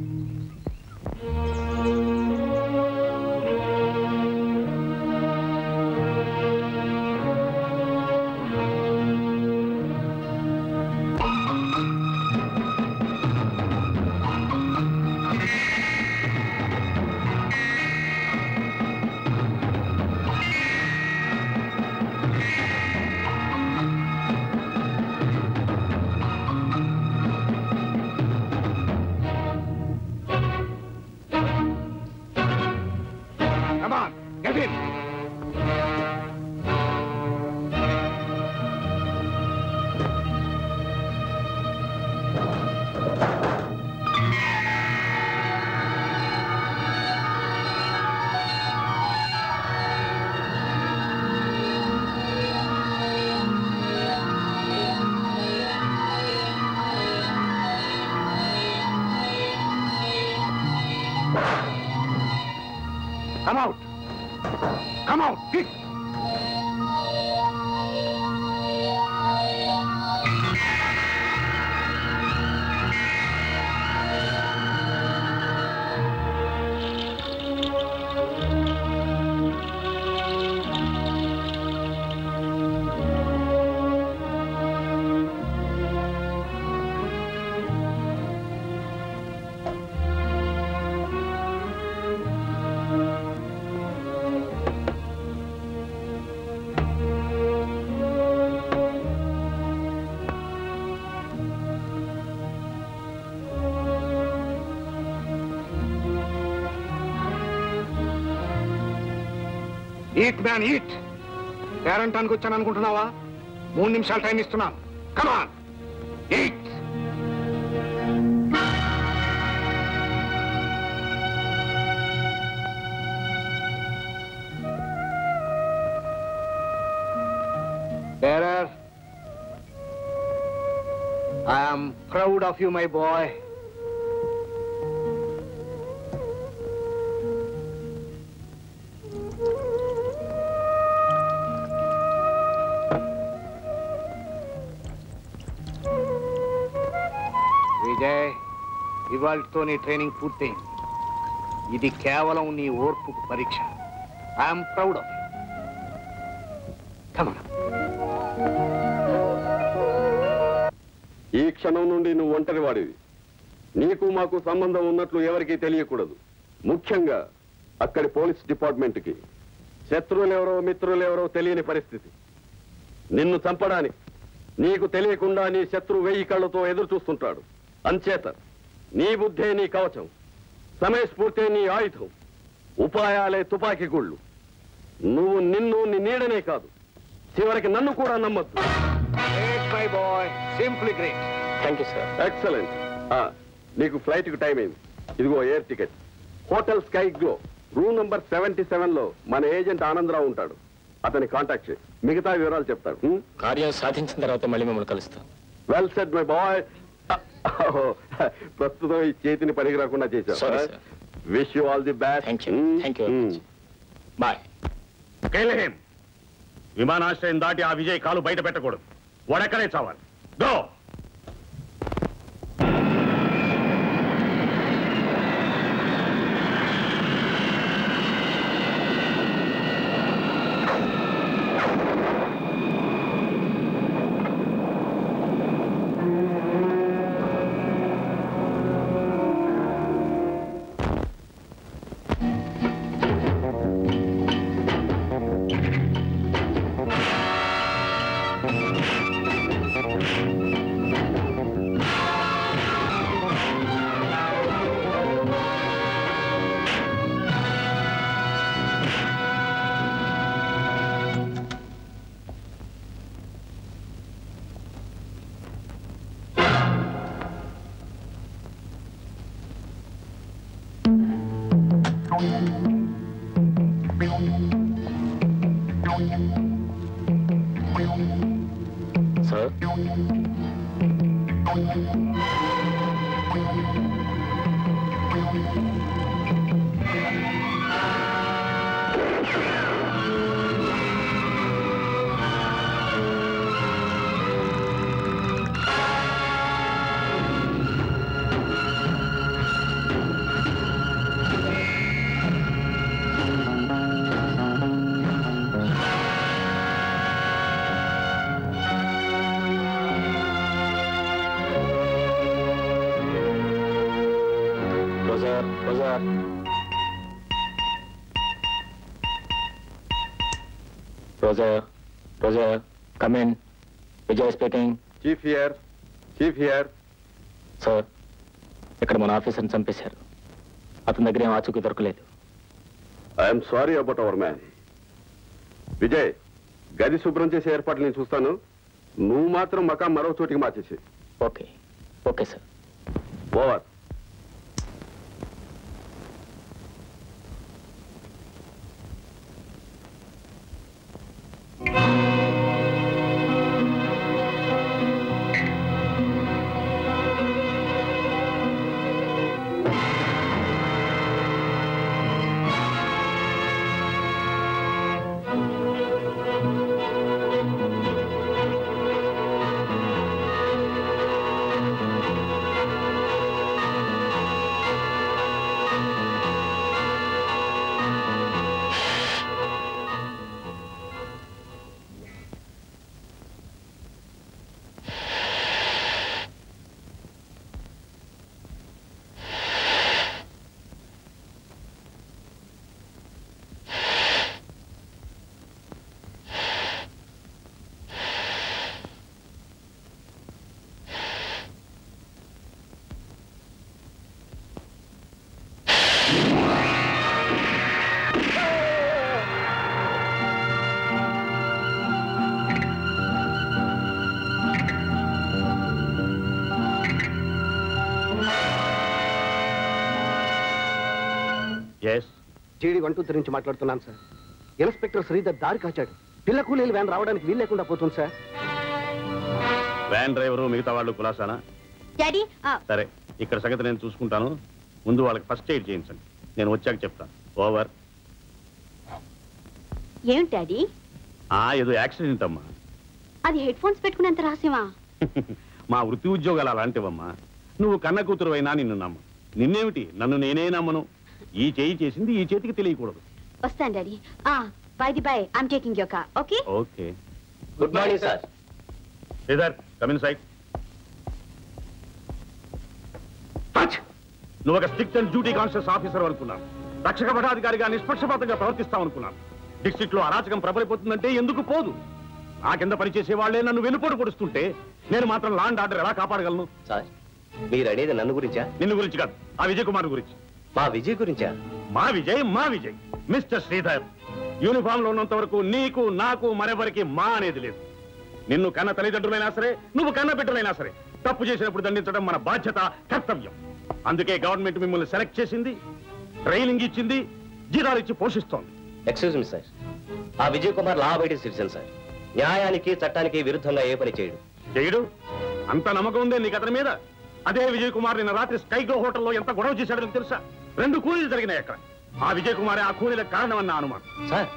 eat man eat పేరంటానికి వచ్చాను అనుకుంటున్నావా? మూడు నిమిషాలు టైం ఇస్తున్నాను. Come on eat Bearer, I am proud of you, my boy. ఇవాళతో నీ ట్రైనింగ్ పూర్తయింది. ఇది కేవలం నీ ఓర్పుకు పరీక్ష. ఐఎమ్ ప్రౌడ్ ఆఫ్ ఈ క్షణం నుండి నువ్వు ఒంటరి వాడివి నీకు మాకు సంబంధం ఉన్నట్లు ఎవరికీ తెలియకూడదు. ముఖ్యంగా అక్కడి పోలీస్ డిపార్ట్మెంట్కి. శత్రువులెవరో మిత్రులెవరో తెలియని పరిస్థితి. నిన్ను చంపడానికి నీకు తెలియకుండా నీ శత్రువు వెయ్యి కళ్ళతో ఎదురు చూస్తుంటాడు అంచేత నీ బుద్ధే నీ కవచం. సమయస్ఫూర్తే నీ ఆయుధం. ఉపాయాలే తుపాకీ గుళ్ళు. నువ్వు నిన్ను నీ నీడనే కాదు. చివరికి నన్ను కూడా నమ్మద్దు. Great my boy simply great thank you sir excellent నీకు ఫ్లైట్కు టైం అయింది. ఇదిగో air ticket. Hotel sky glow. Room number seventy సెవెన్లో మన ఏజెంట్ ఆనందరావు ఉంటాడు. అతని కాంటాక్ట్ చేయి. మిగతా వివరాలు చెప్తాడు. కార్యం సాధించిన తర్వాత మళ్ళీ మిమ్మల్ని కలుస్తాం. వెల్ సెట్ మై బాయ్ ప్రస్తుతం ఈ చేతిని పనికి రాకుండా sir. Wish you all the best boy కేలహేం. విమానాశ్రయం దాటి ఆ విజయ్ కాలు బయట పెట్టకూడదు. వాడెక్కడే చావాలి. Go Roja Roja come in Vijay speaking chief here chief here sir ఇక్కడ మన ఆఫీసర్ని చంపేశారు. అతని దగ్గర ఏం ఆచూకీ దొరకలేదు. I'm sorry about our man Vijay గది శుభ్రం చేసే ఏర్పాట్లు నేను చూస్తాను. నువ్వు మాత్రం మకా మరో చోటికి మార్చేసి okay okay sir over G D one two three నుంచి మాట్లాడుతున్నాను సార్. ఇన్స్పెక్టర్ శ్రీధర్ దారి కాచాడు. పిల్ల కూలీలు వ్యాన్ రావడానికి వీలు లేకుండా పోతుంది సార్. వ్యాన్ డ్రైవరు మిగతా వాళ్ళు కులాసానా? డాడీ సరే ఇక్కడ సంగతి నేను చూసుకుంటాను. ముందు వాళ్ళకి ఫస్ట్ ఎయిడ్ చేయించండి. నేను వచ్చాక చెప్తాను. ఓవర్. ఏమిటి డాడీ? ఆ ఏదో యాక్సిడెంట్ అమ్మా. అది హెడ్ ఫోన్స్ పెట్టుకునేంత రహస్యమా? మా వృత్తి ఉద్యోగాలు అలాంటివమ్మా. నువ్వు కన్న కూతురు అయినా నిన్ను నమ్మ. నిన్నేమిటి? నన్ను నేనే నమ్మను? ఈ చేయి చేసింది ఈ చేతికి తెలియకూడదు. వస్తాను డాడీ. ఆ by the by I'm taking your car okay? Okay. Good morning sir Sridhar come inside నువ్వు ఒక strict and duty conscious officer అనుకున్నాను రక్షక భటాధికారిగా నిష్పక్షపాతంగా ప్రవర్తిస్తావు అనుకున్నాను డిస్ట్రిక్ట్లో అరాచకం ప్రబలిపోతుందంటే ఎందుకు పోదు? నా కింద పనిచేసే వాళ్ళే నన్ను వెనుపోటు పొడుస్తుంటే నేను మాత్రం లాండ్ ఆర్డర్ ఎలా కాపాడగలను? సార్ మీరు అనేది నన్ను గురించా? నిన్ను గురించి కాదు ఆ విజయ్ కుమార్ గురించి. మా విజయ్ గురించా? మా విజయ్ మా విజయ్. మిస్టర్ శ్రీధర్ యూనిఫామ్లో ఉన్నంత వరకు నీకు నాకు మరెవరికి మా అనేది లేదు. నిన్ను కన్న తల్లిదండ్రులైనా సరే నువ్వు కన్న బిడ్డలైనా సరే తప్పు చేసినప్పుడు దండించడం మన బాధ్యత కర్తవ్యం. అందుకే గవర్నమెంట్ మిమ్మల్ని సెలెక్ట్ చేసింది ట్రైనింగ్ ఇచ్చింది జీతాలు ఇచ్చి పోషిస్తోంది. ఎక్స్క్యూజ్ మీ సార్ ఆ Vijay Kumar law abided citizen sir న్యాయానికి చట్టానికి విరుద్ధంగా ఏ పని చేయడు. చేయడు? అంత నమ్మకం ఉందే నీకు అతని మీద? అదే విజయ్ కుమార్ నిన్న రాత్రి స్కైగో హోటల్లో ఎంత గొడవ చేశాడో తెలుసా? రెండు కూలీలు జరిగినాయి అక్కడ. ఆ విజయ్ కుమారే ఆ కూలీలకు కారణమన్న అనుమానం. సార్.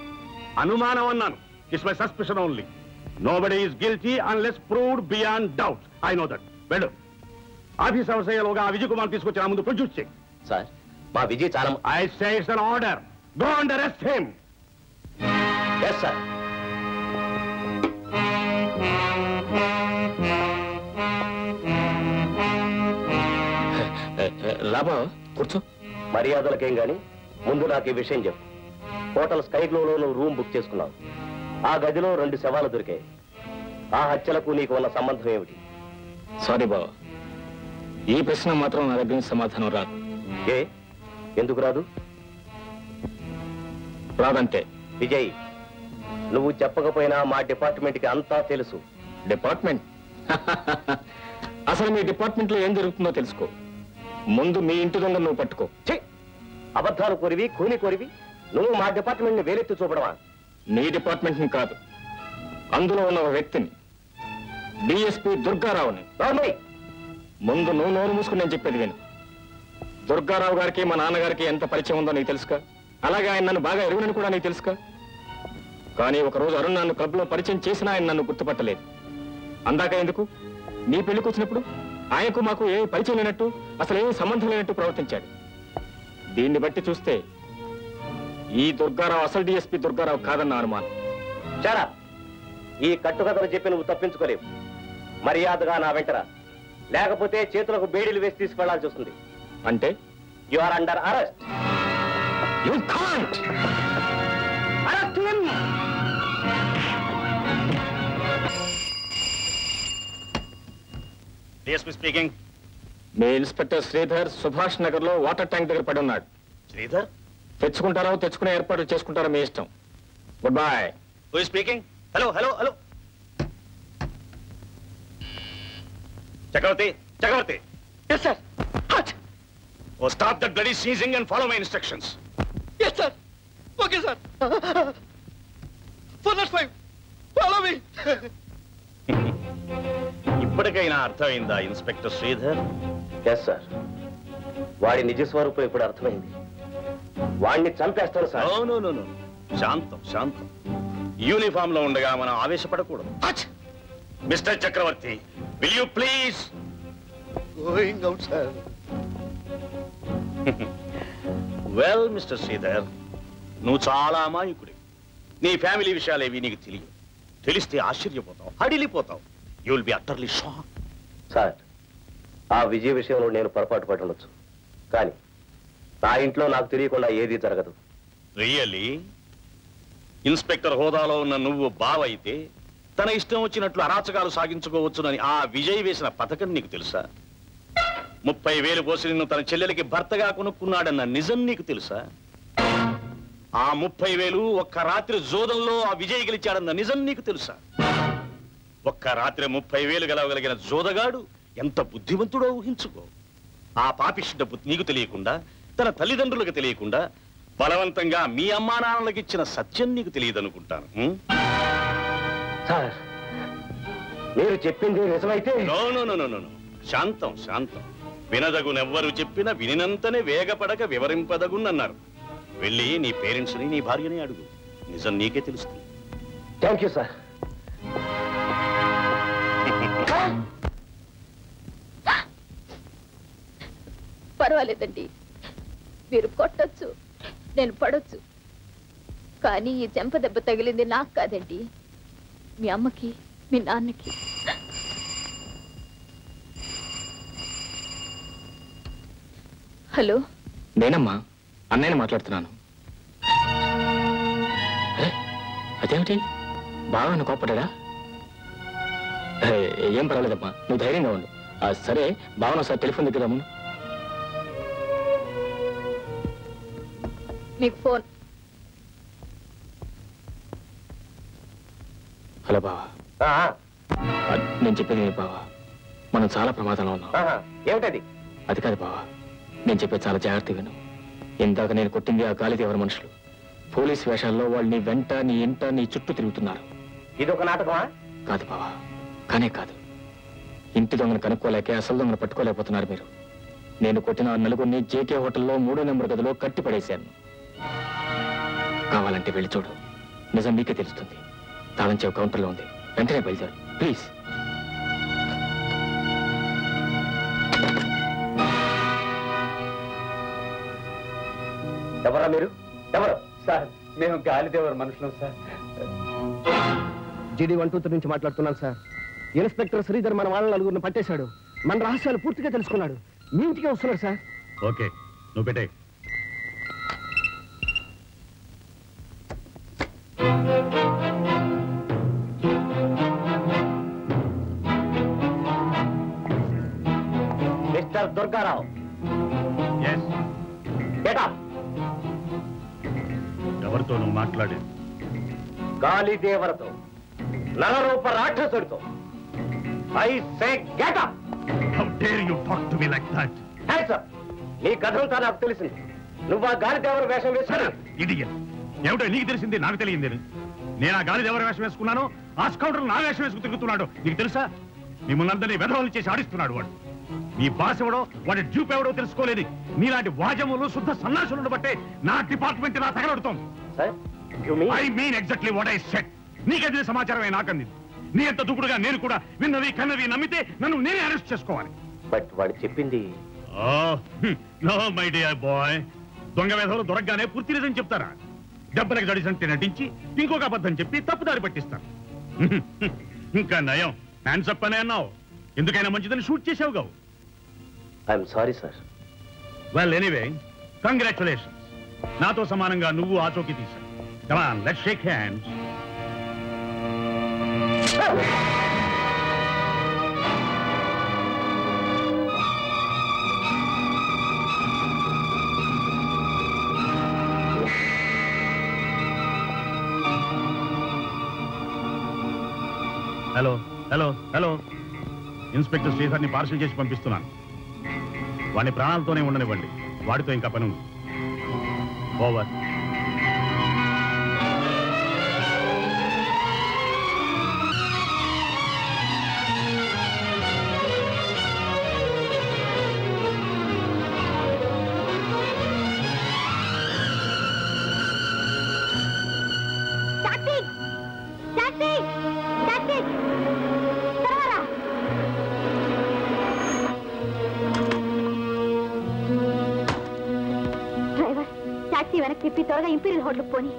అనుమానం అన్నాను it's my suspicion only nobody is guilty unless proved beyond doubt I know that వెళ్ళు. ఆఫీస్ అవసరంలోగా ఆ విజయ్ కుమార్ తీసుకొచ్చి నా ముందు ప్రొడ్యూస్ చేయి. సార్ మా విజయ్ చాలా I say it's an order go and arrest him yes sir లాభం? కూర్చో. మర్యాదలకేం గాని? ముందు నాకు ఈ విషయం చెప్పు. హోటల్ స్కై గ్లోలో నువ్వు రూమ్ బుక్ చేసుకున్నావు ఆ గదిలో రెండు శవాలు దొరికాయి. ఆ హత్యలకు నీకు ఉన్న సంబంధం ఏమిటి? సారీ బావ. ఈ ప్రశ్న మాత్రం నా దగ్గర సమాధానం రాదు. ఏ? ఎందుకు రాదు? రాదంటే. విజయ్ నువ్వు చెప్పకపోయినా మా డిపార్ట్మెంట్కి అంతా తెలుసు. డిపార్ట్మెంట్? అసలు మీ డిపార్ట్మెంట్లో ఏం జరుగుతుందో తెలుసుకో. ముందు మీ ఇంటి దొంగ నువ్వు పట్టుకో. ఛీ! అబద్ధాలు కోరివి కూని కోరివి. నువ్వు మా డిపార్ట్మెంట్ని వేలెత్తి చూపడమా? నీ డిపార్ట్మెంట్ని కాదు. అందులో ఉన్న ఒక వ్యక్తిని డిఎస్పి దుర్గారావుని. ముందు నువ్వు నోరు మూసుకుని నేను చెప్పేది విను. దుర్గారావు గారికి మా నాన్నగారికి ఎంత పరిచయం ఉందో నీకు తెలుసుక అలాగే ఆయన నన్ను బాగా ఎరుగునని కూడా నీకు తెలుసుక కానీ ఒకరోజు అరుణ్ నన్ను క్లబ్లో పరిచయం చేసినా ఆయన నన్ను గుర్తుపట్టలేదు. అందాక ఎందుకు? నీ పెళ్ళికి వచ్చినప్పుడు? ఆయనకు మాకు ఏ పరిచయం లేనట్టు అసలు ఏ సంబంధం లేనట్టు ప్రవర్తించాడు. దీన్ని బట్టి చూస్తే ఈ దుర్గారావు అసలు డిఎస్పి దుర్గారావు కాదన్న అనుమానం. చారా ఈ కట్టుకథలు చెప్పి నువ్వు తప్పించుకోలేవు. మర్యాదగా నా వెంటరా. లేకపోతే చేతులకు బేడీలు వేసి తీసుకెళ్ళాల్సి వస్తుంది. అంటే? You are under arrest you can't DSP speaking me inspector Sridhar Subhash నగర్లో వాటర్ ట్యాంక్ దగ్గర పడి ఉన్నాడు. శ్రీధర్? తెచ్చుకుంటారో తెచ్చుకునే ఏర్పాటు చేసుకుంటారో మీ ఇష్టం. Good boy who speaking hello hello hello Chakravarthi Chakravarthi. Yes sir oh stop that bloody seizing and follow my instructions yes sir okay sir four not five follow me ఇప్పటికైనా అర్థమైందా ఇన్స్పెక్టర్ శ్రీధర్? ఎస్ సార్ వాడి నిజ స్వరూపం ఇప్పుడు అర్థమైంది. వాడిని చంపేస్తాను sir no no no శాంతం శాంతం. యూనిఫామ్లో ఉండగా మనం ఆవేశపడకూడదు. Mister Chakravarthi will you please going out sir well mister Sridhar నువ్వు చాలా అమాయకుడి నీ ఫ్యామిలీ విషయాలేవి నీకు తెలియదు. తెలిస్తే ఆశ్చర్యపోతావు హడిలిపోతావు. You will be utterly shock sir ఆ విజయ విషయంలో నేను పొరపాటు పడి ఉండొచ్చు. కానీ నా ఇంట్లో నాకు తెలియకుండా ఏదీ జరగదు. రియల్లీ ఇన్స్పెక్టర్ హోదాలో ఉన్న నువ్వు బావైతే తన ఇష్టం వచ్చినట్లు అరాచకాలు సాగించుకోవచ్చునని ఆ విజయ్ వేసిన పథకం నీకు తెలుసా? ముప్పై వేలు పోసి నిన్ను తన చెల్లెలికి భర్తగా కొనుక్కున్నాడన్న నిజం నీకు తెలుసా? ఆ ముప్పై వేలు ఒక్క రాత్రి జోదంలో ఆ విజయ్ గెలిచాడన్న నిజం నీకు తెలుసా? ఒక్క రాత్రి ముప్పై వేలు గెలవగలిగిన జోదగాడు ఎంత బుద్ధిమంతుడో ఊహించుకో. ఆ పాపిష్టి డబ్బు నీకు తెలియకుండా తన తల్లిదండ్రులకు తెలియకుండా బలవంతంగా మీ అమ్మా నాన్నలకి ఇచ్చిన సత్యం నీకు తెలియదు అనుకుంటాను సార్ మీరు చెప్పింది నిజమైతే no no no no no no. శాంతం శాంతం. వినదగునెవ్వరు చెప్పినా వినినంతనే వేగపడక వివరింపదగునన్నారు వెళ్ళి నీ పేరెంట్స్ని నీ భార్యని అడుగు. నిజం నీకే తెలుస్తుంది. Thank you sir. పర్వాలేదండి. మీరు కొట్టొచ్చు నేను పడొచ్చు. కానీ ఈ చెంప దెబ్బ తగిలింది నాకు కాదండి. మీ అమ్మకి మీ నాన్నకి. హలో? నేనమ్మా అన్నయ్య మాట్లాడుతున్నాను. అదేమిటి? బాగా కోపడ్డా ఏం పర్వాలేదమ్మా. నువ్వు ధైర్యంగా ఉండు. ఆ, సరే బావన సార్ టెలిఫోన్ దగ్గర రమ్మను. మీకు ఫోన్. హలో బావా. ఆ, నేను చెప్పేది బావా. మనం చాలా ప్రమాదంలో ఉన్నాం. ఏమిటది? అది కాదు బావా. నేను చెప్పేది చాలా జాగ్రత్త విను. ఇందాక నేను కొట్టింది ఆ గాలిది ఎవరి మనుషులు? పోలీస్ వేషాల్లో వాళ్ళు నీ వెంట నీ ఇంట నీ చుట్టూ తిరుగుతున్నారు. ఇది ఒక నాటకమా? కాదు బావా. కానే కాదు. ఇంటి దొంగను కనుక్కోలేక అసలు దొంగను పట్టుకోలేకపోతున్నారు మీరు. నేను కొట్టిన ఆ నలుగురిని జేకే హోటల్లో మూడో నెంబర్ గదిలో కట్టి పడేశాను కావాలంటే వెళ్ళి చూడు. నిజం మీకే తెలుస్తుంది. తాళం చెవి కౌంటర్లో ఉంది. వెంటనే బయలుదేరు. ప్లీజ్. ఎవరా మీరు? ఎవరు? సార్ మేము గాలిదేవర్ మనుషులం సార్. జీడీ వన్ టూ త్రీ నుంచి మాట్లాడుతున్నాను సార్. ఇన్స్పెక్టర్ శ్రీధర్ మన వాళ్ళ నలుగురిని పట్టేశాడు. మన రహస్యాలు పూర్తిగా తెలుసుకున్నాడు. మీ ఇంటికే వస్తున్నాడు సార్. ఓకే నువ్వు పెట్టే మిస్టర్ దుర్గారావు. బేటా ఎవరితో నువ్వు మాట్లాడేది? గాలిదేవరతో నలరూప రాక్షసుడితో. I say get up how dare you talk to me like that sir నీ కథంతా నాకు తెలిసింది. నువ్వు ఆ గాలిదేవర వేషం వేసుకుని ఇడియట్ ఏమిటో నీకు తెలిసింది నాకు తెలియంది నేను ఆ గాలి వేషం వేసుకున్నాను ఆ స్కౌంటర్ నా వేషం వేసుకు తిరుగుతున్నాడు. నీకు తెలుసా? మిమ్మల్ని వెధవలు చేసి ఆడిస్తున్నాడు వాడు. నీ బాస్ ఎవడో వాడి డ్యూప్ ఎవడో తెలుసుకోలేదు. నీలాంటి వాజములు శుద్ధ సన్నాసులను బట్టే నా డిపార్ట్మెంట్ నా తగలడుతోంది. I mean exactly what I said నీకందిన సమాచారమే? నాకందింది నీ అంత దూకుడుగా నేను కూడా విన్నవి కన్నవి నమ్మితే నన్ను నేనే అరెస్ట్ చేసుకోవాలి. బట్ వాడు చెప్పింది నో మై డియర్ బాయ్. దొంగ వేధవులు దొరకగానే పూర్తి నిజం చెప్తారా? దెబ్బలకు జడిసంటే నటించి ఇంకొక అబద్ధం చెప్పి తప్పుదారి పట్టిస్తారు. ఇంకా నయం. హ్యాండ్స్ అప్ అనే అన్నావు. ఎందుకైనా మంచిదని షూట్ చేసావు గావు I'm sorry sir well anyway congratulation నాతో సమానంగా నువ్వు ఆచోకి తీశావు. Come on let shake hands hello hello hello. Inspector శ్రీధర్ని parcel చేసి పంపిస్తున్నాను. వాడిని ప్రాణాలతోనే ఉండనివ్వండి. వాడితో ఇంకా పని ఉంది. ఓవర్. తిప్పి త్వరగా హోటల్ పోని.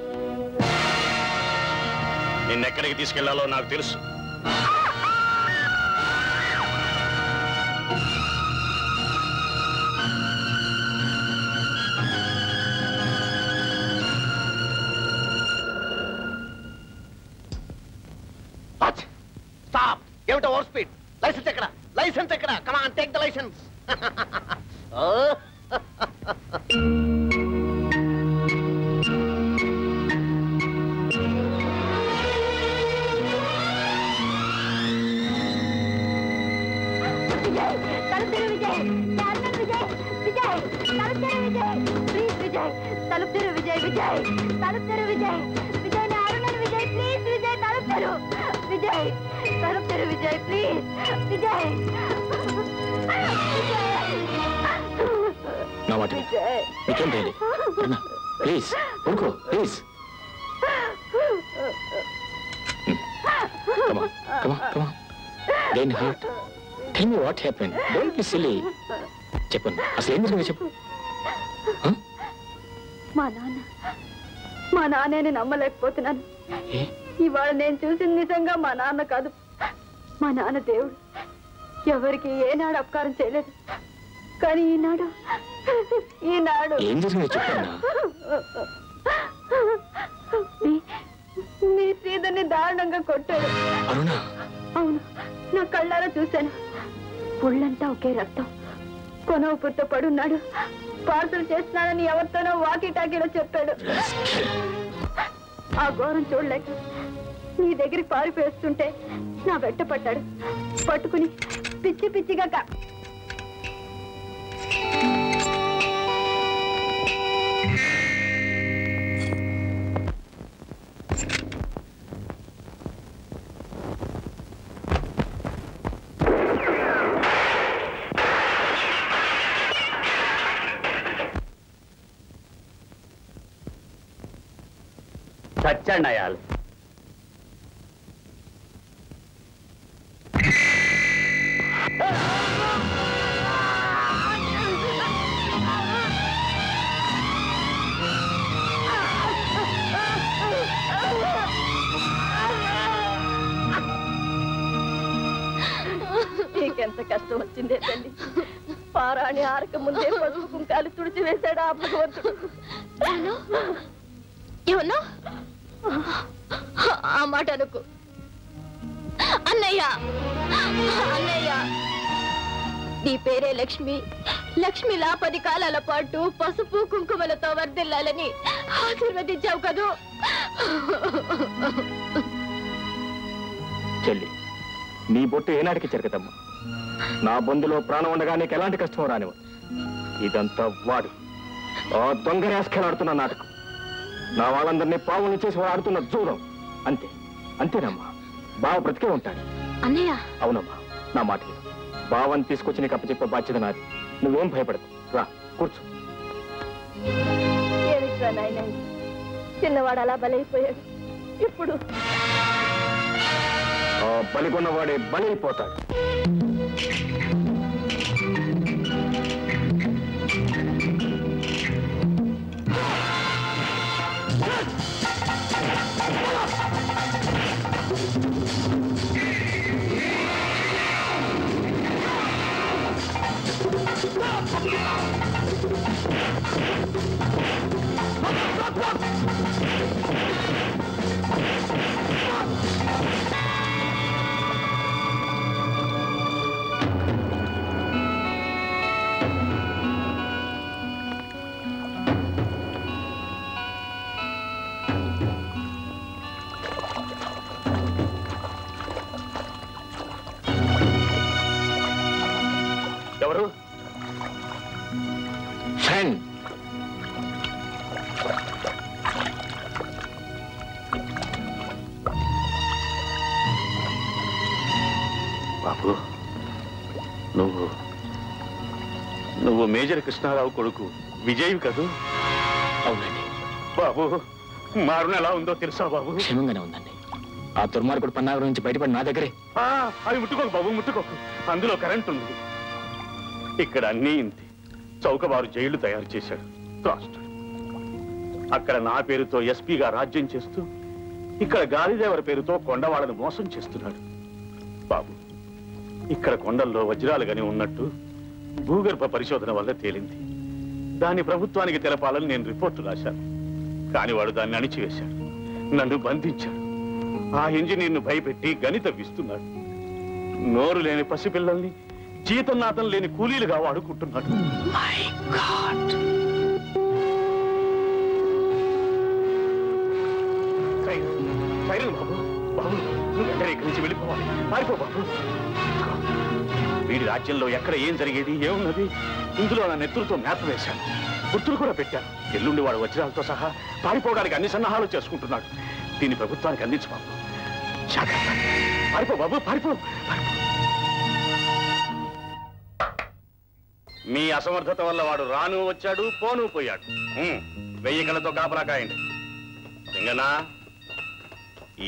నిన్నెక్కడికి తీసుకెళ్ళాలో నాకు తెలుసు. చెప్పండి అసలు ఏం జరిగిందో చెప్పు. మా నాన్న మా నాన్నే నమ్మలేకపోతున్నాను? ఇవాళ నేను చూసింది నిజంగా మా నాన్న కాదు. మా నాన్న దేవుడు. ఎవరికి ఏనాడు అపకారం చేయలేదు. కానీ ఈనాడు ఈనాడు. ఏం జరిగిందో చేస్తున్నాడు పార్సల్ చేస్తున్నాడని ఎవరితోనో వాకి టాకీలో చెప్పాడు. ఆ ఘోరం చూడలేక నీ దగ్గరికి పారిపోయేస్తుంటే నా వెంట పట్టాడు పట్టుకుని పిచ్చి పిచ్చిగా चढ़ना यार। వర్దిల్లాలని ఆశీర్వదించావు కదూ? చెల్లి నీ బొట్టు ఏనాటికి చెరగదమ్మా. నా బొందులో ప్రాణం ఉండగా నీకు ఎలాంటి కష్టం రానివ్వదు ఇదంతా వాడు. ఆ దొంగ రాసుకెళ్ళి ఆడుతున్న నాటకం. నా వాళ్ళందరినీ పావులు చేసి వాడు ఆడుతున్న జూదం. అంతే అంతేనమ్మా. బావ బ్రతికే ఉంటాడు. అన్నయ్య. అవునమ్మా నా మాట విను. బావని తీసుకొచ్చి నీకు అప్పచెప్పే బాధ్యత నాది. నువ్వేం భయపడకు. రా కూర్చో. ఏమిట్రా నాయన. చిన్నవాడు అలా బలైపోయాడు. ఇప్పుడు ఆ బలిగొన్నవాడే బలైపోతాడు. ఎవరు మేజర్ కృష్ణారావు కొడుకు విజయ్ కదూ? అవునండి. బాబు మారున ఎలా ఉందో తెలుసా బాబు? క్షేమంగానే ఉందండి. ఆ దుర్మార్గుడు పన్నాగం నుంచి బయటపడి నా దగ్గరే. ఆ, అవి ముట్టుకోకు బాబు ముట్టుకోకు. అందులో కరెంట్ ఉంది. ఇక్కడ అన్నీ ఇంతే. చౌకబారు జైళ్ళు తయారు చేశాడు. రాష్ట్రుడు అక్కడ నా పేరుతో ఎస్పీగా రాజ్యం చేస్తూ ఇక్కడ గాలిదేవర పేరుతో కొండవాళ్ళను మోసం చేస్తున్నాడు. బాబు ఇక్కడ కొండల్లో వజ్రాలు గని ఉన్నట్టు భూగర్భ పరిశోధన వల్ల తేలింది. దాన్ని ప్రభుత్వానికి తెలపాలని నేను రిపోర్టు రాశాను. కాని వాడు దాన్ని అణిచివేశాడు. నన్ను బంధించాడు. ఆ ఇంజనీర్ను భయపెట్టి గణితం ఇస్తున్నాడు నోరు లేని పసిపిల్లల్ని జీతం నాతం లేని కూలీలుగా వాడుకుంటున్నాడు. బాబు బాబు నువ్వు ఇక్కడి నుంచి వెళ్ళిపోవాలి? పారిపో బాబు. వీడి రాజ్యంలో ఎక్కడ ఏం జరిగేది ఏమున్నది? ఇందులో నా నెత్తులతో మేత వేశాను. గుర్తులు కూడా పెట్టాను. ఎల్లుండి వాడు వజ్రాలతో సహా పారిపోవడానికి అన్ని సన్నాహాలు చేసుకుంటున్నాడు. దీన్ని ప్రభుత్వానికి అందించు బాబు. జాగ్రత్త. పారిపో బాబు పారిపో మీ అసమర్థత వల్ల వాడు రాను వచ్చాడు పోను పోయాడు. వెయ్యి కళ్ళతో కాపలాకాయండి సింగనా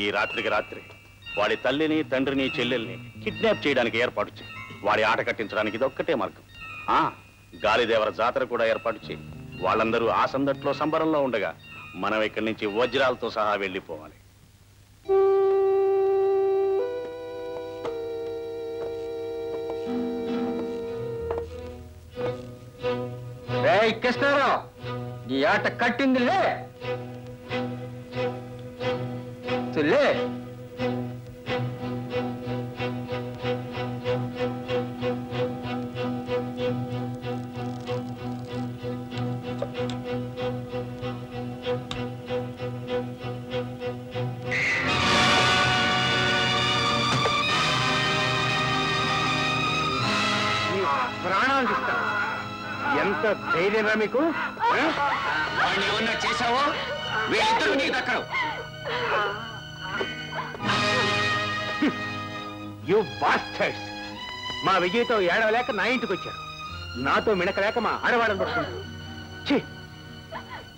ఈ రాత్రికి రాత్రి వాడి తల్లిని తండ్రిని చెల్లెల్ని కిడ్నాప్ చేయడానికి ఏర్పాటు చేయి. వాడి ఆట కట్టించడానికి ఇది ఒక్కటే మార్గం. ఆ గాలిదేవర జాతర కూడా ఏర్పాటు చేయి. వాళ్ళందరూ ఆ సందట్లో సంబరంలో ఉండగా మనం ఇక్కడి నుంచి వజ్రాలతో సహా వెళ్ళిపోవాలి. కృష్ణారావు ఈ ఆట కట్టింది లే. ఎంత ధైర్యంగా మీకు? వాడిని ఏమన్నా చేశావో? వీళ్ళిద్దరూ నీకు దక్కరు యు బాస్టర్స్ మా విజయ్తో ఏడవలేక నా ఇంటికి వచ్చారు. నాతో మిడకలేక మా ఆడవాళ్ళని పట్టుకుంటారు ఛీ!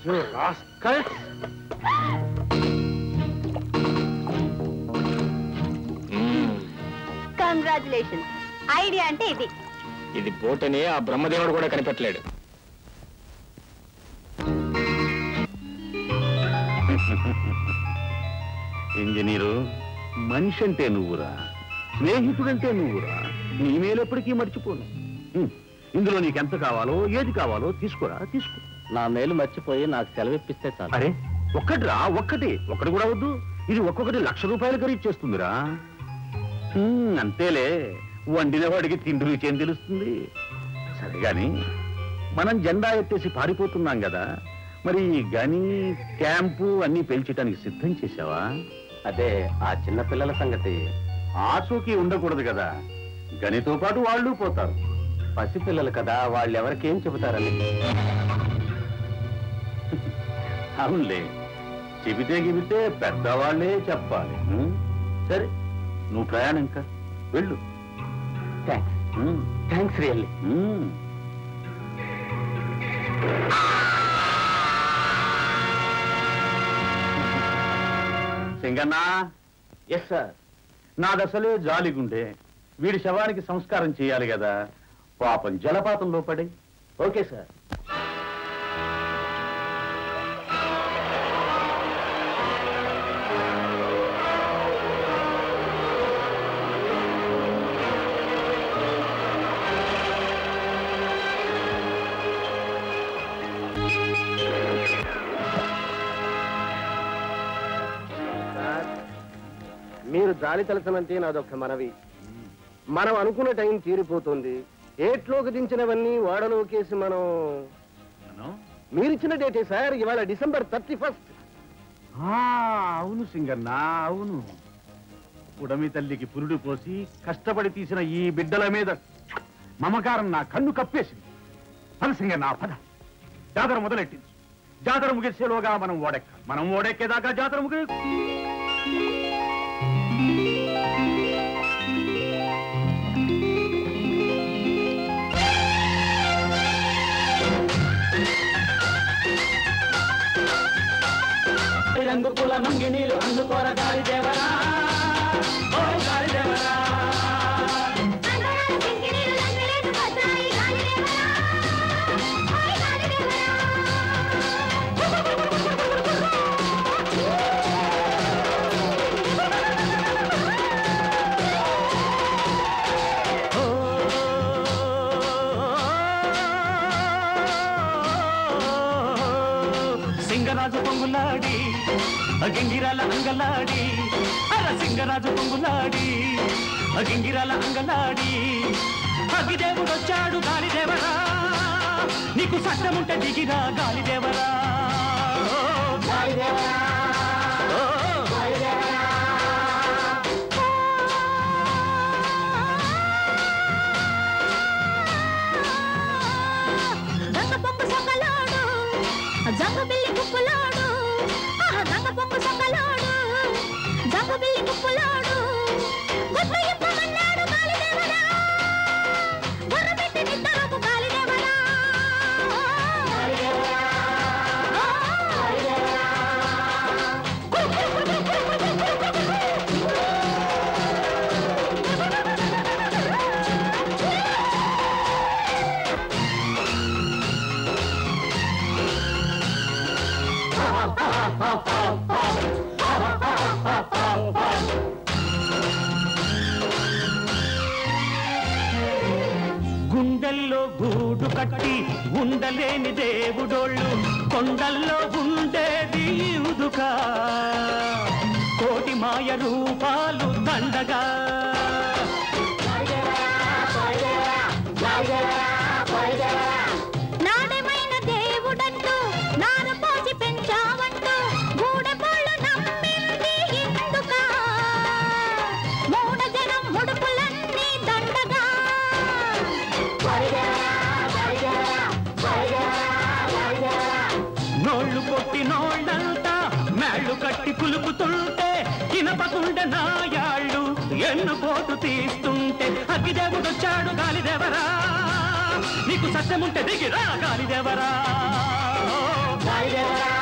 యు రాస్కల్స్ ఐడియా అంటే ఇది. ఇది పోటని ఆ బ్రహ్మదేవుడు కూడా కనిపెట్టలేడు. ఇంజనీరు మనిషి అంటే నువ్వురా స్నేహితుడంటే నువ్వురా నీ మేలెప్పటికీ మర్చిపోను. ఇందులో నీకెంత కావాలో ఏది కావాలో తీసుకోరా తీసుకో. నా మేలు మర్చిపోయి నాకు సెలవిప్పిస్తే చాలు. అరే ఒక్కటిరా ఒక్కటి. ఒక్కటి కూడా వద్దు. ఇది ఒక్కొక్కటి లక్ష రూపాయలు ఖరీదు చేస్తుందిరా. అంతేలే. వండిన వాడికి తిండి రుచి ఏం తెలుస్తుంది. సరే గాని మనం జెండా ఎత్తేసి పారిపోతున్నాం కదా. మరి ఈ గని క్యాంపు అన్ని పెంచడానికి సిద్ధం చేశావా? అదే ఆ చిన్న పిల్లల సంగతి. ఆచూకీ ఉండకూడదు కదా. గనితో పాటు వాళ్ళు పోతారు. పసిపిల్లలు కదా వాళ్ళు ఎవరికేం చెబుతారని. అవునులే. చెబితే గిబితే పెద్దవాళ్ళే చెప్పాలి? సరే నువ్వు ప్రయాణం ఇంకా. వెళ్ళు. Thanks thanks really Singanna? Yes sir నా దశలే జాలిగుండే. వీడి శవానికి సంస్కారం చేయాలి కదా. పాపం జలపాతంలో పడి ఓకే సార్ జాలి తలచనంటే నాదొక్క మనవి. మనం అనుకున్న టైం తీరిపోతుంది. ఏట్లోకి దించినవన్నీ వాడలోకేసి మనం మీరిచ్చిన డేటే సార్ ఇవాళ డిసెంబర్ థర్టీ ఫస్ట్. అవును సింగన్న అవును. ఉడమి తల్లికి పురుడు పోసి కష్టపడి తీసిన ఈ బిడ్డల మీద మమకారం నా కన్ను కప్పేసింది. పద సింగన్న పద. జాతర మొదలెట్టింది. జాతర ముగిసేలోగా మనం ఓడెక్క మనం ఓడెక్కేదాకా జాతర ముగి రంగు పూల మంగినీలు అందుకోర దారి దేవరా. అంగలాడి అర సింగరాజు పొంగులాడి అగింగిరాల అంగలాడి. అగిదేవుడు వచ్చాడు గాలిదేవరా నీకు సట్టముంటే దిగిరా గాలిదేవరా గాలిదేవరా జంగ బిల్లి కుప్పులోడు ఆహా జంగ పొంగు సొంగలోడు. ఉండలేని దేవుడోళ్ళు కొండల్లో ఉండేది ఉదుక కోటి మాయ తీస్తుంటే అగ్గిదేవుడొచ్చాడు గాలిదేవరా. నీకు సత్యముంటే దిగిరా గాలిదేవరా. గాలిదేవరా.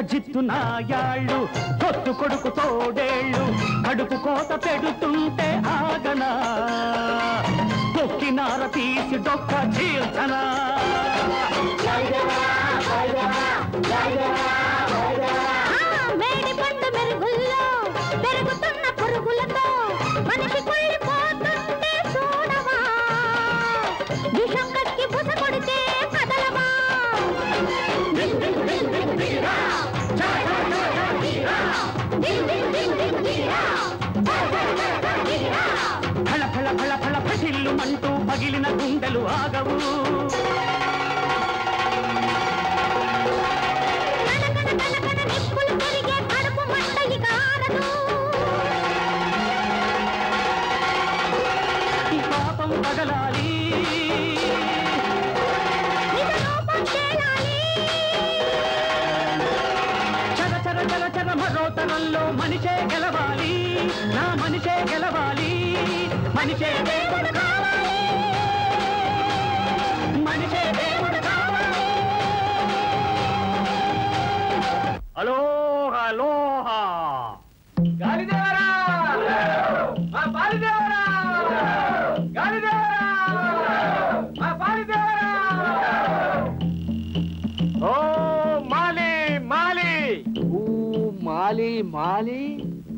జిత్తు నాయాళ్ళు కొట్టు కొడుకు తోడేళ్ళు కడుపు కోత పెడుతుంటే ఆగనా. కొక్కినార తీసి డొక్క చీల్చనా. జీవనంలో మనిషే గెలవాలి. నా మనిషే గెలవాలి. మనిషే దేవుడు కావాలి. మనిషే దేవుడు కావాలి. హలో?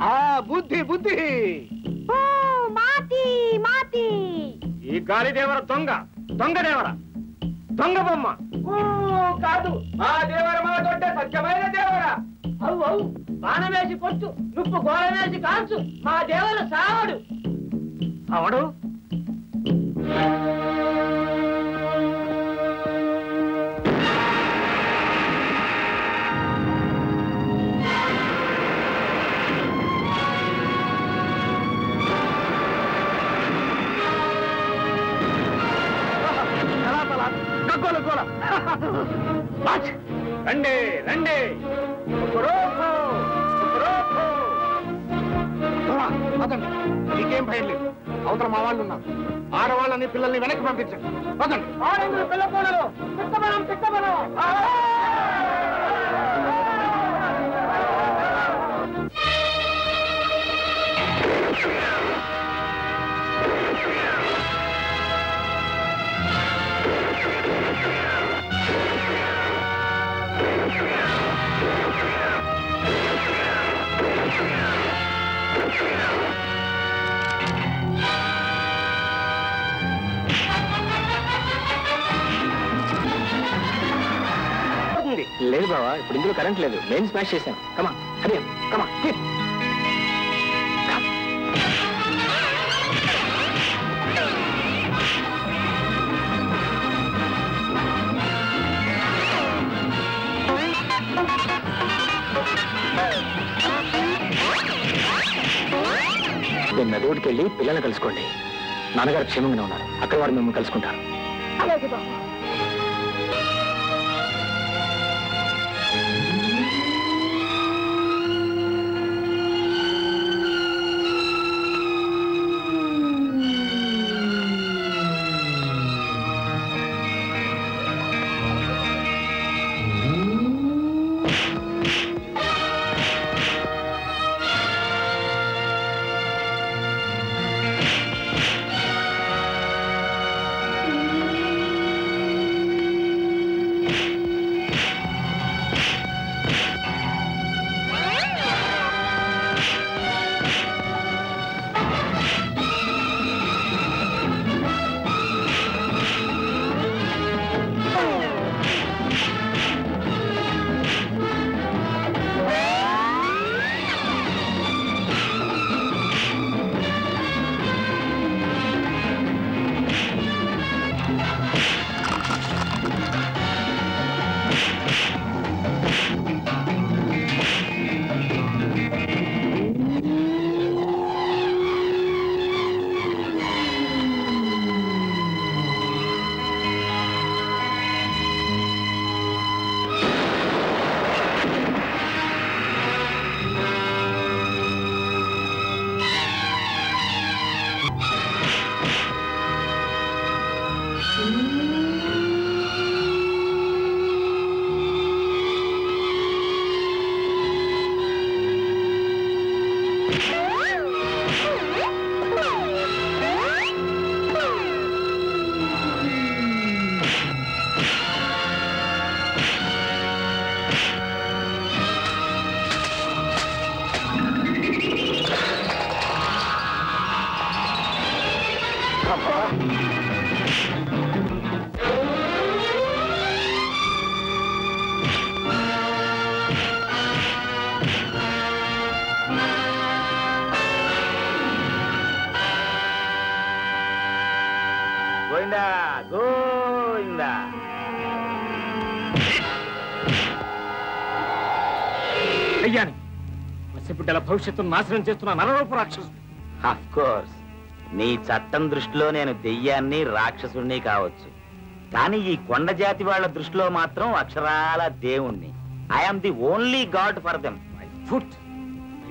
ఆ బుద్ధి బుద్ధి. ఓ మాతి మాతి. ఈ గాలిదేవర దొంగ దొంగ దేవర దొంగ బొమ్మ. ఊ, కాదు మా దేవర మా దొడ్డ సత్యమైన దేవరా. అవు అవు బాణం వేసి పొట్టు నువ్వు గోడ వేసి కాల్చు మా దేవర సావడు. అవడు రండి రండి. పదండి. నీకేం భయం లేదు. అవతల మా వాళ్ళు ఉన్నారు. ఆడవాళ్ళని పిల్లల్ని వెనక్కి పంపించండి. పదండి. ఆడంగులు పిల్లకూడదు పిక్కబలం లేదు బావా ఇప్పుడు ఇందులో కరెంట్ లేదు. నేను స్మాష్ చేశాను. కమా హరి కమా నిన్న నదివుడికి వెళ్ళి పిల్లల్ని కలుసుకోండి. నాన్నగారు క్షేమంగానే ఉన్నారు. అక్కడ వారు మిమ్మల్ని కలుసుకుంటారు. అలాగే బాబు. భవిష్యత్తును నాశనం చేస్తున్న నరరూప రాక్షసు కోర్స్ నీ చట్టం దృష్టిలో నేను దెయ్యాన్ని రాక్షసుణ్ణి కావచ్చు. కానీ ఈ కొండ జాతి వాళ్ళ దృష్టిలో మాత్రం అక్షరాల దేవుణ్ణి. I'm the only god for them foot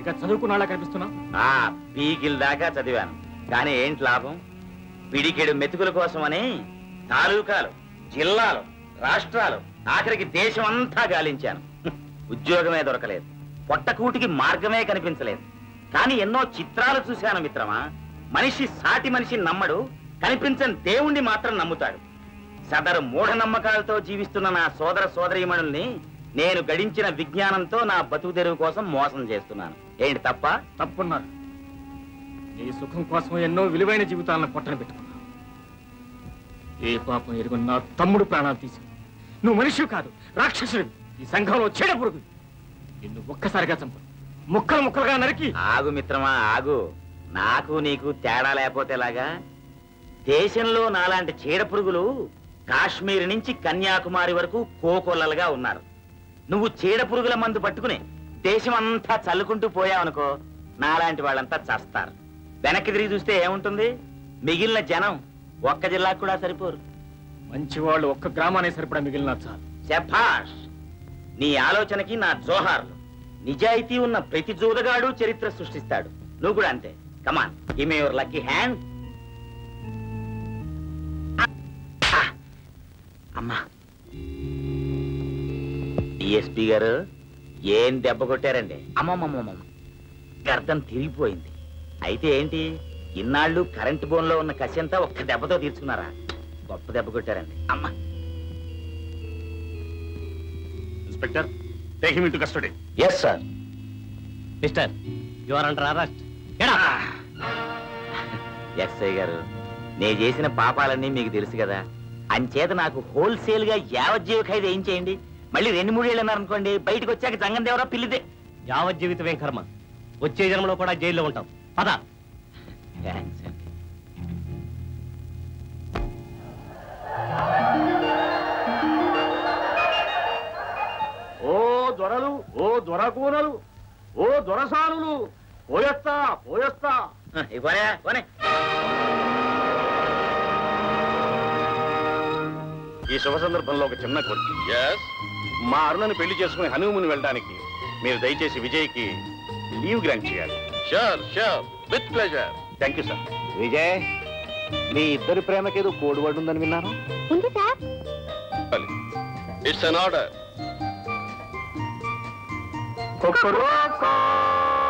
ఇక చదువుకున్నాళ్ళ కనిపిస్తున్నా? ఆ పీకిల్ దాకా చదివాను. కానీ ఏంటి లాభం? పిడికెడు మెతుకుల కోసమని తాలూకాలు జిల్లాలు రాష్ట్రాలు ఆఖరికి దేశం అంతా గాలించాను. ఉద్యోగమే దొరకలేదు. పొట్టకూటికి మార్గమే కనిపించలేదు. కానీ ఎన్నో చిత్రాలు చూశాను మిత్రమా. మనిషి సాటి మనిషి నమ్మడు కనిపించని దేవుణ్ణి మాత్రం నమ్ముతాడు. సదరు మూఢనమ్మకాలతో జీవిస్తున్న నా సోదర సోదరీమణుల్ని నేను గడించిన విజ్ఞానంతో నా బతుకు తెరువు కోసం మోసం చేస్తున్నాను. ఏంటి తప్ప? తప్పున్నారు. నీ సుఖం కోసం ఎన్నో విలువైన జీవితాలను పొట్టన పెట్టుకున్నావు. ఏ పాపం ఎరుగు తమ్ముడు ప్రాణాలు తీసి నువ్వు మనిషి కాదు రాక్షసుడు ఈ సంఘంలో చెడ పురుగు నిన్ను ఒక్కసారిగా చంపు. ముక్కలు ముక్కలుగా నరికి. ఆగు మిత్రమా ఆగు. నాకు నీకు తేడా లేకపోతే ఎలాగా? దేశంలో నాలాంటి చీడ పురుగులు కాశ్మీర్ నుంచి కన్యాకుమారి వరకు కోకొల్లలుగా ఉన్నారు. నువ్వు చీడ పురుగుల మందు పట్టుకుని దేశం అంతా చల్లుకుంటూ పోయావనుకో నాలాంటి వాళ్ళంతా చస్తారు. వెనక్కి తిరిగి చూస్తే ఏముంటుంది? మిగిలిన జనం ఒక్క జిల్లాకు కూడా సరిపోరు. మంచి వాళ్ళు ఒక్క గ్రామానికి సరిపడా మిగిలిన చాలు. శభాష్! నీ ఆలోచనకి నా జోహార్లు. నిజాయితీ ఉన్న ప్రతి జూదగాడు చరిత్ర సృష్టిస్తాడు. నువ్వు కూడా అంతే. కమాన్ ఈమె యువర్ లక్కీ హ్యాండ్ అమ్మా. డిఎస్పి గారు ఏం దెబ్బ కొట్టారండి? అమ్మమ్మమ్మమ్మ. గర్దం తిరిగిపోయింది. అయితే ఏంటి? ఇన్నాళ్ళు కరెంటు బోన్లో ఉన్న కసి అంతా ఒక్క దెబ్బతో తీర్చుకున్నారా? గొప్ప దెబ్బ కొట్టారండి. అమ్మా. Inspector. Take him into custody yes sir mister you are under arrest SI గారు. నేను చేసిన పాపాలన్నీ మీకు తెలుసు కదా. అంచేత నాకు హోల్సేల్గా యావజ్జీవ ఖైదు ఏం చేయండి? మళ్ళీ రెండు మూడేళ్ళు అన్నారనుకోండి బయటకు వచ్చాక జంగం దేవరా పిల్లిదే. యావత్ జీవితమేం కర్మ? వచ్చే జన్మలో కూడా జైల్లో ఉంటాం. పద. థ్యాంక్స్ అండి ఓ దొరలు ఓ దొరకూనలు ఓ దొరసానులు పోయొస్తా పోయొస్తా. ఈ శుభ సందర్భంలో ఒక చిన్న కోరిక. మా అరుణని పెళ్ళి చేసుకుని హనీమూన్ వెళ్ళడానికి మీరు దయచేసి విజయ్కి లీవ్ గ్రాంట్ చేయాలి. Sure sure with pleasure thank you sir Vijay మీ ఇద్దరి ప్రేమకేదో కోడివాడు ఉందని విన్నాను. ఉంది sir. It's an order Cocoroco.